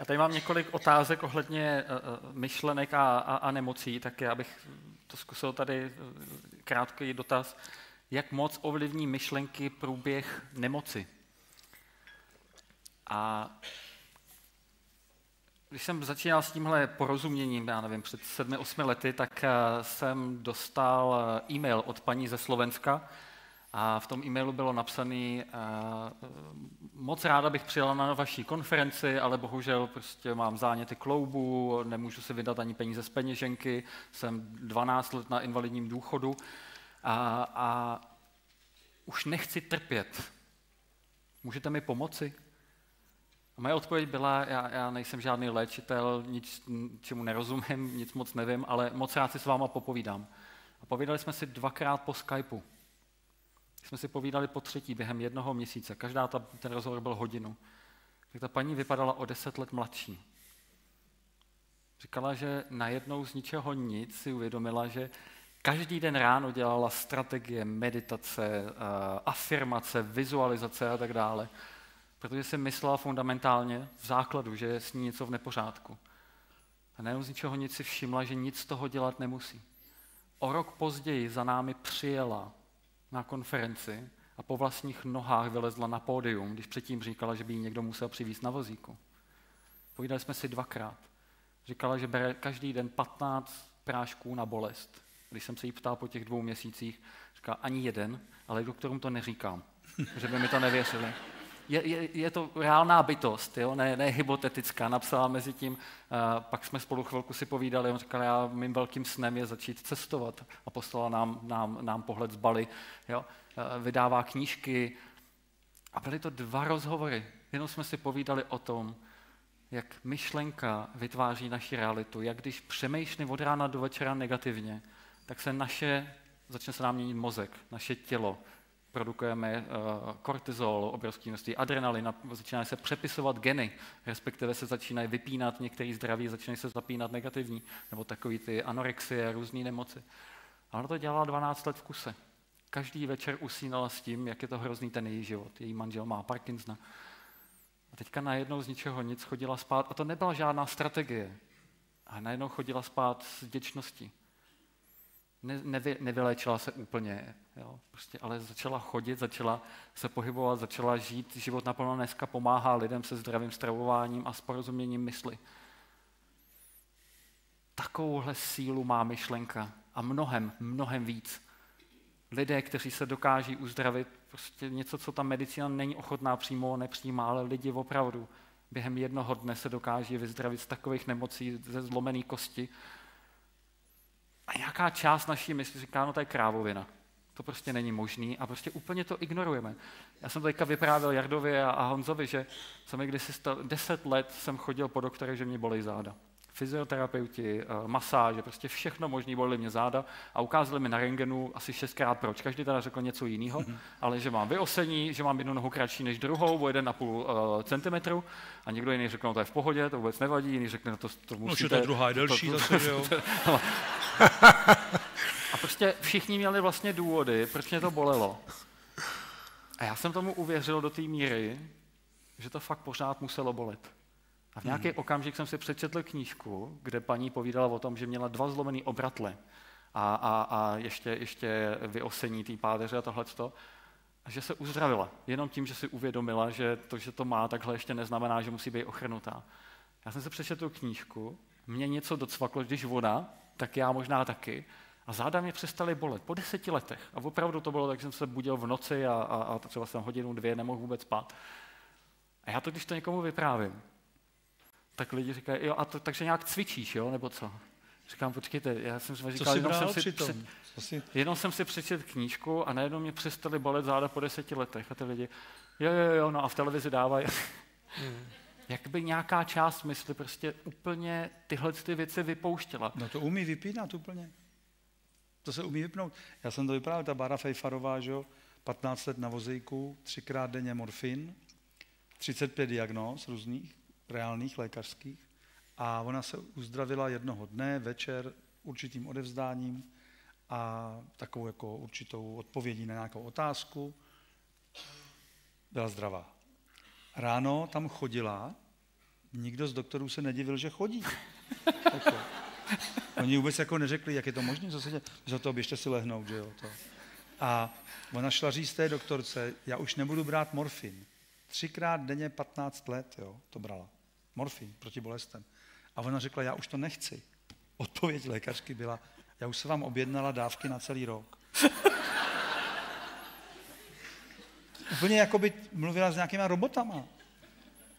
C: Já tady mám několik otázek ohledně uh, myšlenek a, a, a nemocí, tak já bych to zkusil tady uh, krátký dotaz. Jak moc ovlivní myšlenky průběh nemoci? A když jsem začínal s tímhle porozuměním, já nevím, před sedmi, osmi lety, tak jsem dostal e-mail od paní ze Slovenska, a v tom e-mailu bylo napsané, moc ráda bych přijela na vaší konferenci, ale bohužel prostě mám záněty kloubu, nemůžu si vydat ani peníze z peněženky, jsem 12 let na invalidním důchodu a, a už nechci trpět. Můžete mi pomoci? A moje odpověď byla, já, já nejsem žádný léčitel, nic, čemu nerozumím, nic moc nevím, ale moc rád si s váma popovídám. A povídali jsme si dvakrát po Skypeu. Jsme si povídali po třetí během jednoho měsíce. Každá ta, ten rozhovor byl hodinu. Tak ta paní vypadala o deset let mladší. Říkala, že najednou z ničeho nic si uvědomila, že každý den ráno dělala strategie, meditace, eh, afirmace, vizualizace a tak dále, protože si myslela fundamentálně v základu, že je s ní něco v nepořádku. A najednou z ničeho nic si všimla, že nic z toho dělat nemusí. O rok později za námi přijela na konferenci a po vlastních nohách vylezla na pódium, když předtím říkala, že by ji někdo musel přivést na vozíku. Povídali jsme si dvakrát. Říkala, že bere každý den 15 prášků na bolest. Když jsem se jí ptal po těch dvou měsících, říká ani jeden, ale doktorům to neříkám, že by mi to nevěřili. Je, je, je to reálná bytost, jo? Ne, ne hypotetická. Napsala mezi tím, uh, pak jsme spolu chvilku si povídali, on říkal, já mým velkým snem je začít cestovat a poslala nám, nám, nám pohled z Bali. Jo? Uh, vydává knížky a byly to dva rozhovory. Jenom jsme si povídali o tom, jak myšlenka vytváří naši realitu, jak když přemýšlím od rána do večera negativně, tak se naše, začne se nám měnit mozek, naše tělo, produkujeme uh, kortizol, obrovské množství adrenalina, začínají se přepisovat geny, respektive se začínají vypínat některý zdraví, začínají se zapínat negativní, nebo takový ty anorexie, různé nemoci. A ona to dělala 12 let v kuse. Každý večer usínala s tím, jak je to hrozný ten její život. Její manžel má Parkinsona. A teďka najednou z ničeho nic chodila spát. A to nebyla žádná strategie. A najednou chodila spát s vděčností ne, nevy, nevyléčila se úplně, jo, prostě, ale začala chodit, začala se pohybovat, začala žít život naplno dneska pomáhá lidem se zdravým stravováním a s porozuměním mysli. Takovouhle sílu má myšlenka a mnohem, mnohem víc. Lidé, kteří se dokáží uzdravit, prostě něco, co ta medicína není ochotná přímo, nepřijímá, ale lidi opravdu během jednoho dne se dokáží vyzdravit z takových nemocí, ze zlomené kosti, a nějaká část naší mysli říká, no to je krávovina. To prostě není možný a prostě úplně to ignorujeme. Já jsem teďka vyprávěl Jardovi a, Honzovi, že jsem když stal, deset let jsem chodil po doktore, že mě bolí záda. Fyzioterapeuti, eh, masáže, prostě všechno možné bolí mě záda a ukázali mi na rengenu asi šestkrát proč. Každý teda řekl něco jiného, mm-hmm. ale že mám vyosení, že mám jednu nohu kratší než druhou, o 1,5 uh, centimetru a někdo jiný řekl, no to je v pohodě, to vůbec nevadí, jiný řekne, no to, to musíte...
B: No, že to je druhá je delší to, to, zase, jo.
C: A prostě všichni měli vlastně důvody, proč mě to bolelo. A já jsem tomu uvěřil do té míry, že to fakt pořád muselo bolet. A v nějaký hmm. okamžik jsem si přečetl knížku, kde paní povídala o tom, že měla dva zlomený obratle a, a, a ještě, ještě vyosení té pádeře a tohleto. A že se uzdravila. Jenom tím, že si uvědomila, že to, že to má takhle ještě neznamená, že musí být ochrnutá. Já jsem si přečetl knížku, mě něco docvaklo, když voda, tak já možná taky. A záda mě přestaly bolet po deseti letech. A opravdu to bylo tak, že jsem se budil v noci a, a, a třeba jsem hodinu, dvě nemohl vůbec spát. A já to, když to někomu vyprávím, tak lidi říkají, jo, a to, takže nějak cvičíš, jo, nebo co? Říkám, počkejte, já jsem si říkal, jenom jsem si, při, jsi... jenom jsem si přečetl knížku a najednou mě přestali bolet záda po deseti letech a ty lidi, jo, jo, jo, no a v televizi dávají. Mm. Jak by nějaká část mysli prostě úplně tyhle ty věci vypouštěla.
B: No to umí vypínat úplně. To se umí vypnout. Já jsem to vyprávěl, ta Bára Fejfarová, že jo, 15 let na vozejku, třikrát denně morfin, 35 diagnóz různých, reálných, lékařských. A ona se uzdravila jednoho dne, večer, určitým odevzdáním a takovou jako určitou odpovědí na nějakou otázku. Byla zdravá. Ráno tam chodila, nikdo z doktorů se nedivil, že chodí. Jako. Oni vůbec jako neřekli, jak je to možné, co za to běžte si lehnout, že jo. To. A ona šla říct té doktorce, já už nebudu brát morfin. Třikrát denně 15 let, jo, to brala. Morfin proti bolestem. A ona řekla, já už to nechci. Odpověď lékařky byla, já už se vám objednala dávky na celý rok. Úplně jako by mluvila s nějakýma robotama.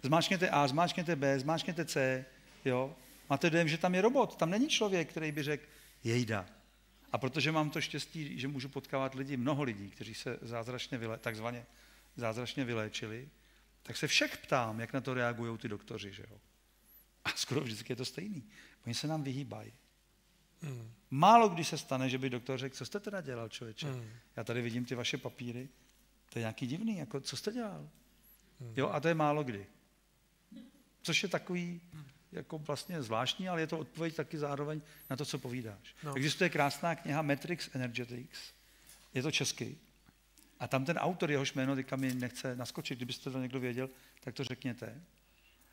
B: Zmáčkněte A, zmáčkněte B, zmáčkněte C, jo. Máte dojem, že tam je robot, tam není člověk, který by řekl, jejda. A protože mám to štěstí, že můžu potkávat lidi, mnoho lidí, kteří se zázračně vyle, takzvaně zázračně vyléčili, tak se všech ptám, jak na to reagují ty doktoři, že jo. A skoro vždycky je to stejný. Oni se nám vyhýbají. Mm. Málo kdy se stane, že by doktor řekl, co jste teda dělal, člověče? Mm. Já tady vidím ty vaše papíry, to je nějaký divný, jako co jste dělal? Mm. Jo, a to je málo kdy. Což je takový, jako vlastně zvláštní, ale je to odpověď taky zároveň na to, co povídáš. No. Existuje krásná kniha Matrix Energetics, je to český. A tam ten autor, jehož jméno teďka mi nechce naskočit, kdybyste to někdo věděl, tak to řekněte.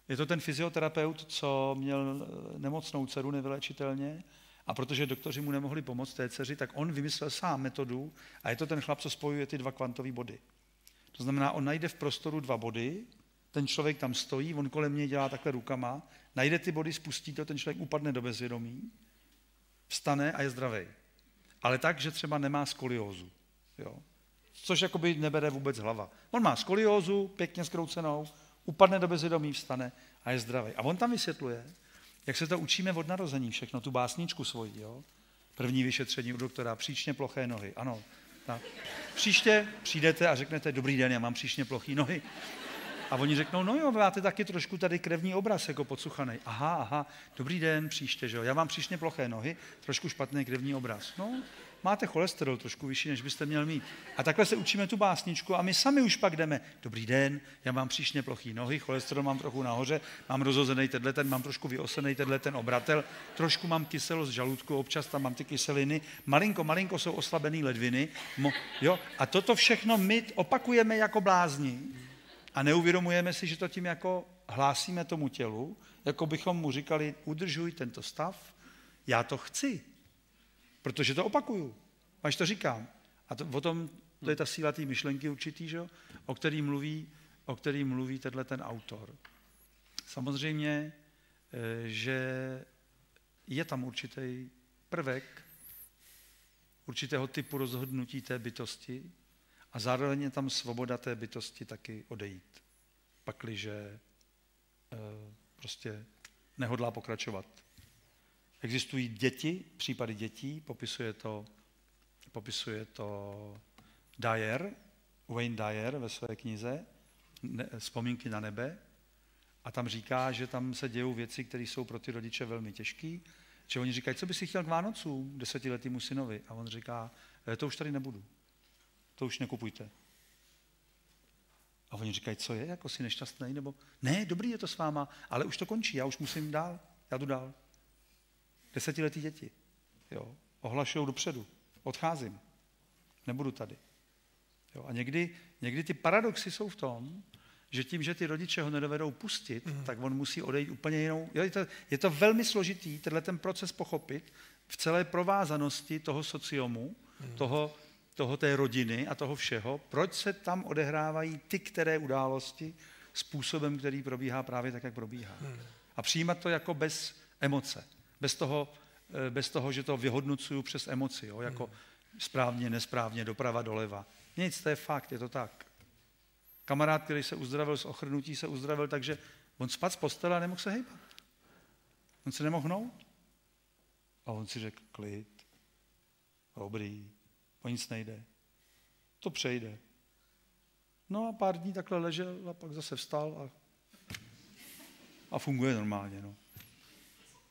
B: Je to ten fyzioterapeut, co měl eh, nemocnou dceru nevylečitelně a protože doktoři mu nemohli pomoct té dceři, tak on vymyslel sám metodu a je to ten chlap, co spojuje ty dva kvantové body. To znamená, on najde v prostoru dva body, ten člověk tam stojí, on kolem něj dělá takhle rukama, najde ty body, spustí to, ten člověk upadne do bezvědomí, vstane a je zdravý. Ale tak, že třeba nemá skoliózu. Jo? Což jakoby nebere vůbec hlava. On má skoliózu, pěkně skroucenou, upadne do bezvědomí, vstane a je zdravý. A on tam vysvětluje, jak se to učíme od narození všechno, tu básničku svoji. Jo? První vyšetření u doktora, příčně ploché nohy. Ano, tak. Příště přijdete a řeknete, dobrý den, já mám příčně ploché nohy. A oni řeknou, no jo, máte taky trošku tady krevní obraz jako podsuchaný. Aha, aha, dobrý den, příště, že jo. Já mám příšně ploché nohy, trošku špatný krevní obraz. No, máte cholesterol trošku vyšší, než byste měl mít. A takhle se učíme tu básničku a my sami už pak jdeme. Dobrý den, já mám příšně plochý nohy, cholesterol mám trochu nahoře, mám rozhozený tenhle ten, mám trošku vyosený tenhle ten obratel, trošku mám kyselost žaludku, občas tam mám ty kyseliny, malinko, malinko jsou oslabený ledviny. Mo, jo? A toto všechno my opakujeme jako blázni a neuvědomujeme si, že to tím jako hlásíme tomu tělu, jako bychom mu říkali, udržuj tento stav, já to chci, protože to opakuju, až to říkám. A to, o tom, to je ta síla té myšlenky určitý, že? o který mluví, o který mluví tenhle ten autor. Samozřejmě, eh, že je tam určitý prvek určitého typu rozhodnutí té bytosti, a zároveň je tam svoboda té bytosti taky odejít. Pakliže e, prostě nehodlá pokračovat. Existují děti, případy dětí, popisuje to, popisuje to Dyer, Wayne Dyer ve své knize ne, Vzpomínky na nebe. A tam říká, že tam se dějou věci, které jsou pro ty rodiče velmi těžké. Že oni říkají, co by si chtěl k Vánocům desetiletýmu synovi? A on říká, e, to už tady nebudu to už nekupujte. A oni říkají, co je, jako si nešťastný, nebo ne, dobrý je to s váma, ale už to končí, já už musím dál, já jdu dál. Desetiletí děti, jo, ohlašují dopředu, odcházím, nebudu tady. Jo, a někdy, někdy ty paradoxy jsou v tom, že tím, že ty rodiče ho nedovedou pustit, mm. tak on musí odejít úplně jinou. Jo, je, to, je to velmi složitý, tenhle ten proces pochopit v celé provázanosti toho sociomu, mm. toho, toho té rodiny a toho všeho, proč se tam odehrávají ty, které události způsobem, který probíhá právě tak, jak probíhá. Mm. A přijímat to jako bez emoce, bez toho, eh, bez toho že to vyhodnocuju přes emoci, jo, jako mm. správně, nesprávně, doprava, doleva. Nic, to je fakt, je to tak. Kamarád, který se uzdravil z ochrnutí, se uzdravil takže on spad z postele a nemohl se hejbat. On se nemohl hnout. A on si řekl, klid, dobrý, o nic nejde. To přejde. No a pár dní takhle ležel a pak zase vstal a, a funguje normálně. No.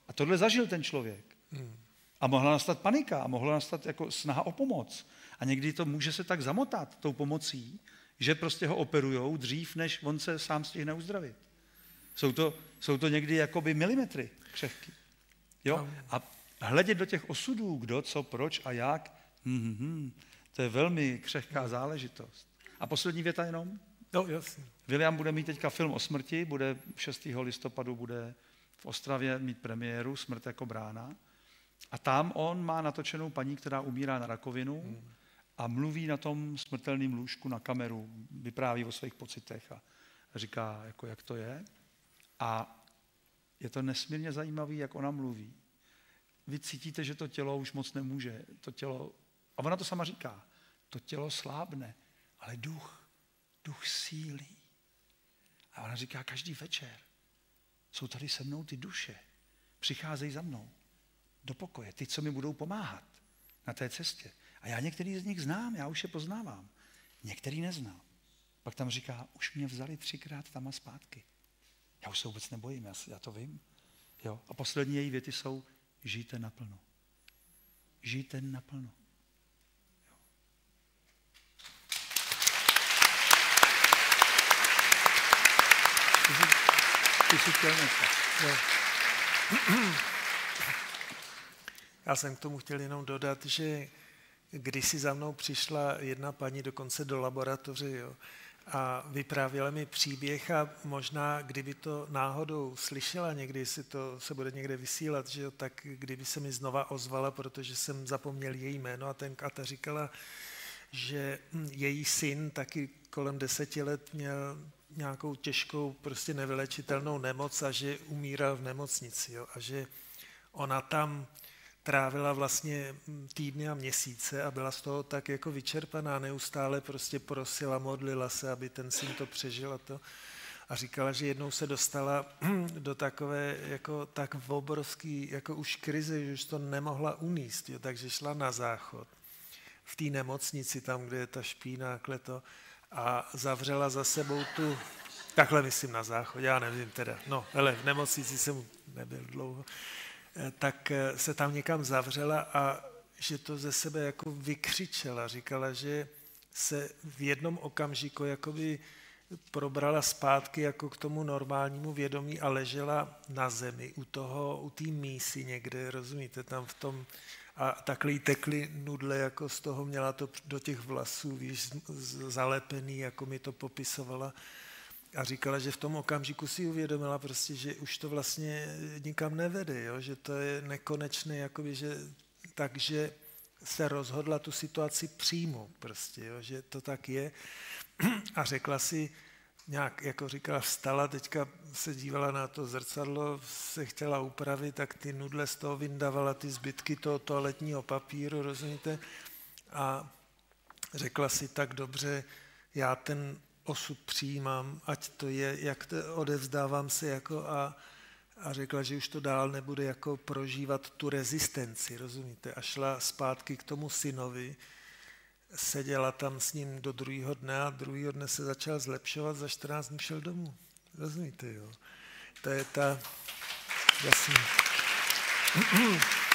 B: A tohle zažil ten člověk. A mohla nastat panika a mohla nastat jako snaha o pomoc. A někdy to může se tak zamotat tou pomocí, že prostě ho operujou dřív, než on se sám stihne uzdravit. Jsou to, jsou to někdy jakoby milimetry křehky. Jo? A hledět do těch osudů, kdo, co, proč a jak, mm-hmm, to je velmi křehká záležitost. A poslední věta jenom.
D: No, jasně.
B: William bude mít teďka film o smrti, bude 6. listopadu bude v Ostravě mít premiéru Smrt jako brána. A tam on má natočenou paní, která umírá na rakovinu. Hmm a mluví na tom smrtelném lůžku na kameru, vypráví o svých pocitech a říká, jako jak to je. A je to nesmírně zajímavé, jak ona mluví. Vy cítíte, že to tělo už moc nemůže. To tělo, a ona to sama říká, to tělo slábne, ale duch, duch sílí. A ona říká, každý večer jsou tady se mnou ty duše. Přicházejí za mnou do pokoje, ty, co mi budou pomáhat na té cestě. A já některý z nich znám, já už je poznávám. Některý neznám. Pak tam říká, už mě vzali třikrát tam a zpátky. Já už se vůbec nebojím, já, já to vím. Jo? A poslední její věty jsou, žijte naplno. Žijte naplno. Jo. Jo.
D: Já jsem k tomu chtěl jenom dodat, že když si za mnou přišla jedna paní dokonce do laboratoře jo, a vyprávěla mi příběh a možná, kdyby to náhodou slyšela někdy, jestli to se bude někde vysílat, že jo, tak kdyby se mi znova ozvala, protože jsem zapomněl její jméno a, ten, a ta říkala, že její syn taky kolem deseti let měl nějakou těžkou, prostě nevylečitelnou nemoc a že umíral v nemocnici jo, a že ona tam trávila vlastně týdny a měsíce a byla z toho tak jako vyčerpaná, neustále prostě prosila, modlila se, aby ten syn to přežil a to. A říkala, že jednou se dostala do takové jako tak obrovský jako už krize, že už to nemohla uníst, jo, takže šla na záchod v té nemocnici, tam, kde je ta špína, kleto, a zavřela za sebou tu, takhle myslím na záchod, já nevím teda, no, hele, v nemocnici jsem nebyl dlouho, Eh, tak eh, se tam někam zavřela a že to ze sebe jako vykřičela. Říkala, že se v jednom okamžiku jakoby probrala zpátky jako k tomu normálnímu vědomí a ležela na zemi u toho, u té mísy někde, rozumíte, tam v tom a takhle jí tekly nudle, jako z toho měla to do těch vlasů, víš, zalepený, jako mi to popisovala a říkala, že v tom okamžiku si uvědomila prostě, že už to vlastně nikam nevede, jo? že to je nekonečné, jakoby, že, takže se rozhodla tu situaci přijmout prostě, jo? že to tak je a řekla si, nějak, jako říkala, vstala, teďka se dívala na to zrcadlo, se chtěla upravit, tak ty nudle z toho vyndavala ty zbytky toho toaletního papíru, rozumíte? A řekla si tak dobře, já ten osud přijímám, ať to je, jak to odevzdávám se jako a, a řekla, že už to dál nebude jako prožívat tu rezistenci, rozumíte? A šla zpátky k tomu synovi, seděla tam s ním do druhého dne a druhého dne se začal zlepšovat, za 14 dní šel domů. Rozumíte, jo? To je ta, jasně.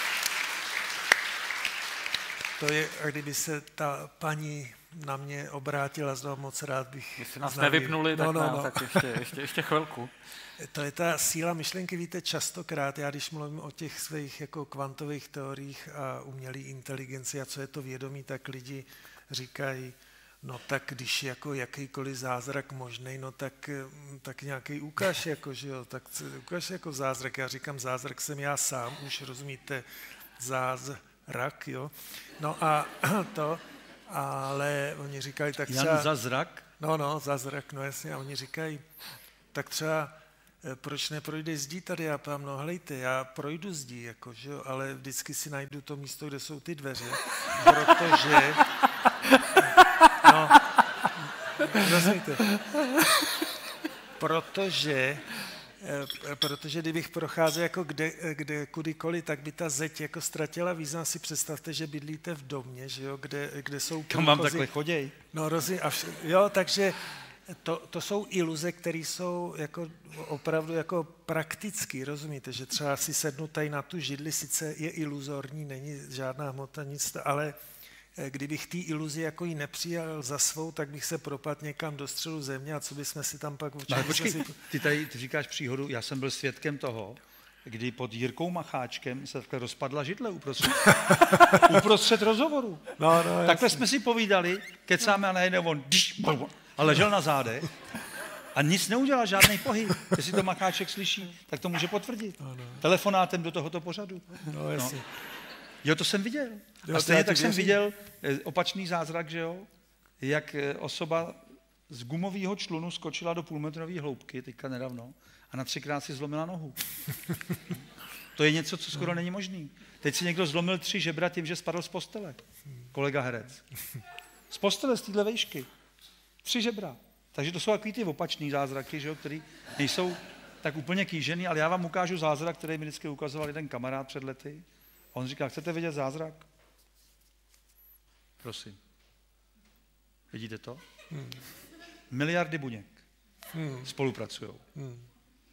D: To je, kdyby se ta paní na mě obrátila, znovu moc rád bych...
C: Jestli nás znali. nevypnuli, no, tak, no, no. tak ještě, ještě, ještě chvilku.
D: To je ta síla myšlenky, víte, častokrát, já když mluvím o těch svých jako kvantových teoriích a umělé inteligenci a co je to vědomí, tak lidi říkají, No tak když jako jakýkoliv zázrak možný, no tak, tak nějaký ukáž, jako, že jo, tak ukáž jako zázrak. Já říkám, zázrak jsem já sám, už rozumíte, zázrak, jo. No a to, ale oni říkají, tak třeba...
B: Jan za zrak?
D: No, no, zázrak, no jasně. A oni říkají, tak třeba eh, proč neprojde zdí tady? Já pám, no hlejte, já projdu zdí, jako, že jo, ale vždycky si najdu to místo, kde jsou ty dveře, protože... No, rozumíte? Protože protože kdybych procházel jako kde, eh, kde kudykoliv, tak by ta zeď jako ztratila význam. Si představte, že bydlíte v domě, že jo, kde, kde jsou
B: Kam vám takhle choděj?
D: No, rozumím. A vš- jo, takže to, to jsou iluze, které jsou jako opravdu jako praktický, rozumíte, že třeba si sednu tady na tu židli, sice je iluzorní, není žádná hmota, nic, ale eh, kdybych té iluzi jako ji nepřijal za svou, tak bych se propadl někam do středu země a co bychom si tam pak...
B: No,
D: bychom
B: počkej,
D: si-
B: ty tady ty říkáš příhodu, já jsem byl svědkem toho, kdy pod Jirkou Macháčkem se takhle rozpadla židle uprostřed, uprostřed rozhovoru.
D: No, no,
B: takhle
D: jasně.
B: jsme si povídali, kecáme a najednou on a ležel na zádech a nic neudělal, žádný pohyb. Jestli to Macháček slyší, tak to může potvrdit. Telefonátem do tohoto pořadu.
D: No, jasně.
B: Jo, to jsem viděl.
D: Jo,
B: A stejně tak jsem viděl eh, opačný zázrak, že jo? Jak eh, osoba z gumového člunu skočila do půlmetrové hloubky, teďka nedávno, a na třikrát si zlomila nohu. To je něco, co skoro není možný. Teď si někdo zlomil tři žebra tím, že spadl z postele. Kolega herec. Z postele, z téhle vejšky. Tři žebra. Takže to jsou takový ty opačný zázraky, že jo, který nejsou tak úplně kýžený, ale já vám ukážu zázrak, který mi vždycky ukazoval jeden kamarád před lety. A on říká, chcete vidět zázrak? Prosím. Vidíte to? Miliardy buněk
D: Hmm.
B: spolupracují.
D: Hmm.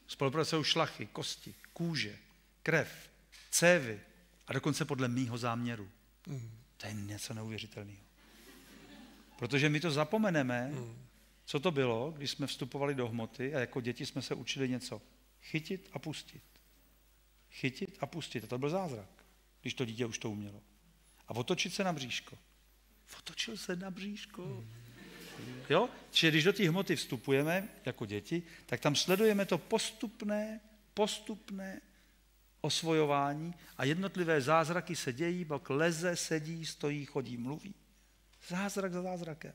B: Spolupracují šlachy, kosti, kůže, krev, cévy a dokonce podle mýho záměru.
D: Hmm.
B: To je něco neuvěřitelného. Protože my to zapomeneme, co to bylo, když jsme vstupovali do hmoty a jako děti jsme se učili něco chytit a pustit. Chytit a pustit. A to byl zázrak, když to dítě už to umělo. A otočit se na bříško. Otočil se na bříško. Jo? Čili když do té hmoty vstupujeme jako děti, tak tam sledujeme to postupné, postupné osvojování a jednotlivé zázraky se dějí, pak leze, sedí, stojí, chodí, mluví. Zázrak za zázrakem.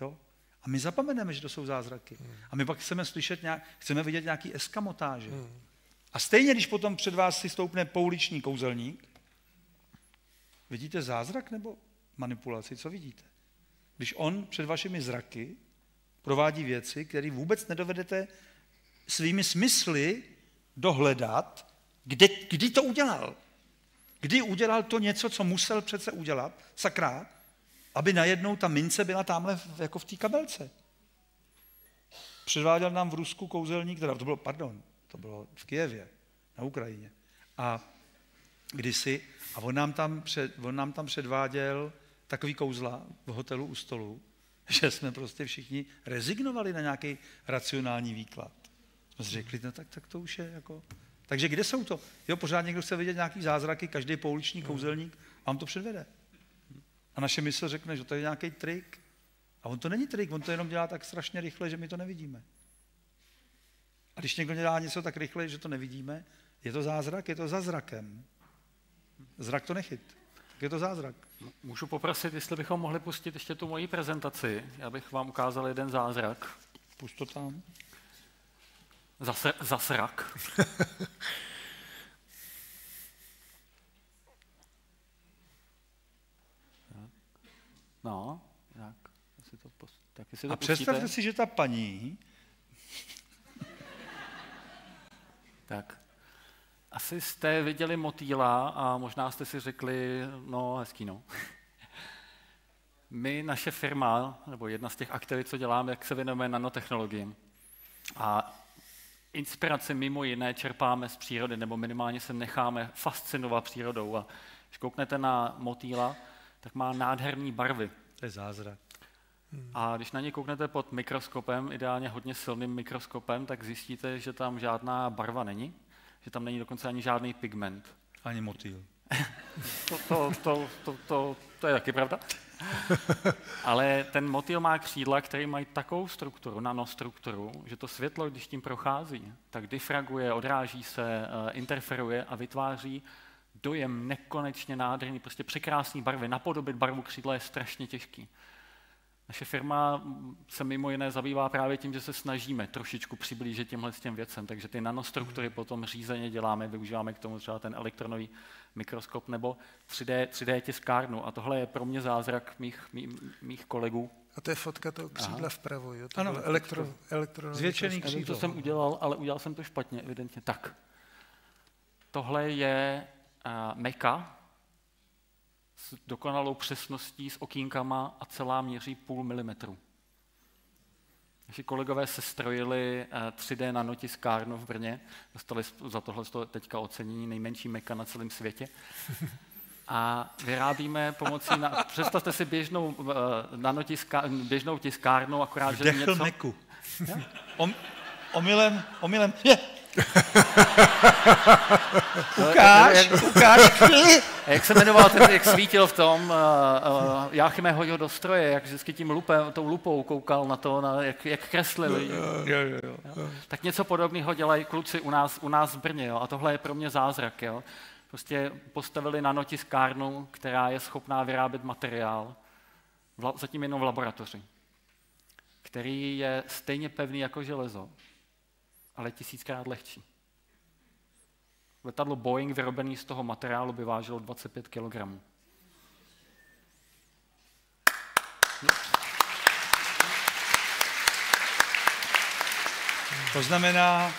B: Jo? A my zapomeneme, že to jsou zázraky. A my pak chceme slyšet, nějak, chceme vidět nějaký eskamotáže. A stejně, když potom před vás si stoupne pouliční kouzelník, vidíte zázrak nebo manipulaci? Co vidíte? Když on před vašimi zraky provádí věci, které vůbec nedovedete svými smysly dohledat, kde, kdy to udělal. Kdy udělal to něco, co musel přece udělat, sakra, aby najednou ta mince byla tamhle jako v té kabelce. Předváděl nám v Rusku kouzelník, teda to bylo, pardon, to bylo v Kijevě, na Ukrajině. A kdysi, a on nám tam, před, on nám tam předváděl takový kouzla v hotelu u stolu, že jsme prostě všichni rezignovali na nějaký racionální výklad. Jsme si řekli, no tak, tak to už je jako... Takže kde jsou to? Jo, pořád někdo chce vidět nějaký zázraky, každý pouliční kouzelník vám to předvede. A naše mysl řekne, že to je nějaký trik. A on to není trik, on to jenom dělá tak strašně rychle, že my to nevidíme. A když někdo dělá něco tak rychle, že to nevidíme, je to zázrak, je to za zrakem. Zrak to nechyt. Tak je to zázrak.
C: Můžu poprosit, jestli bychom mohli pustit ještě tu moji prezentaci. Já bych vám ukázal jeden zázrak.
B: Pust to tam.
C: Zase, zasrak. No, tak, si to, taky si to
B: A představte
C: pustíte.
B: si, že ta paní
C: Tak. Asi jste viděli motýla a možná jste si řekli, no hezký no. My, naše firma, nebo jedna z těch aktivit, co děláme, jak se věnujeme nanotechnologiím. A inspiraci mimo jiné čerpáme z přírody, nebo minimálně se necháme fascinovat přírodou. A když kouknete na motýla, tak má nádherné barvy.
B: To je zázrak.
C: A když na ně kouknete pod mikroskopem, ideálně hodně silným mikroskopem, tak zjistíte, že tam žádná barva není, že tam není dokonce ani žádný pigment.
B: Ani motýl.
C: To, to, to, to, to, to je taky pravda. Ale ten motýl má křídla, které mají takovou strukturu, nanostrukturu, že to světlo, když tím prochází, tak difraguje, odráží se, eh, interferuje a vytváří dojem nekonečně nádherný, prostě překrásný barvy. Napodobit barvu křídla je strašně těžký. Naše firma se mimo jiné zabývá právě tím, že se snažíme trošičku přiblížit těmhle s těm věcem, takže ty nanostruktury potom řízeně děláme, využíváme k tomu třeba ten elektronový mikroskop nebo 3D, 3D tiskárnu. A tohle je pro mě zázrak mých, mých, mých kolegů.
D: A to je fotka toho křídla
C: Aha.
D: vpravo, jo? To
B: Ano,
D: elektro, elektronový
B: Zvětšený.
C: Nevím, co
B: křídlo.
C: jsem udělal, ale udělal jsem to špatně, evidentně. Tak. Tohle je uh, meka s dokonalou přesností, s okýnkama a celá měří půl milimetru. Naši kolegové se strojili uh, 3D nanotiskárnu v Brně, dostali za tohle teďka ocenění nejmenší meka na celém světě. A vyrábíme pomocí, na, představte si běžnou, uh, nanotiska, běžnou tiskárnu, akorát, že něco...
B: meku. Om, omylem, omylem. Je. Ukáž, ukáž.
C: A jak se jmenoval ten, jak svítil v tom, uh, uh, Jáchyme hodil do stroje, jak vždycky tím lupem, tou lupou koukal na to, na, jak, jak kreslili.
B: Jo, jo, jo.
C: Tak něco podobného dělají kluci u nás, u nás v Brně. Jo? A tohle je pro mě zázrak. Jo? Prostě postavili nanotiskárnu, která je schopná vyrábět materiál, zatím jenom v laboratoři, který je stejně pevný jako železo, ale tisíckrát lehčí. Letadlo Boeing vyrobený z toho materiálu by vážilo 25 kg.
B: To znamená,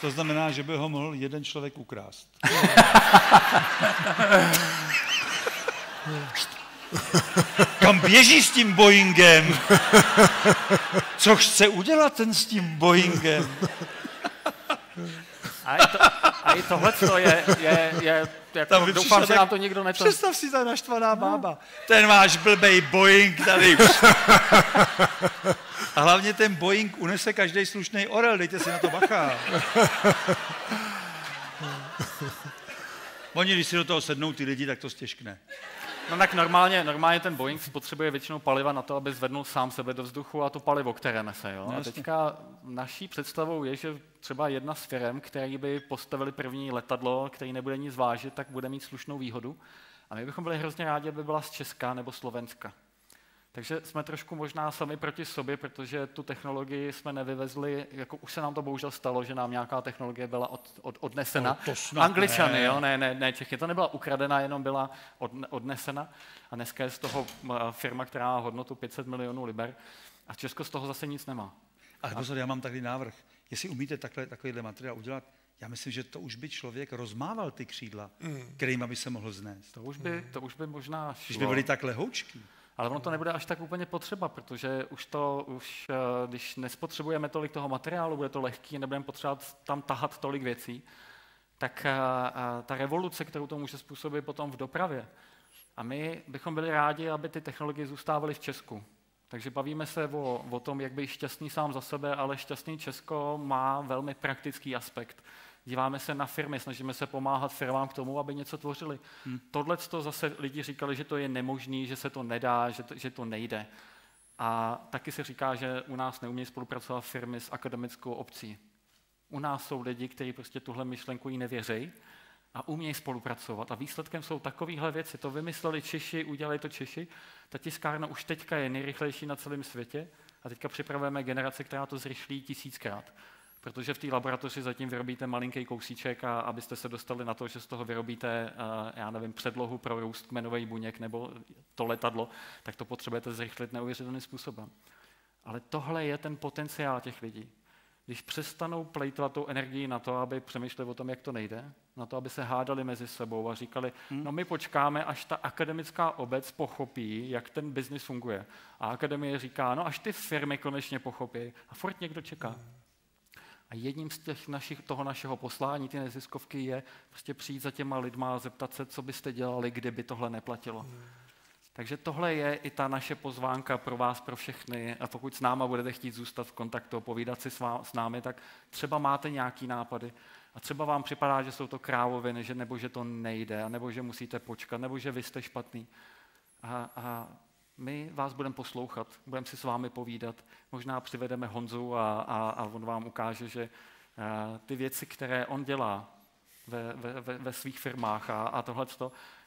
B: to znamená, že by ho mohl jeden člověk ukrást. Kam běží s tím Boeingem? Co chce udělat ten s tím Boeingem?
C: A i, to, a i tohle je, je, je jako,
B: Tam
C: doufám, že nám to nikdo neto...
B: Představ si ta naštvaná bába. Ten váš blbej Boeing tady. A hlavně ten Boeing unese každý slušný orel, dejte si na to bacha. Oni, když si do toho sednou ty lidi, tak to stěžkne.
C: No tak normálně, normálně ten Boeing spotřebuje většinou paliva na to, aby zvednul sám sebe do vzduchu a to palivo, které nese. Jo?
B: No
C: A teďka naší představou je, že třeba jedna z firm, který by postavili první letadlo, který nebude nic vážit, tak bude mít slušnou výhodu. A my bychom byli hrozně rádi, aby byla z Česka nebo Slovenska. Takže jsme trošku možná sami proti sobě, protože tu technologii jsme nevyvezli, jako už se nám to bohužel stalo, že nám nějaká technologie byla od, od, odnesena.
B: No, to snad
C: Angličany,
B: ne.
C: jo, ne, ne, ne Čechy. To nebyla ukradená, jenom byla od, odnesena. A dneska je z toho firma, která má hodnotu 500 milionů liber. A Česko z toho zase nic nemá.
B: Ale pozor, já mám takový návrh. Jestli umíte takhle, takovýhle materiál udělat, já myslím, že to už by člověk rozmával ty křídla,
D: Mm.
B: kterýma by se mohl znést.
C: To už by, to už by možná šlo.
B: Když by byly tak lehoučký.
C: Ale ono to nebude až tak úplně potřeba, protože už to, už, eh, když nespotřebujeme tolik toho materiálu, bude to lehký, nebudeme potřebovat tam tahat tolik věcí, tak eh, eh, ta revoluce, kterou to může způsobit potom v dopravě. A my bychom byli rádi, aby ty technologie zůstávaly v Česku. Takže bavíme se o, o tom, jak být šťastný sám za sebe, ale šťastný Česko má velmi praktický aspekt. Díváme se na firmy, snažíme se pomáhat firmám k tomu, aby něco tvořili. Hmm. Tohle to zase lidi říkali, že to je nemožný, že se to nedá, že to, že to nejde. A taky se říká, že u nás neumějí spolupracovat firmy s akademickou obcí. U nás jsou lidi, kteří prostě tuhle myšlenku jí nevěří a umějí spolupracovat. A výsledkem jsou takovéhle věci. To vymysleli Češi, udělali to Češi. Ta tiskárna už teďka je nejrychlejší na celém světě a teďka připravujeme generace, která to zrychlí tisíckrát. Protože v té laboratoři zatím vyrobíte malinký kousíček a abyste se dostali na to, že z toho vyrobíte, eh, já nevím, předlohu pro růst kmenových buněk nebo to letadlo, tak to potřebujete zrychlit neuvěřitelným způsobem. Ale tohle je ten potenciál těch lidí. Když přestanou plejtovat tou energii na to, aby přemýšleli o tom, jak to nejde, na to, aby se hádali mezi sebou a říkali, hmm. no my počkáme, až ta akademická obec pochopí, jak ten biznis funguje. A akademie říká, no až ty firmy konečně pochopí. A furt někdo čeká. Hmm. A jedním z těch našich, toho našeho poslání, ty neziskovky, je prostě přijít za těma lidma a zeptat se, co byste dělali, kdyby tohle neplatilo. Hmm. Takže tohle je i ta naše pozvánka pro vás, pro všechny. A pokud s náma budete chtít zůstat v kontaktu, povídat si s, vám, s námi, tak třeba máte nějaký nápady. A třeba vám připadá, že jsou to krávoviny, že, nebo že to nejde, nebo že musíte počkat, nebo že vy jste špatný. A, a my vás budeme poslouchat, budeme si s vámi povídat, možná přivedeme Honzu a, a, a on vám ukáže, že a, ty věci, které on dělá ve, ve, ve, svých firmách a, a tohle,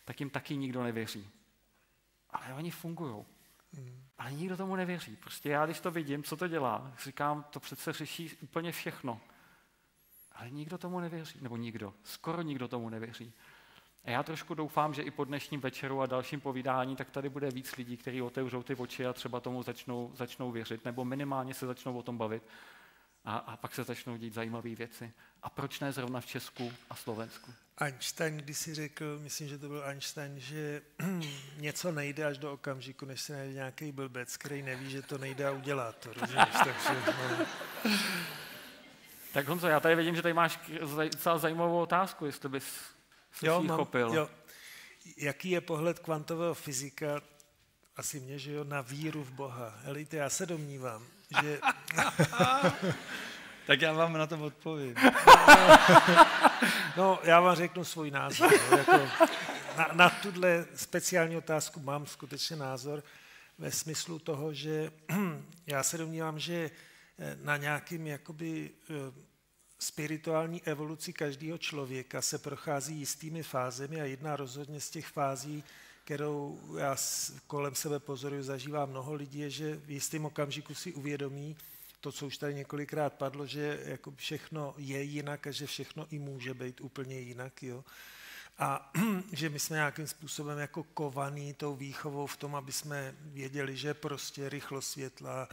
C: tak jim taky nikdo nevěří. Ale oni fungují. Hmm. Ale nikdo tomu nevěří. Prostě já, když to vidím, co to dělá, říkám, to přece řeší úplně všechno. Ale nikdo tomu nevěří. Nebo nikdo. Skoro nikdo tomu nevěří. A já trošku doufám, že i po dnešním večeru a dalším povídání, tak tady bude víc lidí, kteří otevřou ty oči a třeba tomu začnou, začnou věřit, nebo minimálně se začnou o tom bavit. A, a pak se začnou dít zajímavé věci. A proč ne zrovna v Česku a Slovensku?
D: Einstein když si řekl, myslím, že to byl Einstein, že něco nejde až do okamžiku, než se najde nějaký blbec, který neví, že to nejde a udělá to. Rozumíš? Takže, no.
C: Tak Honzo, já tady vidím, že tady máš docela zajímavou otázku, jestli bys se jo, mám, chopil. Jo.
D: Jaký je pohled kvantového fyzika, asi mě, že jo, na víru v Boha? Elite, já se domnívám, že...
B: tak já vám na to odpovím.
D: no, já vám řeknu svůj názor. No, jako na, na tuhle speciální otázku mám skutečně názor ve smyslu toho, že já se domnívám, že eh, na nějakým jakoby eh, spirituální evoluci každého člověka se prochází jistými fázemi a jedna rozhodně z těch fází, kterou já kolem sebe pozoruju, zažívá mnoho lidí, je, že v jistém okamžiku si uvědomí to, co už tady několikrát padlo, že jako všechno je jinak a že všechno i může být úplně jinak. Jo? A že my jsme nějakým způsobem jako kovaný tou výchovou v tom, aby jsme věděli, že prostě rychlost světla,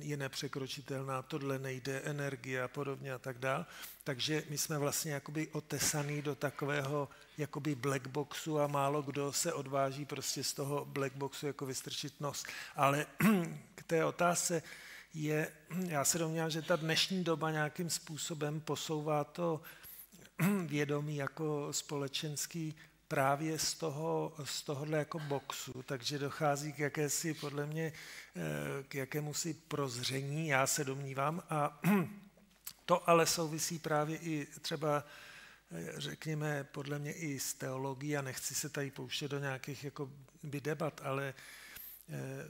D: je nepřekročitelná, tohle nejde, energie a podobně a tak dál. Takže my jsme vlastně jakoby otesaný do takového jakoby black boxu a málo kdo se odváží prostě z toho black boxu jako vystrčit nos. Ale k té otázce je, já se domnívám, že ta dnešní doba nějakým způsobem posouvá to vědomí jako společenský právě z, toho, z tohohle jako boxu, takže dochází k jakési, podle mě, eh, k jakému si prozření, já se domnívám, a to ale souvisí právě i třeba, eh, řekněme, podle mě i s teologií, a nechci se tady pouštět do nějakých jako by debat, ale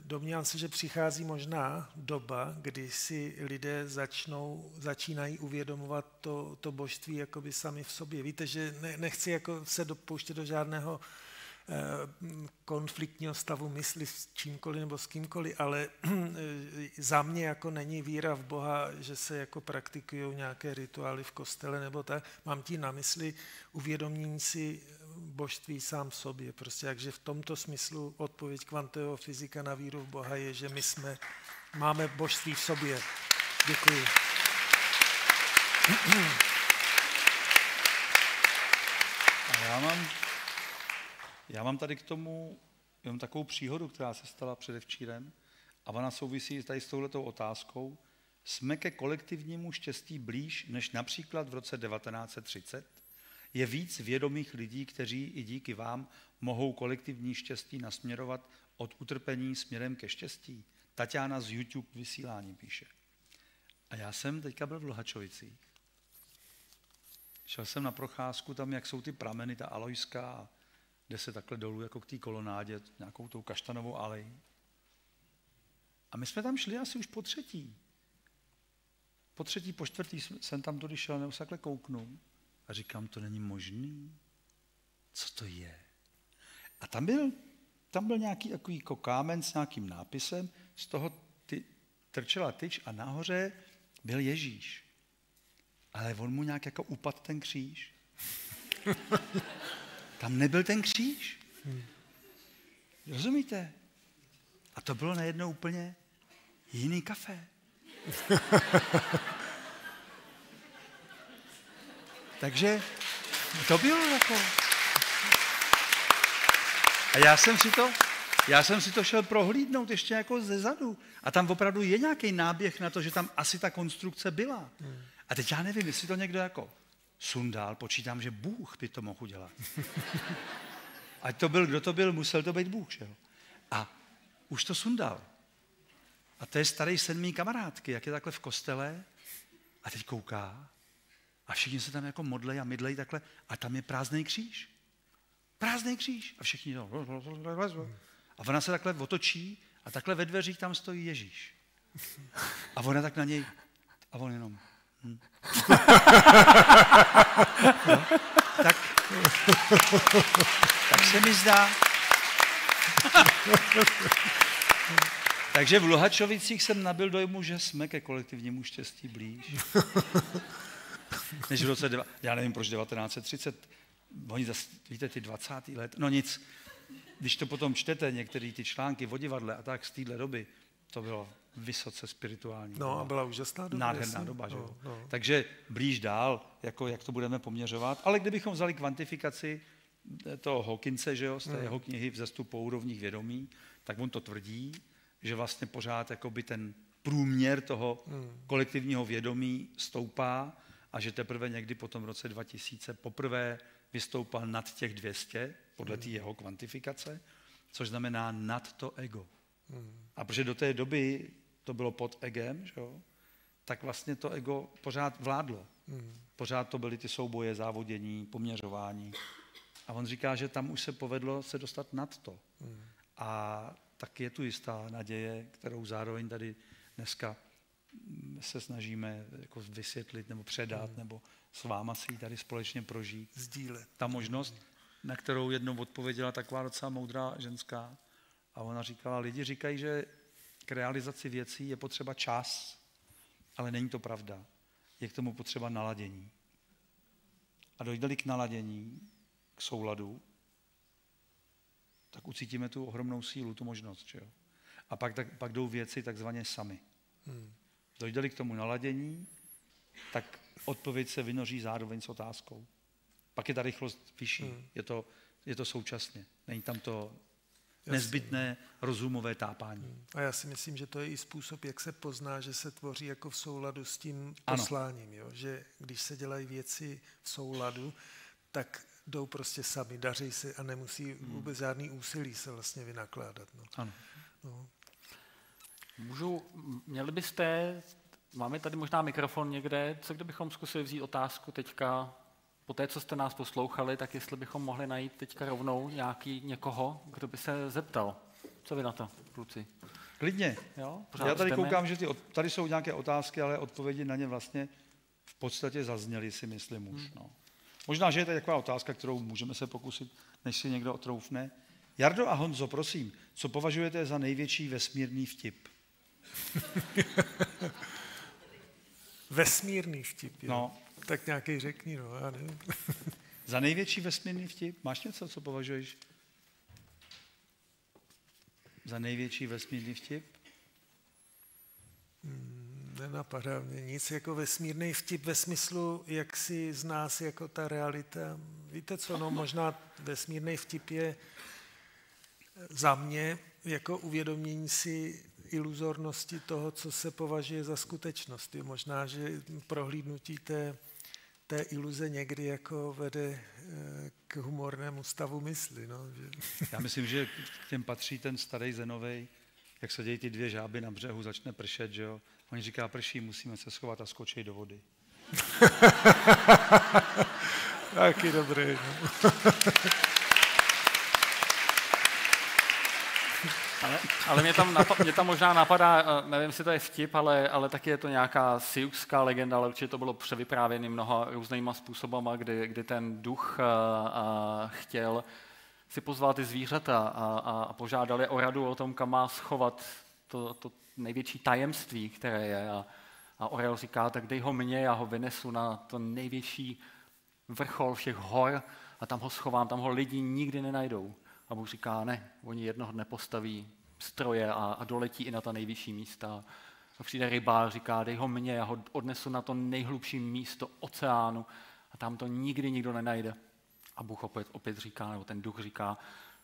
D: domnívám se, že přichází možná doba, kdy si lidé začnou, začínají uvědomovat to, to božství jakoby sami v sobě. Víte, že ne, nechci jako se dopouštět do žádného eh, konfliktního stavu mysli s čímkoliv nebo s kýmkoliv, ale eh, za mě jako není víra v Boha, že se jako praktikují nějaké rituály v kostele nebo tak. Mám tím na mysli uvědomění si božství sám v sobě. Prostě, takže v tomto smyslu odpověď kvantového fyzika na víru v Boha je, že my jsme, máme božství v sobě. Děkuji.
B: A já mám, já mám tady k tomu jenom takovou příhodu, která se stala předevčírem a ona souvisí tady s touhletou otázkou. Jsme ke kolektivnímu štěstí blíž než například v roce 1930? Je víc vědomých lidí, kteří i díky vám mohou kolektivní štěstí nasměrovat od utrpení směrem ke štěstí. Tatiana z YouTube vysílání píše. A já jsem teďka byl v Lhačovicích. Šel jsem na procházku tam, jak jsou ty prameny, ta Alojská, kde se takhle dolů jako k té kolonádě, nějakou tou kaštanovou alej. A my jsme tam šli asi už po třetí. Po třetí, po čtvrtý jsem tam tudy šel, nebo se takhle kouknu. A říkám, to není možný. Co to je? A tam byl, tam byl nějaký takový jako kámen s nějakým nápisem, z toho ty, trčela tyč a nahoře byl Ježíš. Ale on mu nějak jako upad ten kříž. Tam nebyl ten kříž. Rozumíte? A to bylo najednou úplně jiný kafe. Takže to bylo jako... A já jsem si to, já jsem si to šel prohlídnout ještě jako ze zadu. A tam opravdu je nějaký náběh na to, že tam asi ta konstrukce byla. A teď já nevím, jestli to někdo jako sundal, počítám, že Bůh by to mohl udělat. Ať to byl, kdo to byl, musel to být Bůh, že jo? A už to sundal. A to je starý sedmý kamarádky, jak je takhle v kostele a teď kouká a všichni se tam jako modlejí a mydlejí takhle a tam je prázdný kříž. Prázdný kříž. A všichni to. A ona se takhle otočí a takhle ve dveřích tam stojí Ježíš. A ona tak na něj, a on jenom, hm. no, tak, tak se mi zdá, takže v Luhačovicích jsem nabil dojmu, že jsme ke kolektivnímu štěstí blíž. Než v roce, deva, já nevím proč 1930, oni zase, víte, ty 20. let, no nic, když to potom čtete, některé ty články o divadle a tak z téhle doby, to bylo vysoce spirituální.
D: No a byla úžasná doba.
B: Nádherná
D: jasný.
B: doba, že jo.
D: No, no.
B: Takže blíž dál, jako jak to budeme poměřovat. Ale kdybychom vzali kvantifikaci toho Hawkinse, že jo, z té
D: Hmm.
B: jeho knihy Vzestup po úrovních vědomí, tak on to tvrdí, že vlastně pořád jakoby ten průměr toho
D: Hmm.
B: kolektivního vědomí stoupá a že teprve někdy po tom roce 2000 poprvé vystoupal nad těch 200, podle té jeho kvantifikace, což znamená nad to ego.
D: Hmm.
B: A protože do té doby to bylo pod egem, že jo, tak vlastně to ego pořád vládlo.
D: Hmm.
B: Pořád to byly ty souboje, závodění, poměřování. A on říká, že tam už se povedlo se dostat nad to.
D: Hmm.
B: A tak je tu jistá naděje, kterou zároveň tady dneska se snažíme jako vysvětlit nebo předat,
D: Hmm.
B: nebo s váma si ji tady společně prožít.
D: Sdílet.
B: Ta možnost, na kterou jednou odpověděla taková docela moudrá ženská, a ona říkala, lidi říkají, že k realizaci věcí je potřeba čas, ale není to pravda. Je k tomu potřeba naladění. A dojde k naladění, k souladu, tak ucítíme tu ohromnou sílu, tu možnost. Že jo? A pak, tak, pak jdou věci takzvaně sami.
D: Hmm.
B: Dojde k tomu naladění, tak odpověď se vynoří zároveň s otázkou. Pak je ta rychlost vyšší,
D: Hmm.
B: je, to, je to současně. Není tam to
D: Jasně.
B: nezbytné rozumové tápání.
D: A já si myslím, že to je i způsob, jak se pozná, že se tvoří jako v souladu s tím
B: Ano.
D: posláním. Jo? Že když se dělají věci v souladu, tak jdou prostě sami, daří se a nemusí vůbec žádný úsilí se vlastně vynakládat. No.
B: Ano.
D: No.
C: Můžu, měli byste, máme tady možná mikrofon někde, co kdybychom zkusili vzít otázku teďka, po té, co jste nás poslouchali, tak jestli bychom mohli najít teďka rovnou nějaký někoho, kdo by se zeptal. Co vy na to, kluci?
B: Klidně.
C: Jo, pořád
B: Já tady koukám, že ty, tady jsou nějaké otázky, ale odpovědi na ně vlastně v podstatě zazněly, si myslím už.
C: Hmm.
B: No. Možná, že je to taková otázka, kterou můžeme se pokusit, než si někdo otroufne. Jardo a Honzo, prosím, co považujete za největší vesmírný vtip?
D: Vesmírný vtip.
B: No.
D: Tak nějaký řekni, no, já nevím.
B: Za největší vesmírný vtip? Máš něco, co považuješ za největší vesmírný vtip?
D: Hmm, Nenapadá mě nic jako vesmírný vtip ve smyslu, jak si z nás jako ta realita. Víte co, no možná vesmírný vtip je za mě jako uvědomění si iluzornosti toho, co se považuje za skutečnost. Jo, možná, že prohlídnutí té, té iluze někdy jako vede eh, k humornému stavu mysli. No, že...
B: Já myslím, že k těm patří ten starý Zenovej, jak se dějí ty dvě žáby na břehu, začne pršet, že jo? Oni říká, prší, musíme se schovat a skočit do vody.
D: Taky dobrý.
C: Ale, ale mě, tam napa- mě tam možná napadá, eh, nevím, jestli to je vtip, ale, ale taky je to nějaká siuxská legenda, ale určitě to bylo převyprávěné mnoha různýma způsobama, kdy, kdy ten duch a, a chtěl si pozvat ty zvířata a, a, a požádal je o radu o tom, kam má schovat to, to největší tajemství, které je. A, a Orel říká, tak dej ho mně, já ho vynesu na to největší vrchol všech hor a tam ho schovám, tam ho lidi nikdy nenajdou. A Bůh říká, ne, oni jednoho dne postaví stroje a, a doletí i na ta nejvyšší místa. A přijde rybář, říká, dej ho mně, já ho odnesu na to nejhlubší místo oceánu a tam to nikdy nikdo nenajde. A Bůh opět, opět říká, nebo ten duch říká,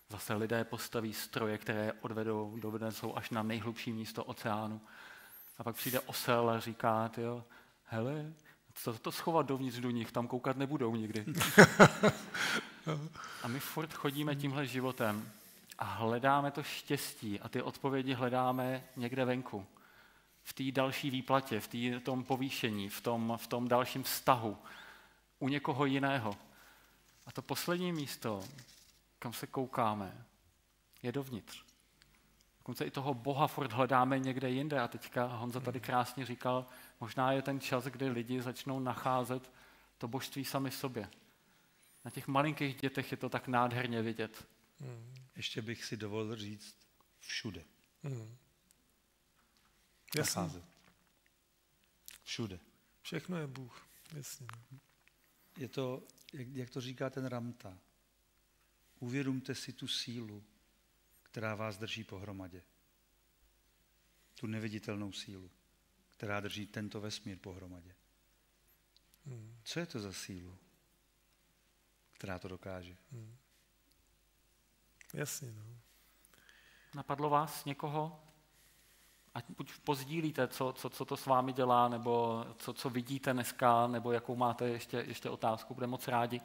C: zase lidé postaví stroje, které odvedou, dovedou až na nejhlubší místo oceánu. A pak přijde osel a říká, tyjo, hele, co to schovat dovnitř do nich, tam koukat nebudou nikdy. A my furt chodíme tímhle životem a hledáme to štěstí a ty odpovědi hledáme někde venku. V té další výplatě, v tý, tom povýšení, v tom, v tom dalším vztahu, u někoho jiného. A to poslední místo, kam se koukáme, je dovnitř. Dokonce i toho Boha furt hledáme někde jinde. A teďka Honza tady krásně říkal, možná je ten čas, kdy lidi začnou nacházet to božství sami sobě. Na těch malinkých dětech je to tak nádherně vidět.
B: Hmm. Ještě bych si dovolil říct všude. Hmm.
D: Jasně.
B: Všude.
D: Všechno je Bůh. Jasně.
B: Je to, jak, jak to říká ten Ramta, uvědomte si tu sílu, která vás drží pohromadě. Tu neviditelnou sílu, která drží tento vesmír pohromadě. Hmm. Co je to za sílu, která to dokáže? Hmm.
D: Jasně, no.
C: Napadlo vás někoho? Ať buď pozdílíte, co, co, co to s vámi dělá, nebo co, co vidíte dneska, nebo jakou máte ještě, ještě otázku. Budeme moc rádi,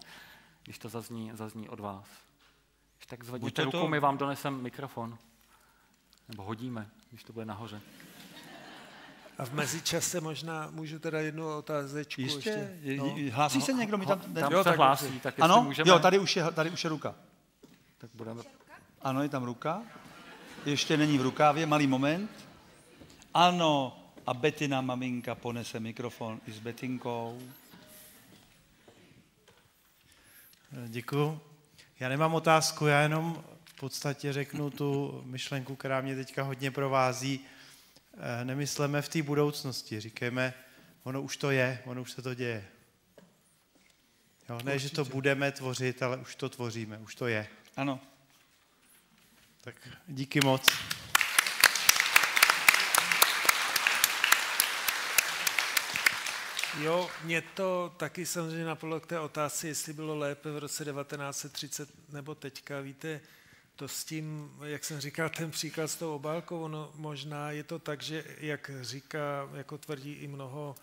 C: když to zazní, zazní od vás. Když tak zvedněte ruku, to... my vám donesem mikrofon. Nebo hodíme, když to bude nahoře.
D: A v mezičase možná můžu teda jednu otázečku
B: ještě? ještě? No. Hlásí
C: no,
B: se někdo?
C: Mi tam, tam jo, se tak hlásí, tak
B: ano?
C: můžeme...
B: Jo, tady už, je, tady už je ruka.
C: Tak budeme...
B: Ano, je tam ruka. Ještě není v rukávě, malý moment. Ano, a Betina maminka ponese mikrofon i s Betinkou.
G: Děkuji. Já nemám otázku, já jenom v podstatě řeknu tu myšlenku, která mě teďka hodně provází. Eh, nemysleme v té budoucnosti, říkejme, ono už to je, ono už se to děje. Jo, ne, Určitě. že to budeme tvořit, ale už to tvoříme, už to je.
B: Ano.
G: Tak díky moc.
D: Jo, mě to taky samozřejmě napadlo k té otázce, jestli bylo lépe v roce 1930 nebo teďka. Víte, to s tím, jak jsem říkal, ten příklad s tou obálkou, ono možná je to tak, že jak říká, jako tvrdí i mnoho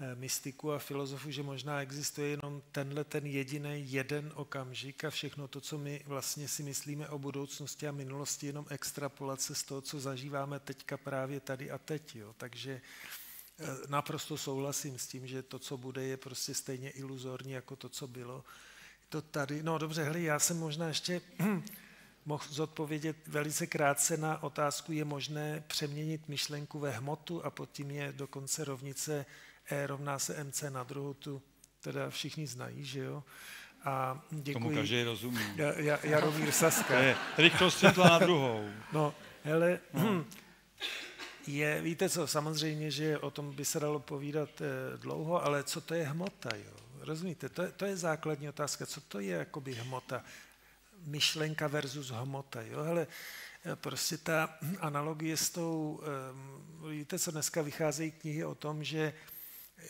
D: eh, mystiků a filozofů, že možná existuje jenom tenhle ten jediný jeden okamžik a všechno to, co my vlastně si myslíme o budoucnosti a minulosti, jenom extrapolace z toho, co zažíváme teďka právě tady a teď. Jo. Takže Eh, naprosto souhlasím s tím, že to, co bude, je prostě stejně iluzorní jako to, co bylo. To tady, no dobře, hli, já jsem možná ještě mohl zodpovědět velice krátce na otázku, je možné přeměnit myšlenku ve hmotu a pod tím je dokonce rovnice E rovná se MC na druhou, tu teda všichni znají, že jo?
B: A děkuji. Tomu každý rozumí.
D: Ja, ja, Jaromír Saska.
B: To je rychlost světla na druhou.
D: No, hele, no je, víte co, samozřejmě, že o tom by se dalo povídat eh, dlouho, ale co to je hmota, jo? Rozumíte, to, to je základní otázka, co to je jakoby hmota, myšlenka versus hmota, jo? Hele, eh, prostě ta analogie s tou, eh, víte co, dneska vycházejí knihy o tom, že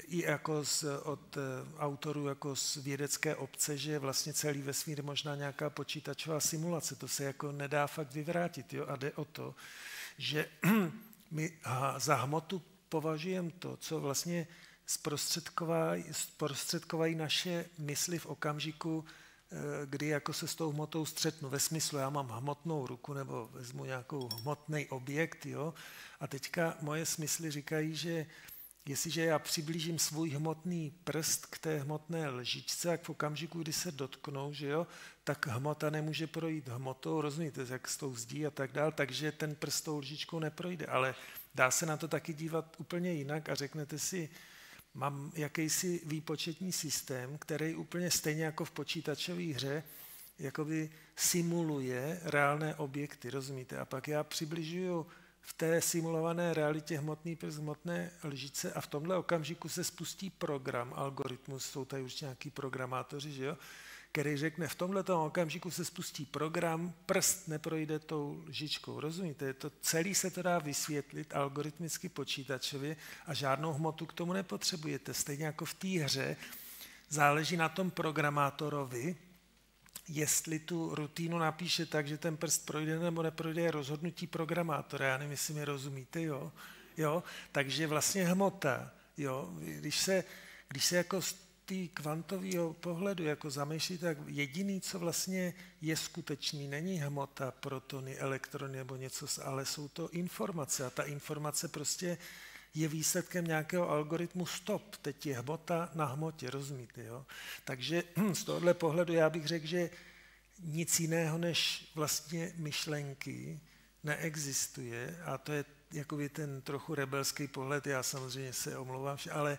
D: i jako z, od autorů jako z vědecké obce, že vlastně celý vesmír možná nějaká počítačová simulace. To se jako nedá fakt vyvrátit. Jo? A jde o to, že my za hmotu považujeme to, co vlastně zprostředkovají, zprostředkovají naše mysli v okamžiku, eh, kdy jako se s tou hmotou střetnu. Ve smyslu, já mám hmotnou ruku nebo vezmu nějakou hmotný objekt, jo, a teďka moje smysly říkají, že jestliže já přiblížím svůj hmotný prst k té hmotné lžičce, jak v okamžiku, kdy se dotknou, že jo, tak hmota nemůže projít hmotou, rozumíte, jak s tou zdí a tak dál, takže ten prst tou lžičkou neprojde. Ale dá se na to taky dívat úplně jinak a řeknete si, mám jakýsi výpočetní systém, který úplně stejně jako v počítačové hře jakoby simuluje reálné objekty, rozumíte? A pak já přibližuju v té simulované realitě hmotný prst hmotné lžice a v tomhle okamžiku se spustí program, algoritmus, jsou tady už nějaký programátoři, že jo, který řekne, v tomhle okamžiku se spustí program, prst neprojde tou lžičkou. Rozumíte? To celý se to dá vysvětlit algoritmicky počítačově a žádnou hmotu k tomu nepotřebujete. Stejně jako v té hře záleží na tom programátorovi, jestli tu rutínu napíše tak, že ten prst projde nebo neprojde, je rozhodnutí programátora. Já nevím, jestli mi rozumíte, jo? jo? Takže vlastně hmota, jo? Když se, když se jako té kvantového pohledu jako zamýšlí, tak jediný, co vlastně je skutečný, není hmota, protony, elektrony nebo něco, ale jsou to informace. A ta informace prostě je výsledkem nějakého algoritmu stop. Teď je hmota na hmotě, rozumíte? Jo? Takže z tohohle pohledu já bych řekl, že nic jiného než vlastně myšlenky neexistuje a to je jakoby ten trochu rebelský pohled, já samozřejmě se omlouvám, ale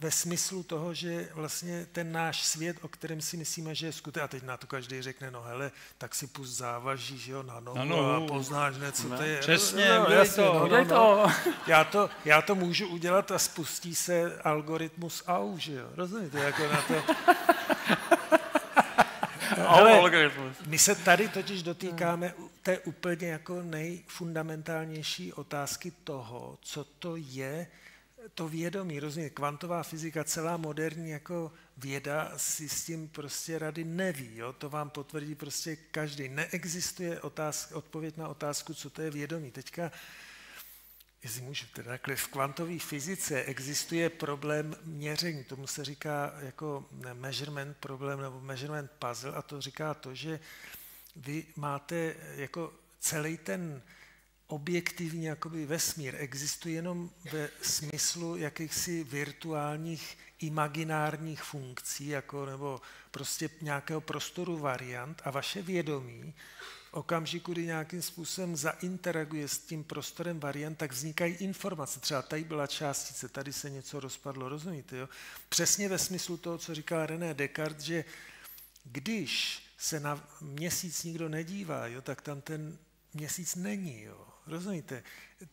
D: ve smyslu toho, že vlastně ten náš svět, o kterém si myslíme, že je skutečný, a teď na to každý řekne, no hele, tak si pust závaží, že jo, na nohu,
B: Na nohu.
D: a poznáš hned, co to je.
B: Přesně,
D: no, jasně,
B: to,
D: no, no, no.
C: to.
D: Já to. Já to můžu udělat a spustí se algoritmus AU, že jo, rozumíte, jako na to. Ale
C: algoritmus.
D: my se tady totiž dotýkáme té úplně jako nejfundamentálnější otázky toho, co to je to vědomí, rozumíte, kvantová fyzika, celá moderní jako věda si s tím prostě rady neví, jo? to vám potvrdí prostě každý. Neexistuje otázka, odpověď na otázku, co to je vědomí. Teďka jestli můžu teda takhle, v kvantové fyzice existuje problém měření, tomu se říká jako measurement problém nebo measurement puzzle a to říká to, že vy máte jako celý ten objektivní jakoby vesmír existuje jenom ve smyslu jakýchsi virtuálních imaginárních funkcí, jako, nebo prostě nějakého prostoru variant a vaše vědomí v okamžiku, kdy nějakým způsobem zainteraguje s tím prostorem variant, tak vznikají informace. Třeba tady byla částice, tady se něco rozpadlo, rozumíte? Jo? Přesně ve smyslu toho, co říkal René Descartes, že když se na měsíc nikdo nedívá, jo, tak tam ten měsíc není. Jo. Rozumíte?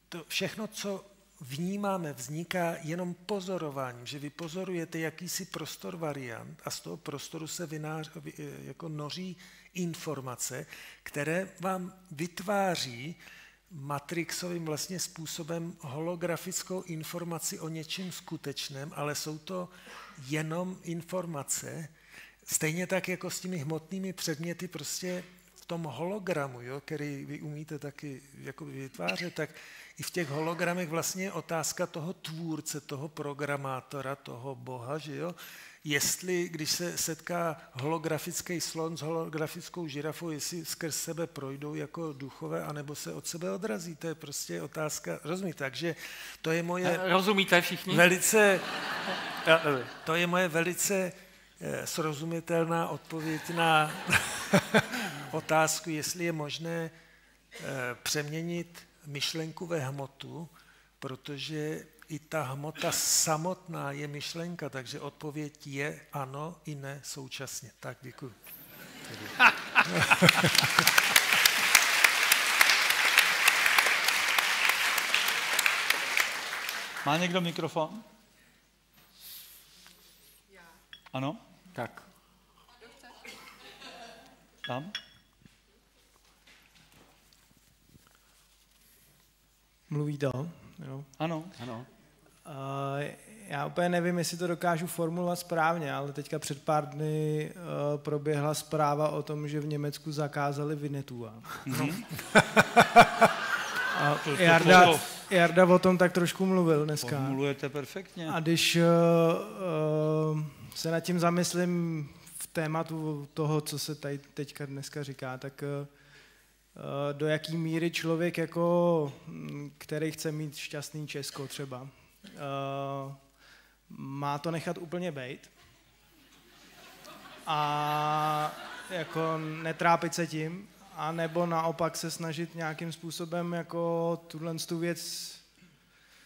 D: To všechno, co vnímáme, vzniká jenom pozorováním, že vy pozorujete jakýsi prostor variant a z toho prostoru se vynář, vy- jako noří informace, které vám vytváří matrixovým vlastně způsobem holografickou informaci o něčem skutečném, ale jsou to jenom informace, stejně tak jako s těmi hmotnými předměty prostě v tom hologramu, jo, který vy umíte taky jako vytvářet, tak i v těch hologramech vlastně je otázka toho tvůrce, toho programátora, toho boha, že jo, jestli, když se setká holografický slon s holografickou žirafou, jestli skrz sebe projdou jako duchové, anebo se od sebe odrazí. To je prostě otázka, rozumíte? Takže to je moje
C: Rozumíte všichni?
D: velice, to je moje velice eh, srozumitelná odpověď na otázku, jestli je možné eh, přeměnit myšlenku ve hmotu, protože i ta hmota samotná je myšlenka, takže odpověď je ano i ne současně. Tak děkuji.
B: Má někdo mikrofon? Ano?
C: Tak.
B: Tam?
G: Mluví to? Jo.
B: Ano.
C: Ano.
G: Uh, já úplně nevím, jestli to dokážu formulovat správně, ale teďka před pár dny uh, proběhla zpráva o tom, že v Německu zakázali Vinetua. A
B: To- to-
G: Jarda, Jarda o tom tak trošku mluvil dneska.
B: Formulujete perfektně.
G: A když uh, uh, se nad tím zamyslím v tématu toho, co se tady teďka dneska říká, tak uh, do jaký míry člověk, jako, mm, který chce mít šťastný Česko třeba, uh, má to nechat úplně bejt. A jako netrápit se tím, a nebo naopak se snažit nějakým způsobem jako tuhle tu věc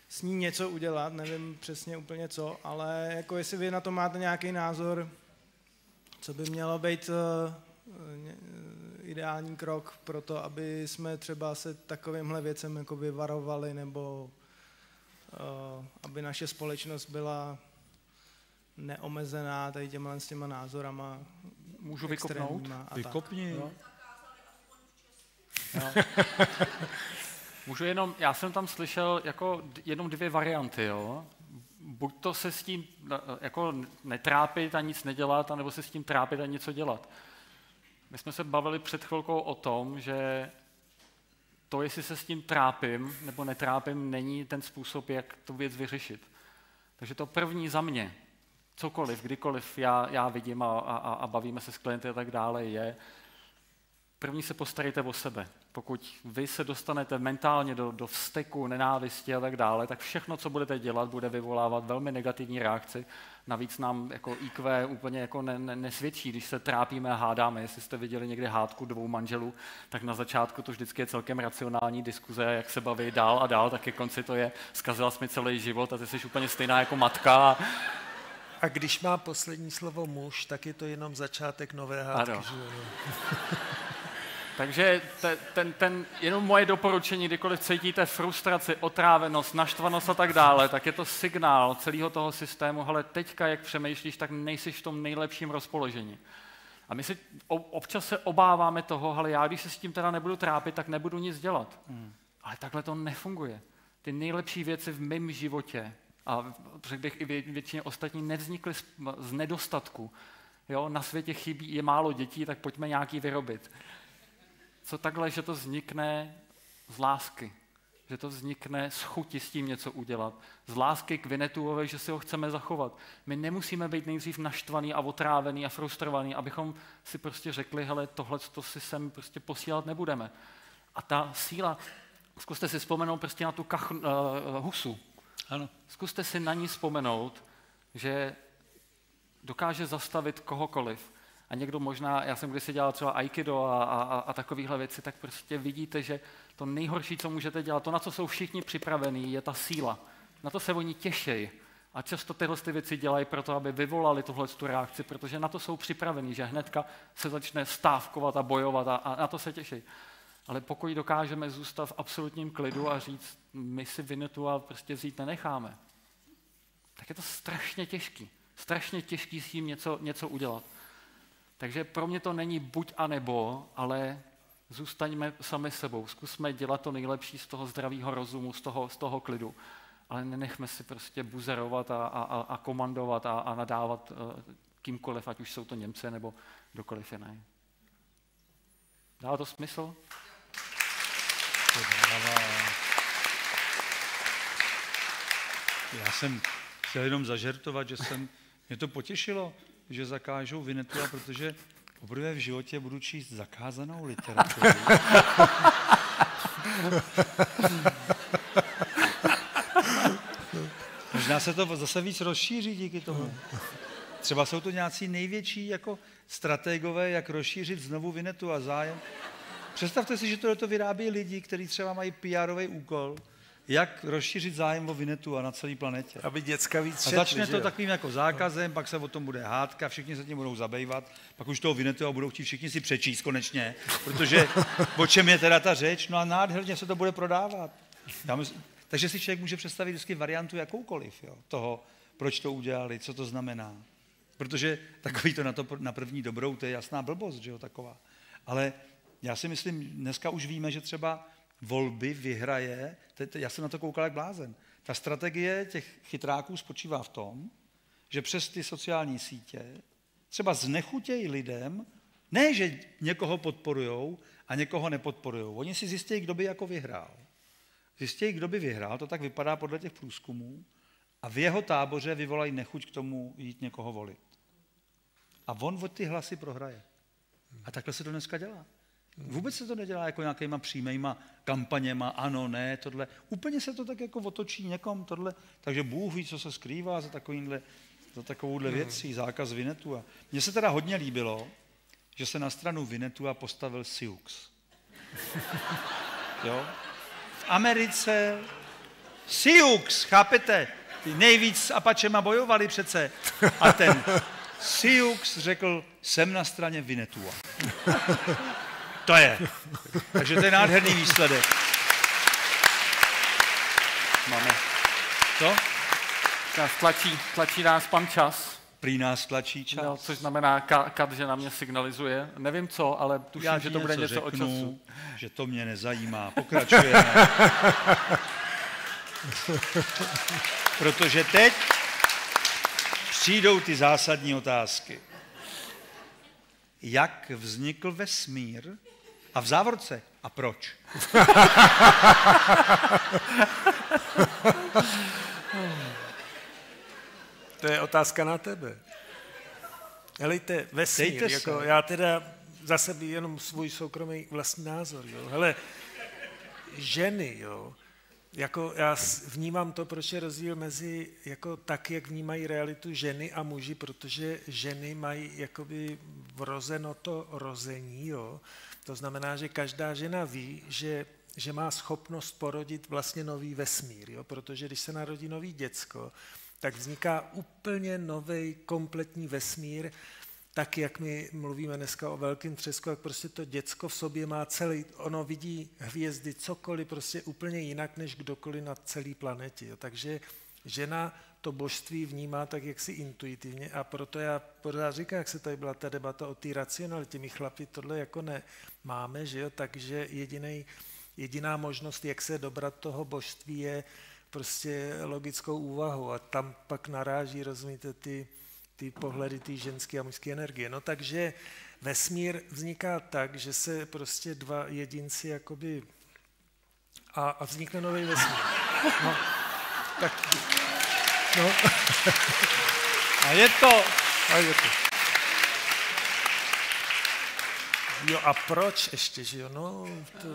G: s ní něco udělat, nevím přesně úplně co, ale jako jestli vy na to máte nějaký názor, co by mělo být eh, ideální krok pro to, aby jsme třeba se takovýmhle věcem jako vyvarovali, nebo eh, aby naše společnost byla neomezená tady těma, s těma názorama.
C: Můžu vykopnout?
B: Vykopni.
C: Jo. Můžu jenom, já jsem tam slyšel jako jenom dvě varianty, jo. Buď to se s tím na- jako netrápit a nic nedělat, anebo se s tím trápit a něco dělat. My jsme se bavili před chvilkou o tom, že to, jestli se s tím trápím nebo netrápím, není ten způsob, jak tu věc vyřešit. Takže to první za mě, cokoliv, kdykoliv já, já vidím a, a, a bavíme se s klienty a tak dále, je, první se postarejte o sebe. Pokud vy se dostanete mentálně do, do vzteku, nenávisti a tak dále, tak všechno, co budete dělat, bude vyvolávat velmi negativní reakci. Navíc nám jako IQ úplně jako ne, ne, nesvědčí, když se trápíme a hádáme. Jestli jste viděli někdy hádku dvou manželů, tak na začátku to vždycky je celkem racionální diskuze, jak se baví dál a dál, tak ke konci to je, zkazila jsi mi celý život a ty jsi úplně stejná jako matka.
D: A když má poslední slovo muž, tak je to jenom začátek nové hádky.
C: Ano.
D: Že?
C: Takže te, ten, ten, jenom moje doporučení, kdykoliv cítíte frustraci, otrávenost, naštvanost a tak dále, tak je to signál celého toho systému, ale teďka, jak přemýšlíš, tak nejsi v tom nejlepším rozpoložení. A my si občas se obáváme toho, ale já když se s tím teda nebudu trápit, tak nebudu nic dělat. Hmm. Ale takhle to nefunguje. Ty nejlepší věci v mém životě, a řekl bych i vě- většině ostatní, nevznikly z, z nedostatku. Jo, na světě chybí, je málo dětí, tak pojďme nějaký vyrobit co takhle, že to vznikne z lásky. Že to vznikne z chuti s tím něco udělat. Z lásky k Vinetuovi, že si ho chceme zachovat. My nemusíme být nejdřív naštvaný a otrávený a frustrovaný, abychom si prostě řekli, hele, tohle to si sem prostě posílat nebudeme. A ta síla, zkuste si vzpomenout prostě na tu kach, uh, husu.
B: Ano.
C: Zkuste si na ní vzpomenout, že dokáže zastavit kohokoliv. A někdo možná, já jsem kdysi dělal třeba aikido a, a, a, takovéhle věci, tak prostě vidíte, že to nejhorší, co můžete dělat, to, na co jsou všichni připravení, je ta síla. Na to se oni těšejí. A často tyhle ty věci dělají proto, aby vyvolali tuhle tu reakci, protože na to jsou připravení, že hnedka se začne stávkovat a bojovat a, a na to se těší. Ale pokud dokážeme zůstat v absolutním klidu a říct, my si vinetu a prostě vzít nenecháme, tak je to strašně těžký. Strašně těžký s tím něco, něco udělat. Takže pro mě to není buď a nebo, ale zůstaňme sami sebou. Zkusme dělat to nejlepší z toho zdravého rozumu, z toho, z toho klidu. Ale nenechme si prostě buzerovat a, a, a komandovat a, a nadávat uh, kýmkoliv, ať už jsou to Němce nebo kdokoliv jiný. Dá to smysl?
B: Já jsem chtěl jenom zažertovat, že jsem, mě to potěšilo, že zakážou Vinetua, protože poprvé v životě budu číst zakázanou literaturu. Možná se to zase víc rozšíří díky tomu. Třeba jsou to nějací největší jako strategové, jak rozšířit znovu Vinetu a zájem. Představte si, že tohle to vyrábí lidi, kteří třeba mají PR úkol, jak rozšířit zájem o Vinetu a na celé planetě.
D: Aby děcka víc
B: A
D: četli,
B: začne
D: že
B: to
D: jo?
B: takovým jako zákazem, pak se o tom bude hádka, všichni se tím budou zabývat, pak už toho Vinetu a budou chtít všichni si přečíst konečně, protože o čem je teda ta řeč, no a nádherně se to bude prodávat. Já mysl... Takže si člověk může představit vždycky variantu jakoukoliv jo, toho, proč to udělali, co to znamená. Protože takový to na, to na první dobrou, to je jasná blbost, že jo, taková. Ale já si myslím, dneska už víme, že třeba volby vyhraje, já jsem na to koukal jak blázen, ta strategie těch chytráků spočívá v tom, že přes ty sociální sítě třeba znechutějí lidem, ne, že někoho podporujou a někoho nepodporujou. Oni si zjistí, kdo by jako vyhrál. Zjistí, kdo by vyhrál, to tak vypadá podle těch průzkumů, a v jeho táboře vyvolají nechuť k tomu jít někoho volit. A on od ty hlasy prohraje. A takhle se to dneska dělá. Vůbec se to nedělá jako nějakýma přímýma kampaněma, ano, ne, tohle. Úplně se to tak jako otočí někom, tohle. Takže Bůh ví, co se skrývá za takovýhle, za takovouhle věcí, zákaz Vinetu. A mně se teda hodně líbilo, že se na stranu Vinetu a postavil Sioux. Jo? V Americe Sioux, chápete? Ty nejvíc s Apačema bojovali přece. A ten Sioux řekl, jsem na straně Vinetua. To je. Takže to je nádherný výsledek.
C: Máme.
B: Co?
C: Nás tlačí, tlačí nás pan čas.
B: Prý nás tlačí čas.
C: No, což znamená ka- kat, že na mě signalizuje. Nevím co, ale tuším,
B: Já
C: že to bude
B: něco
C: něco o
B: řeknu,
C: času.
B: že to mě nezajímá. Pokračujeme. Protože teď přijdou ty zásadní otázky. Jak vznikl vesmír a v závorce a proč?
D: To je otázka na tebe. Helejte, vesmír,
B: Dejte se.
D: jako já teda zase by jenom svůj soukromý vlastní názor, jo. Hele, ženy, jo, jako já vnímám to, proč je rozdíl mezi jako tak, jak vnímají realitu ženy a muži, protože ženy mají jakoby vrozeno to rození, jo. To znamená, že každá žena ví, že, že má schopnost porodit vlastně nový vesmír, jo, protože když se narodí nový děcko, tak vzniká úplně nový kompletní vesmír, tak, jak my mluvíme dneska o velkém třesku, jak prostě to děcko v sobě má celý, ono vidí hvězdy, cokoliv prostě úplně jinak, než kdokoliv na celé planetě. Jo. Takže žena to božství vnímá tak, jak si intuitivně a proto já pořád říkám, jak se tady byla ta debata o té racionalitě, my chlapi tohle jako nemáme, že jo, takže jedinej, jediná možnost, jak se dobrat toho božství je prostě logickou úvahu a tam pak naráží, rozumíte, ty, ty pohledy ty ženské a mužské energie. No takže vesmír vzniká tak, že se prostě dva jedinci jakoby a, a vznikne nový vesmír. No, tak, no.
B: A je to.
D: A je to. Jo, a proč ještě, že jo? No, to...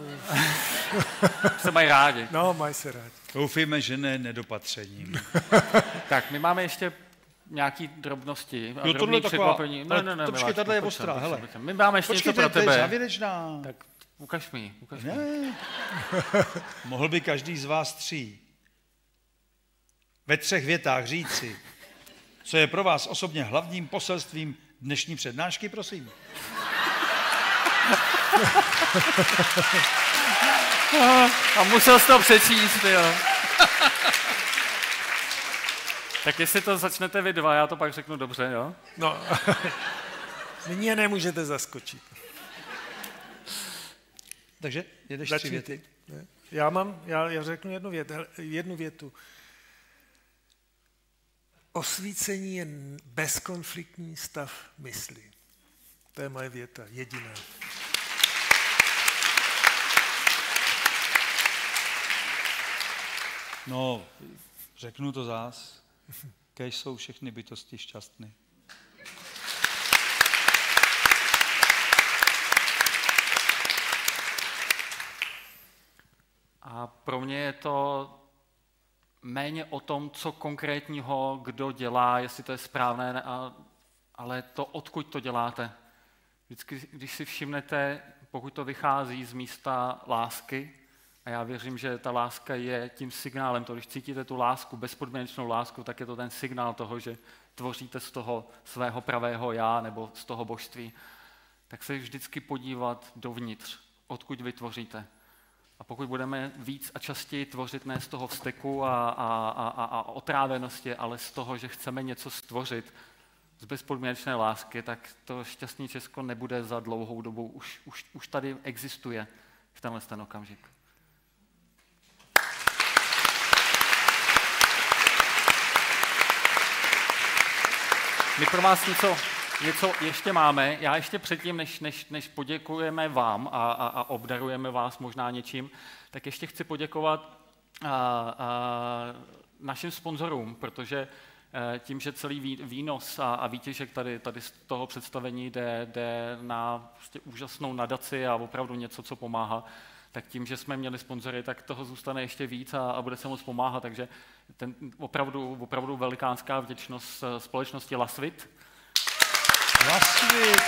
C: se mají rádi.
D: No, mají se rádi.
B: Doufejme, že ne nedopatřením.
C: tak, my máme ještě nějaký drobnosti a
B: jo,
C: tohle
B: překvapení. Ne, ne, ne, to počkej, tato je ostrá, hele.
C: My máme ještě
B: Počkej,
C: něco pro tebe.
B: Závěrečná.
C: Tak ukaž mi, ukaž
B: ne. mi. Mohl by každý z vás tří ve třech větách říci, co je pro vás osobně hlavním poselstvím dnešní přednášky, prosím.
C: A musel jsi to přečíst, jo. Tak jestli to začnete vy dva, já to pak řeknu dobře, jo?
D: No, nyní je nemůžete zaskočit.
B: Takže jedeš Začni tři věty.
D: Ne? Já mám, já, já řeknu jednu, vět, jednu větu. Osvícení je bezkonfliktní stav mysli. To je moje věta, jediná.
B: No, řeknu to zás. Kež jsou všechny bytosti šťastné.
C: A pro mě je to méně o tom, co konkrétního kdo dělá, jestli to je správné, ale to, odkud to děláte. Vždycky, když si všimnete, pokud to vychází z místa lásky, a já věřím, že ta láska je tím signálem, to, když cítíte tu lásku, bezpodmínečnou lásku, tak je to ten signál toho, že tvoříte z toho svého pravého já nebo z toho božství. Tak se vždycky podívat dovnitř, odkud vy tvoříte. A pokud budeme víc a častěji tvořit ne z toho vzteku a, a, a, a otrávenosti, ale z toho, že chceme něco stvořit z bezpodmínečné lásky, tak to šťastný Česko nebude za dlouhou dobu. Už, už, už tady existuje v tenhle ten okamžik. My pro vás něco, něco ještě máme. Já ještě předtím, než, než, než poděkujeme vám a, a, a obdarujeme vás možná něčím, tak ještě chci poděkovat a, a, našim sponzorům, protože e, tím, že celý výnos a, a výtěžek tady, tady z toho představení jde, jde na prostě úžasnou nadaci a opravdu něco, co pomáhá, tak tím, že jsme měli sponzory, tak toho zůstane ještě víc a, a bude se moc pomáhat. Takže ten opravdu, opravdu velikánská vděčnost eh, společnosti Lasvit.
B: Lasvit.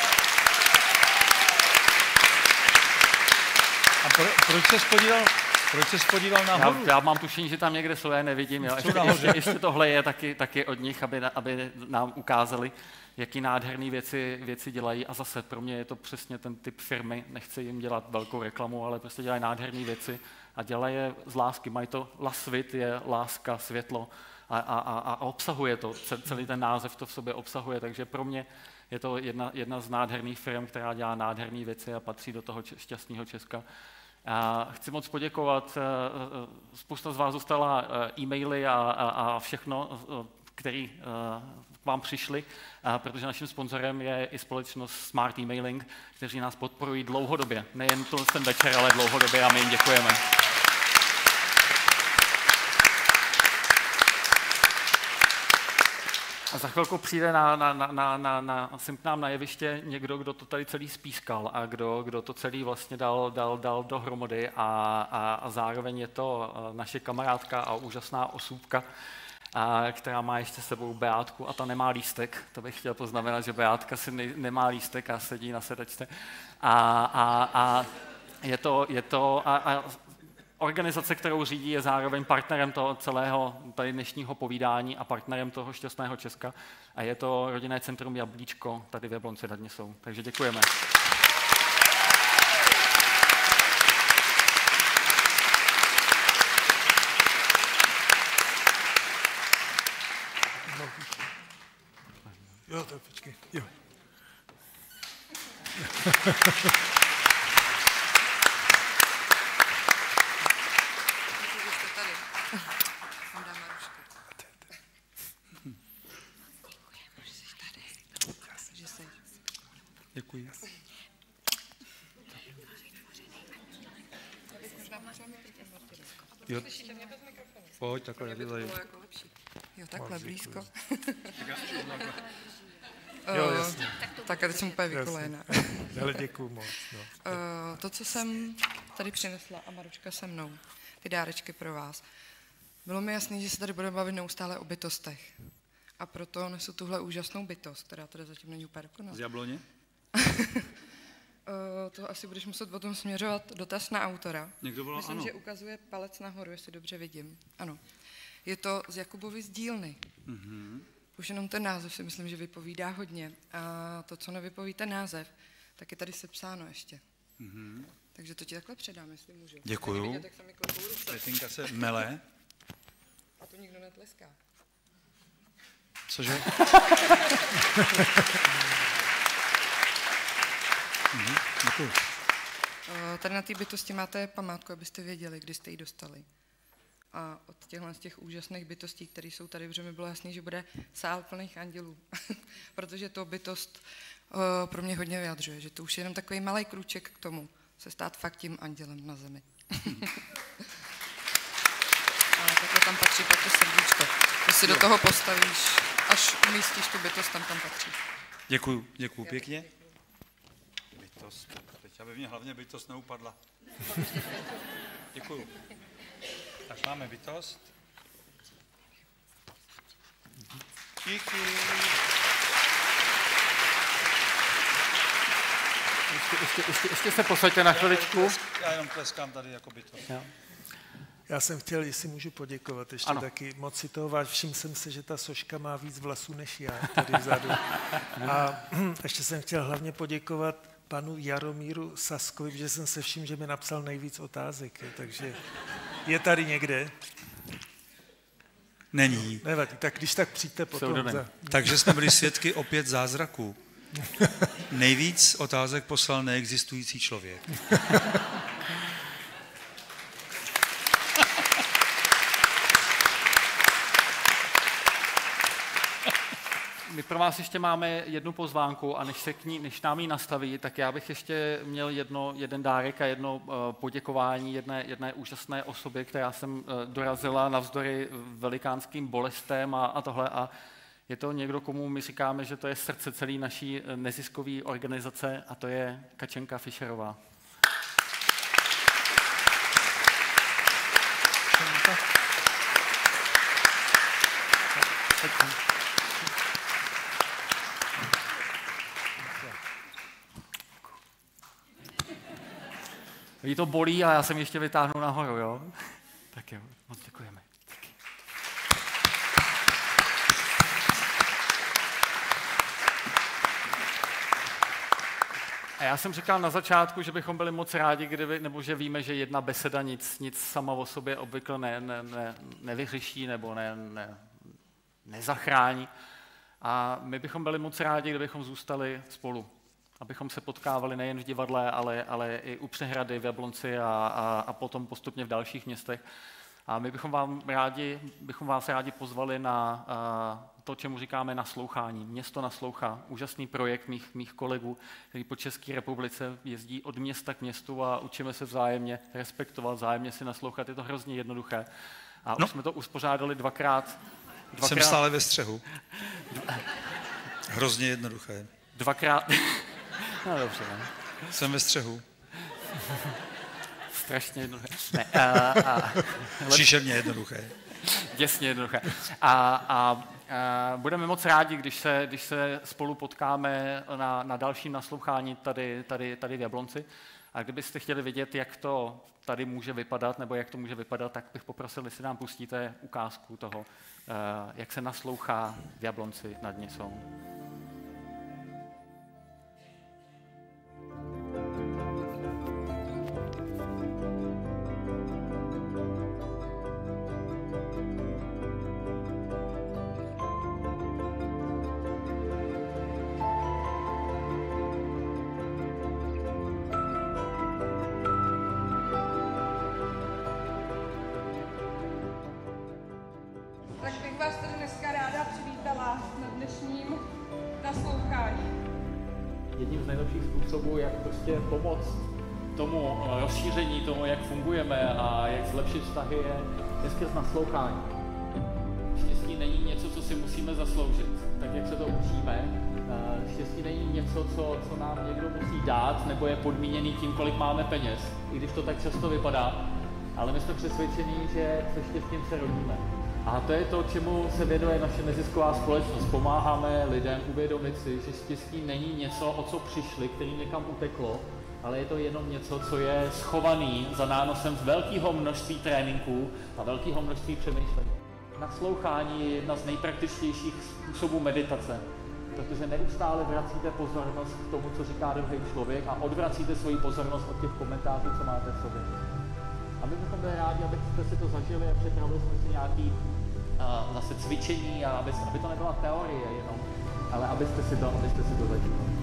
B: A pro, proč se spodíval, proč se spodíval nahoru?
C: Já, já mám tušení, že tam někde jsou, já nevidím. Jo. Ještě, ještě, ještě tohle je taky, taky od nich, aby, aby nám ukázali, jaký nádherné věci, věci dělají. A zase pro mě je to přesně ten typ firmy. Nechci jim dělat velkou reklamu, ale prostě dělají nádherné věci a dělají je z lásky. Mají to, lasvit je láska, světlo a, a, a, a obsahuje to, celý ten název to v sobě obsahuje, takže pro mě je to jedna, jedna z nádherných firm, která dělá nádherné věci a patří do toho šťastného Česka. A chci moc poděkovat, eh, eh, spousta z vás dostala eh, e-maily a, a, a všechno, který k vám přišli, protože naším sponzorem je i společnost Smart Emailing, kteří nás podporují dlouhodobě. Nejen ten večer, ale dlouhodobě a my jim děkujeme. A za chvilku přijde na, na, na, na, na, na, sem k nám na jeviště někdo, kdo to tady celý spískal a kdo, kdo to celý vlastně dal, dal, dal dohromady a, a, a zároveň je to eh, naše kamarádka a úžasná osůbka, a, která má ještě sebou Beátku a ta nemá lístek. To bych chtěl poznamenat, že Beátka si ne, nemá lístek a sedí na sedačce. A, a, a je to, je to a, a organizace, kterou řídí, je zároveň partnerem toho celého tady dnešního povídání a partnerem toho šťastného Česka. A je to rodinné centrum Jablíčko tady v Jablonci nad Nisou. Takže děkujeme.
D: Jo, tak počkej. Jo.
B: Děkuji. Jo. Pojď, takhle, jak je tady.
H: Jo, takhle blízko.
D: Jo,
H: Eh,
D: jasně.
H: Tak a teď jsem úplně
D: Jasně.
H: vykolejená.
D: Ale děkuju moc. No.
H: Eh, To, co jsem tady přinesla a Maručka se mnou, ty dárečky pro vás, bylo mi jasné, že se tady budeme bavit neustále o bytostech. A proto nesu tuhle úžasnou bytost, která tady zatím není úplně dokonalá.
B: Z Jabloně?
H: Eh, To asi budeš muset potom směřovat dotaz na autora.
B: Někdo volal
H: Myslím,
B: ano.
H: že ukazuje palec nahoru, jestli dobře vidím. Ano. Je to z Jakubovy z dílny.
B: Mhm.
H: Už jenom ten název si myslím, že vypovídá hodně. A to, co nevypoví ten název, tak je tady sepsáno ještě.
B: Mhm.
H: Takže to ti takhle předám, jestli můžu.
B: Děkuju.
H: Tak vidět, jak se mi klopou ruce.
B: Petinka se mele.
H: A to nikdo netleská.
B: Cože? Mhm, Děkuji.
H: Eh, Tady na té bytosti máte památku, abyste věděli, kdy jste ji dostali. A od těchhle z těch úžasných bytostí, které jsou tady, protože mi bylo jasný, že bude sál plných andělů. Protože to bytost eh, pro mě hodně vyjadřuje, že to už je jenom takový malý krůček k tomu, se stát fakt tím andělem na zemi. A takhle tam patří pak to srdíčko. Když si do
B: Jo.
H: toho postavíš, až umístíš tu bytost, tam tam patří.
B: Děkuju, děkuju pěkně. Bytost, teď aby mě hlavně bytost neupadla. Děkuju. Tak máme bytost. Díky.
C: Ještě, ještě, ještě, ještě se posaďte na chviličku.
B: Já jenom tleskám tady jako bytost.
C: Jo.
D: Já jsem chtěl, jestli můžu poděkovat ještě
C: Ano.
D: taky. Moc si toho váž. Všiml jsem se, že ta soška má víc vlasů než já tady vzadu. A ještě jsem chtěl hlavně poděkovat panu Jaromíru Saskovi, protože jsem se všiml, že mi napsal nejvíc otázek. jo, Takže je tady někde.
B: Není.
D: Nevadí, tak když tak přijďte potom. Za...
B: Takže jsme byli svědky opět zázraku. Nejvíc otázek poslal neexistující člověk.
C: My pro vás ještě máme jednu pozvánku a než, se k ní, než nám ji nastaví, tak já bych ještě měl jedno, jeden dárek a jedno uh, poděkování jedné, jedné úžasné osobě, která jsem uh, dorazila navzdory velikánským bolestem a, a tohle. A je to někdo, komu my říkáme, že to je srdce celé naší eh, neziskové organizace a to je Kačenka Fischerová. Jí to bolí a já jsem ještě vytáhnu nahoru, jo? Tak jo, moc děkujeme. Díky. A já jsem říkal na začátku, že bychom byli moc rádi, kdyby, nebo že víme, že jedna beseda nic, nic sama o sobě obvykle ne, ne, ne, nevyřeší nebo ne, ne, nezachrání. A my bychom byli moc rádi, kdybychom zůstali spolu. Abychom se potkávali nejen v divadle, ale, ale i u Přehrady v Jablonci a, a, a potom postupně v dalších městech. A my bychom, vám rádi, bychom vás rádi pozvali na a, to, čemu říkáme naslouchání. Město naslouchá. Úžasný projekt mých, mých kolegů, který po České republice jezdí od města k městu a učíme se vzájemně respektovat, vzájemně si naslouchat. Je to hrozně jednoduché. A no. už jsme to uspořádali dvakrát dvakrát...
B: Jsem stále ve střehu. Hrozně jednoduché.
C: Dvakrát... no dobře, ne?
B: Jsem ve střehu.
C: Strašně jednoduché. Ne, a, a,
B: Příšerně jednoduché.
C: Děsně jednoduché. A, a, a budeme moc rádi, když se, když se spolu potkáme na, na dalším naslouchání tady, tady, tady v Jablonci. A kdybyste chtěli vidět, jak to tady může vypadat, nebo jak to může vypadat, tak bych poprosil, jestli nám pustíte ukázku toho, jak se naslouchá v Jablonci nad Nisou.
I: Nebo je podmíněný tím, kolik máme peněz, i když to tak často vypadá. Ale my jsme přesvědčení, že se štěstím se rodíme. A to je to, čemu se věnuje naše nezisková společnost. Pomáháme lidem uvědomit si, že štěstí není něco, o co přišli, který někam uteklo, ale je to jenom něco, co je schovaný za nánosem z velkého množství tréninků a velkého množství přemýšlení. Naslouchání je jedna z nejpraktičtějších způsobů meditace, protože neustále vracíte pozornost k tomu, co říká druhý člověk a odvracíte svoji pozornost od těch komentářů, co máte v sobě. A my bychom byli rádi, abyste si to zažili a připravili jsme si nějaký uh, zase cvičení, a aby, aby to nebyla teorie jenom, ale abyste si to, abyste si to zažili.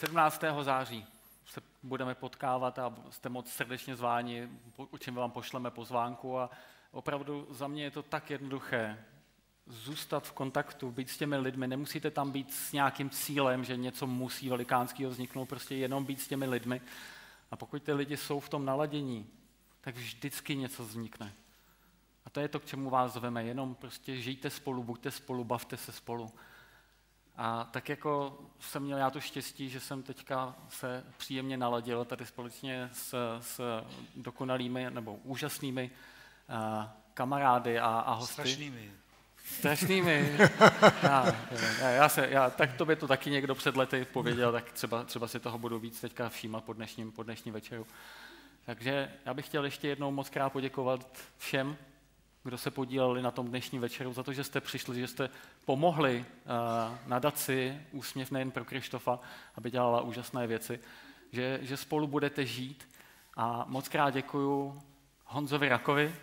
C: 17. září se budeme potkávat a jste moc srdečně zváni, čem vám pošleme pozvánku a opravdu za mě je to tak jednoduché zůstat v kontaktu, být s těmi lidmi, nemusíte tam být s nějakým cílem, že něco musí velikánského vzniknout, prostě jenom být s těmi lidmi. A pokud ty lidi jsou v tom naladění, tak vždycky něco vznikne. A to je to, k čemu vás zveme, jenom prostě žijte spolu, buďte spolu, bavte se spolu. A tak jako jsem měl já to štěstí, že jsem teďka se příjemně naladil tady společně s, s dokonalými nebo úžasnými uh, kamarády a, a hosty.
B: Strašnými.
C: Strašnými. Já, já, já, se, já, tak to by to taky někdo před lety pověděl, tak třeba, třeba si toho budu víc teďka všímat po dnešním, po dnešním večeru. Takže já bych chtěl ještě jednou moc krát poděkovat všem, kdo se podíleli na tom dnešním večeru, za to, že jste přišli, že jste pomohli uh, nadaci Úsměv nejen pro Krištofa, aby dělala úžasné věci, že, že spolu budete žít. A moc krát děkuju Honzovi Rakovi,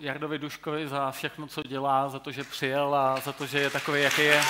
C: Jardovi Duškovi za všechno, co dělá, za to, že přijel a za to, že je takový, jaký je.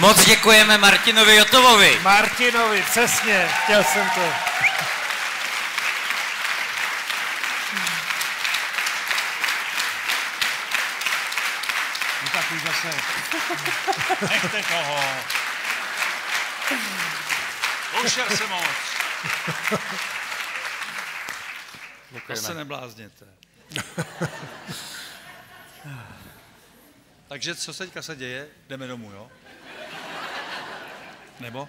J: Moc děkujeme Martinovi Jotovovi.
D: Martinovi, přesně, chtěl jsem to.
B: No tak už zase. Nechte toho. Ušel se moc. Zase neblázněte. Takže co se teďka se děje? Jdeme domů, jo? Nebo?